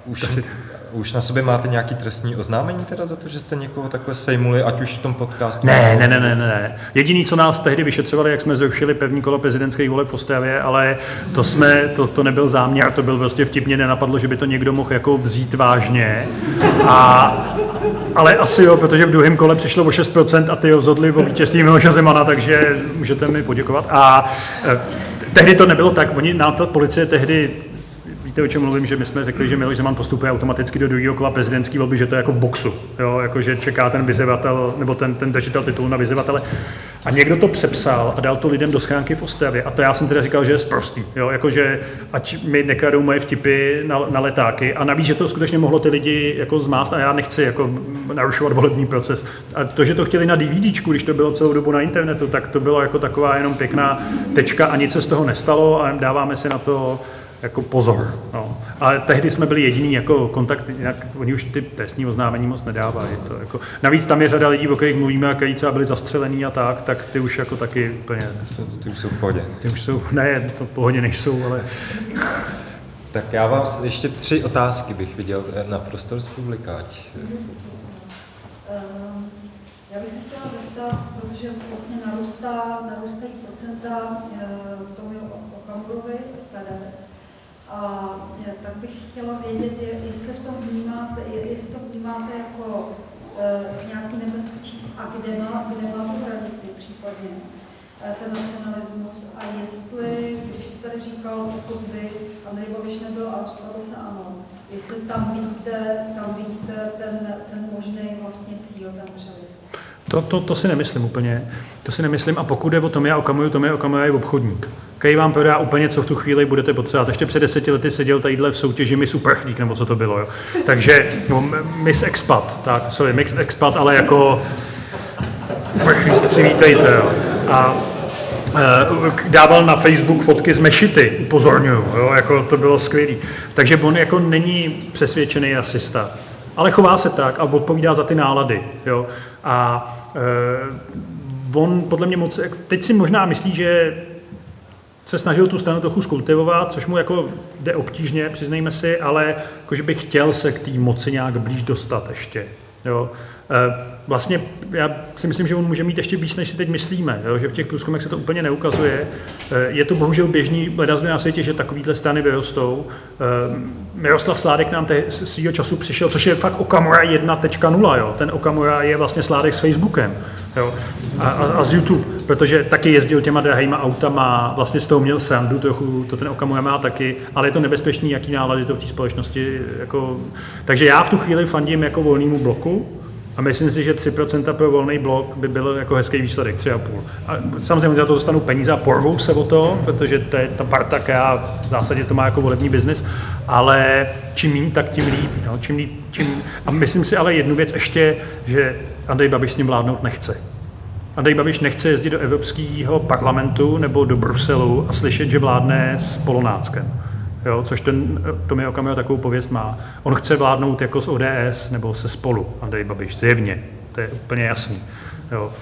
už, si... Už na sobě máte nějaký trestní oznámení teda za to, že jste někoho takhle sejmuli, ať už v tom podcastu? Ne, ne, ne, ne, ne. Jediný, co nás tehdy vyšetřovali, jak jsme zrušili pevní kolo prezidentských voleb v Ostravě, ale to, jsme, to, to nebyl záměr, to byl prostě vtipně, nenapadlo, že by to někdo mohl jako vzít vážně. A, ale asi jo, protože v druhém kole přišlo o 6% a ty rozhodli o vítězství Miloše Zemana, takže můžete mi poděkovat. A eh, tehdy to nebylo tak, oni nám ta policie tehdy víte, o čem mluvím, že my jsme řekli, že Miloš Zeman postupuje automaticky do druhého kola prezidentské volby, že to je jako v boxu, jo, jako že čeká ten vyzývatel nebo ten, ten držitel titulu na vyzývatele. A někdo to přepsal a dal to lidem do schránky v Ostravě. A to já jsem teda říkal, že je sprostý. Jo? Jako, že ať mi nekradou moje vtipy na, na, letáky. A navíc, že to skutečně mohlo ty lidi jako zmást a já nechci jako narušovat volební proces. A to, že to chtěli na DVDčku, když to bylo celou dobu na internetu, tak to bylo jako taková jenom pěkná tečka a nic se z toho nestalo a dáváme si na to jako pozor. No. Ale tehdy jsme byli jediní jako kontakt, jinak oni už ty trestní oznámení moc nedávají. To jako, navíc tam je řada lidí, o kterých mluvíme, a kteří třeba byli zastřelení a tak, tak ty už jako taky úplně... Ty už jsou v pohodě. Ty už jsou, ne, to v pohodě nejsou, ale... Tak já vám ještě tři otázky bych viděl na prostor z publikáť. Ehm, já bych se chtěla zeptat, protože vlastně narůstá, narůstají procenta eh, tomu Okamurovi SPD, a tak bych chtěla vědět, jestli v tom vnímáte, jestli to vnímáte jako e, nějaký nebezpečí a kde má, kde má tu hranici případně. eh, ten nacionalismus a jestli, když to tady říkal, pokud by Andrej Babiš nebyl a rozpadl se ano, jestli tam vidíte, tam vidíte ten, ten možný vlastně cíl, ten přeliv. To, to, to si nemyslím úplně. To si nemyslím. A pokud je o Tomia Okamuju, Tomia Okamuju je obchodník který vám prodá úplně, co v tu chvíli budete potřebovat. Ještě před deseti lety seděl tadyhle v soutěži Miss Uprchlík, nebo co to bylo. Jo. Takže no, Miss Expat, tak, sorry, Miss Expat, ale jako uprchlík, vítejte. Jo. A e, dával na Facebook fotky z mešity, upozorňuju, jo, jako to bylo skvělé. Takže on jako není přesvědčený asista, ale chová se tak a odpovídá za ty nálady. Jo. A e, on podle mě moc, teď si možná myslí, že se snažil tu stranu trochu skultivovat, což mu jako jde obtížně, přiznejme si, ale jakože bych chtěl se k té moci nějak blíž dostat ještě. Jo. E, vlastně já si myslím, že on může mít ještě víc, než si teď myslíme, jo, že v těch průzkumech se to úplně neukazuje. E, je to bohužel běžný ledazny na světě, že takovýhle strany vyrostou. E, Miroslav Sládek nám svýho času přišel, což je fakt Okamura 1.0, jo. ten Okamura je vlastně Sládek s Facebookem jo. A, a, a z YouTube, protože taky jezdil těma drahýma autama, vlastně z toho měl srandu trochu, to ten Okamura má taky, ale je to nebezpečný, jaký nálady to v té společnosti. Jako... Takže já v tu chvíli fandím jako volnému bloku, a myslím si, že 3% pro volný blok by byl jako hezký výsledek, 3,5. A samozřejmě za to dostanu peníze a porvou se o to, protože to je ta parta, která v zásadě to má jako volební biznis, ale čím méně, tak tím líp. No, čím líp čím... A myslím si ale jednu věc ještě, že Andrej Babiš s ním vládnout nechce. Andrej Babiš nechce jezdit do Evropského parlamentu nebo do Bruselu a slyšet, že vládne s Polonáckem jo, což ten Tomi Okamura takovou pověst má. On chce vládnout jako z ODS nebo se spolu, Andrej Babiš, zjevně, to je úplně jasný. Jo.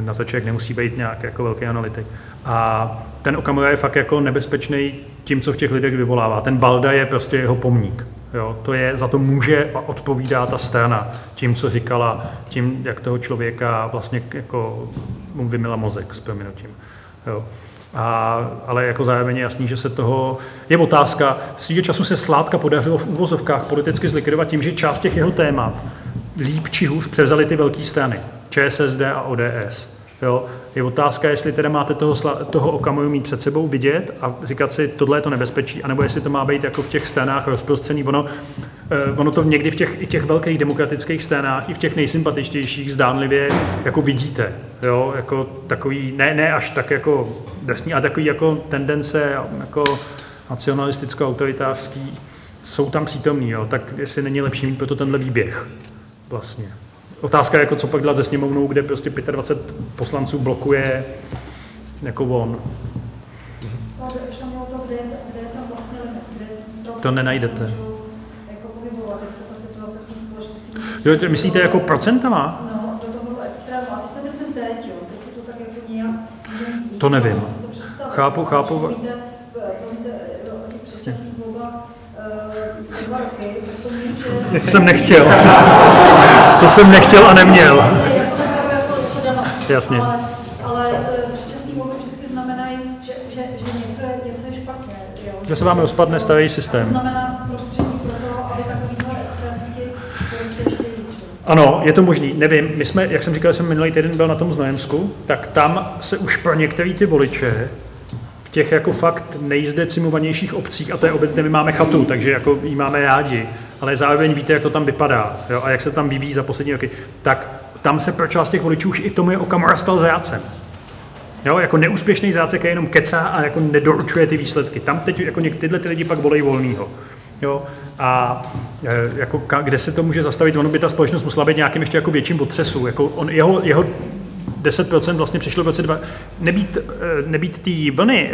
Na to člověk nemusí být nějak jako velký analytik. A ten Okamura je fakt jako nebezpečný tím, co v těch lidech vyvolává. Ten Balda je prostě jeho pomník. Jo, to je, za to může a odpovídá ta strana tím, co říkala, tím, jak toho člověka vlastně jako mu vymila mozek s prominutím. Jo. A, ale jako zároveň je jasný, že se toho... Je otázka, svýho času se Sládka podařilo v úvozovkách politicky zlikvidovat tím, že část těch jeho témat líp či hůř převzali ty velké strany, ČSSD a ODS. Jo? Je otázka, jestli teda máte toho, toho Okamuru mít před sebou vidět a říkat si, tohle je to nebezpečí, anebo jestli to má být jako v těch stranách rozprostřený. Ono, eh, ono to někdy v těch, i těch velkých demokratických stranách, i v těch nejsympatičtějších zdánlivě jako vidíte. Jo? Jako takový, ne, ne až tak jako drsný, ale takový jako tendence jako nacionalisticko-autoritářský jsou tam přítomný, jo? tak jestli není lepší mít proto tenhle výběh vlastně. Otázka je, jako co pak dělat se sněmovnou, kde prostě 25 poslanců blokuje jako on. To nenajdete. Jo, myslíte jako procentama? No, do toho bylo extrému. A teď nemyslím teď, jo. Teď se to tak jako nějak... To nevím. Chápu, chápu. To jsem nechtěl. To jsem nechtěl a neměl. Jasně. Ale předčasný volby vždycky znamenají, že, něco, je, špatně. Že se vám rozpadne starý systém. To znamená ano, je to možný, nevím. My jsme, jak jsem říkal, jsem minulý týden byl na tom Znojemsku, tak tam se už pro některé ty voliče v těch jako fakt nejzdecimovanějších obcích, a to je obec, kde my máme chatu, takže jako jí máme rádi, ale zároveň víte, jak to tam vypadá jo, a jak se tam vyvíjí za poslední roky, tak tam se pro část těch voličů už i tomu je Okamura stal zrácem. Jo, jako neúspěšný zrácek je jenom kecá a jako nedoručuje ty výsledky. Tam teď jako něk, tyhle ty lidi pak volej volnýho. Jo, a e, jako, kde se to může zastavit, ono by ta společnost musela být nějakým ještě jako větším potřesu. Jako on, jeho, jeho 10% vlastně přišlo v roce dva, nebýt, eh, nebýt té vlny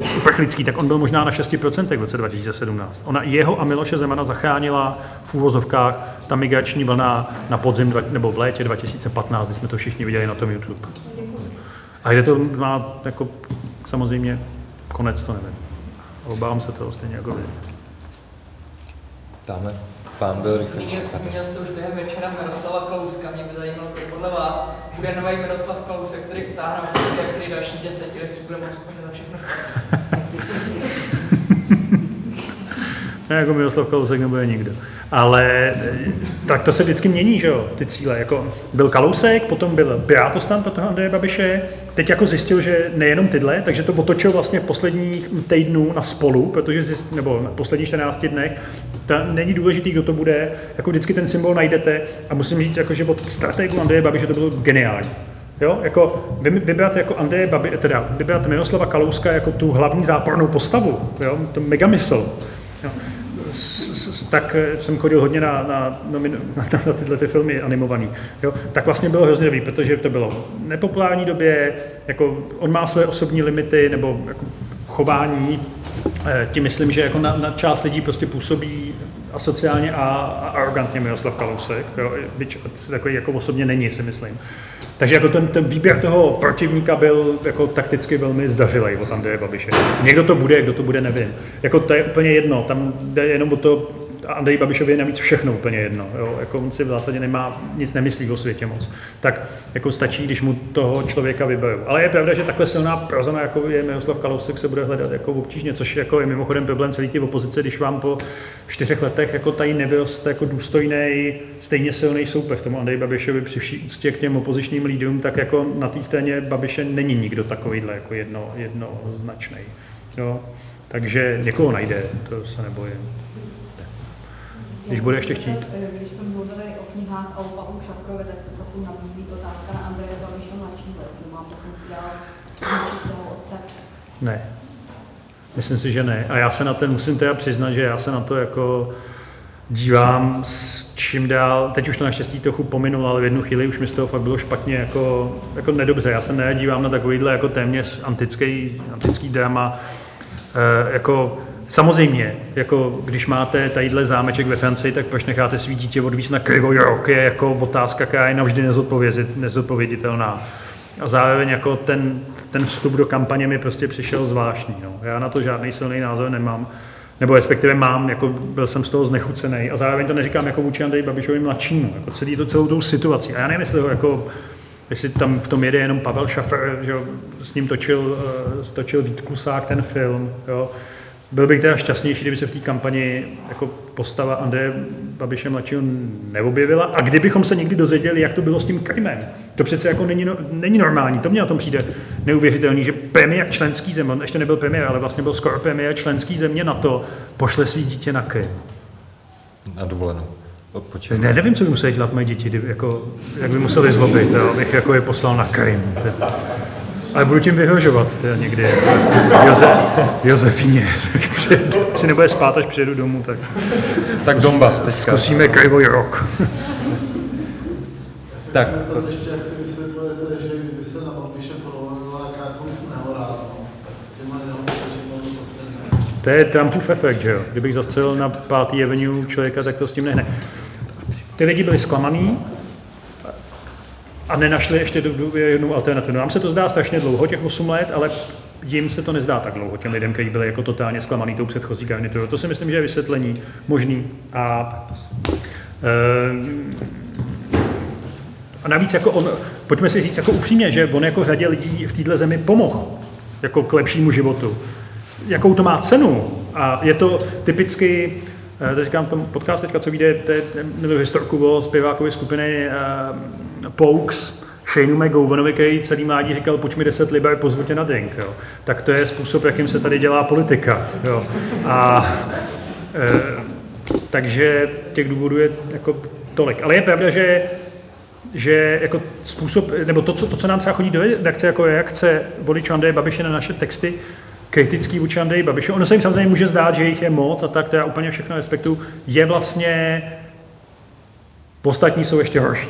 uh, uprchlický, tak on byl možná na 6% v roce 2017. Ona jeho a Miloše Zemana zachránila v úvozovkách ta migrační vlna na podzim nebo v létě 2015, kdy jsme to všichni viděli na tom YouTube. A kde to má jako samozřejmě konec, to nevím. Obávám se toho stejně jako vy. Dáme pán byl Zmínil jste už během večera Miroslava Kalouska, mě by zajímalo, podle vás bude nový Miroslav Kalousek, který utáhne který další desetiletí bude moc úplně za všechno Ne jako Miroslav Kalousek nebude nikdo. Ale eh, tak to se vždycky mění, že jo, ty cíle. Jako byl Kalousek, potom byl Pirátostan pro toho Andreje Babiše, teď jako zjistil, že nejenom tyhle, takže to otočil vlastně v posledních týdnů na spolu, protože zjist, nebo na posledních 14 dnech, ta, není důležitý, kdo to bude, jako vždycky ten symbol najdete a musím říct, jako, že od strategu Andreje Babiše to bylo geniální. Jo, jako vy, vybrat jako Andreje Babi, teda vybrat Miroslava Kalouska jako tu hlavní zápornou postavu, jo, to megamysl. Jo. Tak eh, jsem chodil hodně na, na, na, na, na tyhle ty filmy animovaný. Jo. Tak vlastně bylo hrozně dobrý, protože to bylo v nepopulární době, jako on má své osobní limity nebo jako chování, eh, tím myslím, že jako na, na část lidí prostě působí asociálně a, a arrogantně Miroslav Kalousek, jo, byť takový jako osobně není, si myslím. Takže jako ten, ten výběr toho protivníka byl jako takticky velmi zdařilý od Andreje Babiše. Někdo to bude, kdo to bude, nevím. Jako to je úplně jedno, tam jde jenom o to, Andrej Babišovi je navíc všechno úplně jedno. Jo? Jako on si v zásadě nemá, nic nemyslí o světě moc. Tak jako stačí, když mu toho člověka vyberou. Ale je pravda, že takhle silná prozona, jako je Miroslav Kalousek, se bude hledat jako obtížně, což jako je mimochodem problém celé ty opozice, když vám po čtyřech letech jako tady nevyroste jako důstojný, stejně silný soupeř tomu Andrej Babišovi při vší úctě k těm opozičním lídrům, tak jako na té straně Babiše není nikdo takovýhle jako jedno, jednoznačný. Jo? Takže někoho najde, to se nebojím. Když bude ještě chtít. Když jsme mluvili o knihách a o Pavlu Šafrovi, tak se trochu nabízí otázka na Andreje Babiše mladšího, jestli má potenciál. Ne. Myslím si, že ne. A já se na ten musím teda přiznat, že já se na to jako dívám s čím dál, teď už to naštěstí trochu pominul, ale v jednu chvíli už mi z toho fakt bylo špatně, jako, jako nedobře. Já se nedívám na takovýhle jako téměř antický, antický drama, e, jako Samozřejmě, jako když máte tadyhle zámeček ve Francii, tak proč necháte svý dítě odvízt na Krivojok, je jako otázka, která je navždy nezodpověditelná. A zároveň jako ten, ten vstup do kampaně mi prostě přišel zvláštní. No. Já na to žádný silný názor nemám. Nebo respektive mám, jako byl jsem z toho znechucený. A zároveň to neříkám jako vůči Andrej Babišovi mladšímu, jako celý to celou tou situací. A já nevím, jestli jako jestli tam v tom jede jenom Pavel Šafer, že s ním točil, uh, točil Vít ten film, jo, byl bych teda šťastnější, kdyby se v té kampani jako postava Andreje Babiše mladšího neobjevila a kdybychom se někdy dozvěděli, jak to bylo s tím Krymem. To přece jako není, no, není normální, to mě na tom přijde neuvěřitelný, že premiér členský země, on ještě nebyl premiér, ale vlastně byl skoro premiér členský země na to, pošle svý dítě na Krym. Na dovolenou. Odpočet. Ne, nevím, co by museli dělat moje děti, jako, jak by museli zlobit, jo, abych jako je poslal na Krym. Ale budu tím vyhrožovat teda někdy. Joze, Josefině, si nebude spát, až přijedu domů, tak... Tak Donbass teďka. Zkusíme krivoj rok. tak. To ještě, jak si vysvětlujete, že kdyby se na Babiše provalila jakákoliv nehoráznost, tak těma to je Trumpův efekt, že jo? Kdybych zastřelil na pátý avenue člověka, tak to s tím nehne. Ty lidi byli zklamaný, a nenašli ještě jednu alternativu. Nám se to zdá strašně dlouho, těch 8 let, ale jim se to nezdá tak dlouho, těm lidem, kteří byli jako totálně zklamaný tou předchozí garniturou. To si myslím, že je vysvětlení možný. A, e, a navíc jako on, pojďme si říct jako upřímně, že on jako řadě lidí v této zemi pomohl jako k lepšímu životu. Jakou to má cenu? A je to typicky, eh, to říkám tom podcast teďka, co vyjde, nebo historku o zpěvákovi skupiny Pokes, Shaneu McGovanovi, který celý mládí říkal, pojď mi 10 liber, pozvu tě na drink. Jo. Tak to je způsob, jakým se tady dělá politika. Jo. A, e, takže těch důvodů je jako tolik. Ale je pravda, že že jako způsob, nebo to, co, to, co nám třeba chodí do redakce jako reakce voličů Andreje Babiše na naše texty, kritický vůči Andreji Babiše, ono se jim samozřejmě může zdát, že jich je moc a tak, to já úplně všechno respektuju, je vlastně, ostatní jsou ještě horší.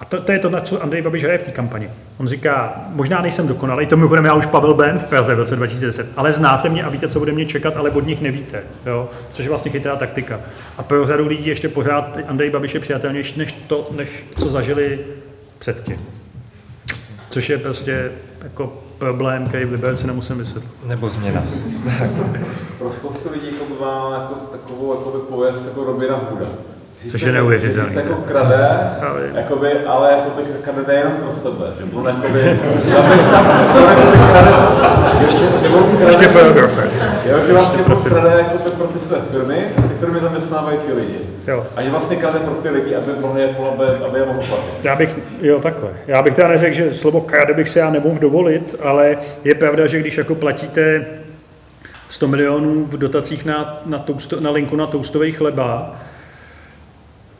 A to, to je to, na co Andrej Babiš hraje v té kampani. On říká, možná nejsem dokonalý, to mimochodem já už Pavel Ben v Praze v roce 2010, ale znáte mě a víte, co bude mě čekat, ale od nich nevíte. Jo? Což je vlastně chytrá taktika. A pro řadu lidí ještě pořád Andrej Babiš je přijatelnější než to, než co zažili předtím. Což je prostě jako problém, který v Liberci nemusím vysvětlit. Nebo změna. Pro spoustu lidí jako má jako takovou jako pověst jako Robina Hooda Což je neuvěřitelné. Jako krade, jakoby, ale jakoby krade nejenom pro sebe, že on jakoby, tam, jakoby krade, ještě, ještě pro Agrofert. Jo, že vlastně on krade jakoby pro ty své firmy, a ty firmy zaměstnávají ty lidi. Jo. A že vlastně krade pro ty lidi, aby, mohli, aby, aby je mohl platit. Já bych, jo, takhle. Já bych teda neřekl, že slovo krade bych si já nemohl dovolit, ale je pravda, že když jako platíte 100 milionů v dotacích na, na, tousto, na linku na toustový chleba,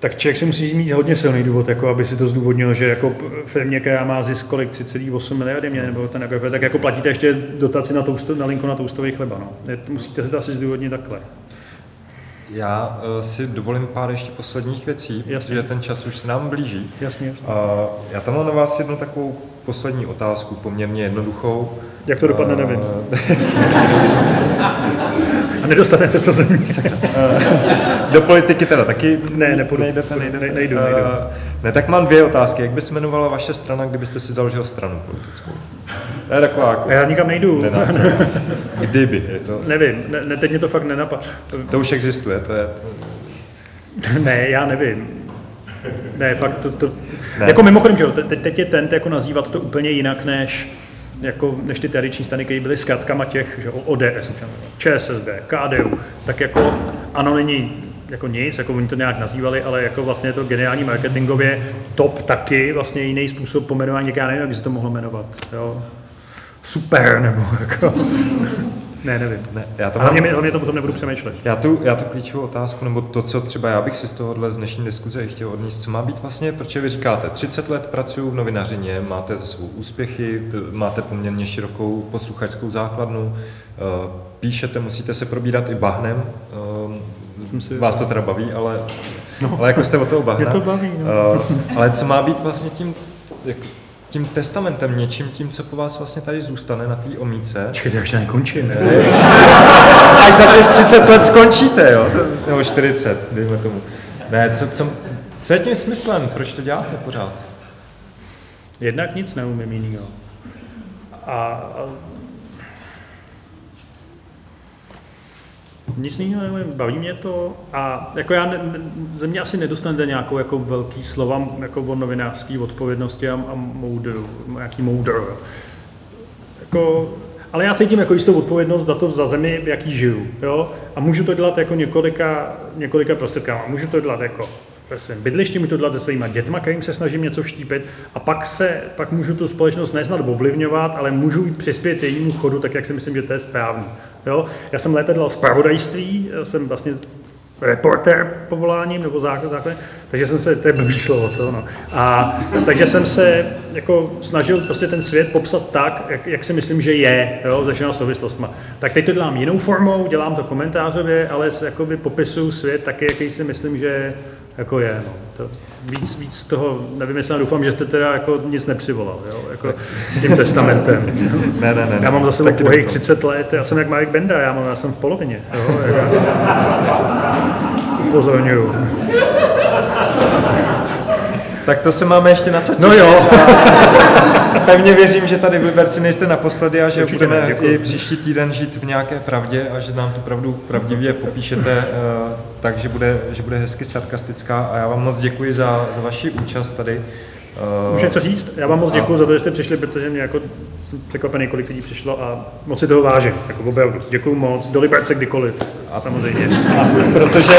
tak člověk si musí mít hodně silný důvod, jako aby si to zdůvodnil, že jako firmě, která má zisk kolik 3,8 miliardy mě, nebo ten jako, tak jako platíte ještě dotaci na, tousto, na linku na toustový chleba. No. Musíte si to asi zdůvodnit takhle. Já uh, si dovolím pár ještě posledních věcí, jasně. protože ten čas už se nám blíží. Jasně, jasně. Uh, já tam mám na vás jednu takovou poslední otázku, poměrně jednoduchou. Jak to dopadne, nevím. A nedostanete to zemí. Do politiky teda taky ne, nepůjdu. nejdete, nejdete. Ne, nejdu, nejdu. Uh, ne, tak mám dvě otázky. Jak by se jmenovala vaše strana, kdybyste si založil stranu politickou? To je taková jako... Já nikam nejdu. Kdyby, je to... Nevím, ne, teď mě to fakt nenapad. To už existuje, to je... ne, já nevím. Ne, fakt to, to ne. jako mimochodem, že jo, teď, teď je ten, jako nazývat to úplně jinak, než jako, než ty tradiční strany, které byly zkratkama těch, že ODS, ČSSD, KDU, tak jako ano, není jako nic, jako oni to nějak nazývali, ale jako vlastně je to geniální marketingově top taky, vlastně jiný způsob pomenování, já nevím, jak by se to mohlo jmenovat, jo. Super, nebo jako... Ne, nevím. Ne, já to mám... hlavně, hlavně to potom nebudu přemýšlet. Já tu, já tu klíčovou otázku, nebo to, co třeba já bych si z tohohle z dnešní diskuze chtěl odníst, co má být vlastně, proč vy říkáte, 30 let pracuju v novinařině, máte za svou úspěchy, máte poměrně širokou posluchačskou základnu, eh, píšete, musíte se probírat i bahnem, eh, si... vás to teda baví, ale, no. ale jako jste o toho bahna. to baví, no. Eh, ale co má být vlastně tím, jak, tím testamentem, něčím tím, co po vás vlastně tady zůstane na té omíce. Čekajte, až nekončí, ne? Až za těch 30 let skončíte, jo? Nebo 40, dejme tomu. Ne, co, co, co je tím smyslem? Proč to děláte pořád? Jednak nic neumím jinýho. A, Nic jiného nevím, baví mě to a jako já, ne, ze mě asi nedostanete nějakou jako velký slova jako o novinářské odpovědnosti a, a moudru, nějaký moudr. Jako, ale já cítím jako jistou odpovědnost za to za zemi, v jaký žiju. Jo? A můžu to dělat jako několika, několika prostředkama. Můžu to dělat jako ve svém bydlišti, můžu to dělat se svýma dětma, kterým se snažím něco vštípit a pak, se, pak můžu tu společnost neznat ovlivňovat, ale můžu přispět jejímu chodu tak, jak si myslím, že to je správný. Jo? Já jsem léta dělal zpravodajství, jsem vlastně reporter povoláním nebo základem, takže jsem se, to je blbý slovo, co no. A takže jsem se jako snažil prostě ten svět popsat tak, jak, jak si myslím, že je, jo, ze všema souvislostma. Tak teď to dělám jinou formou, dělám to komentářově, ale jakoby popisuju svět taky, jaký si myslím, že jako je. No. To, víc, víc toho nevymyslel, doufám, že jste teda jako nic nepřivolal, jo? Jako s tím testamentem. ne, ne, ne. Já mám za sebou pouhých 30 let, já jsem jak Marek Benda, já, mám, já jsem v polovině. Jo? Jako, upozorňuju. Tak to se máme ještě na co No jo. Pevně věřím, že tady v Liberci nejste naposledy a že Určitě budeme ne, i příští týden žít v nějaké pravdě a že nám tu pravdu pravdivě popíšete, uh, takže bude, že bude hezky sarkastická a já vám moc děkuji za, za vaši účast tady. Uh, Můžu něco říct? Já vám moc děkuji a... za to, že jste přišli, protože mě jako jsem překvapený, kolik lidí přišlo a moc si toho vážím. Jako opravdu. Děkuji moc. Do Liberce kdykoliv. A samozřejmě. A protože...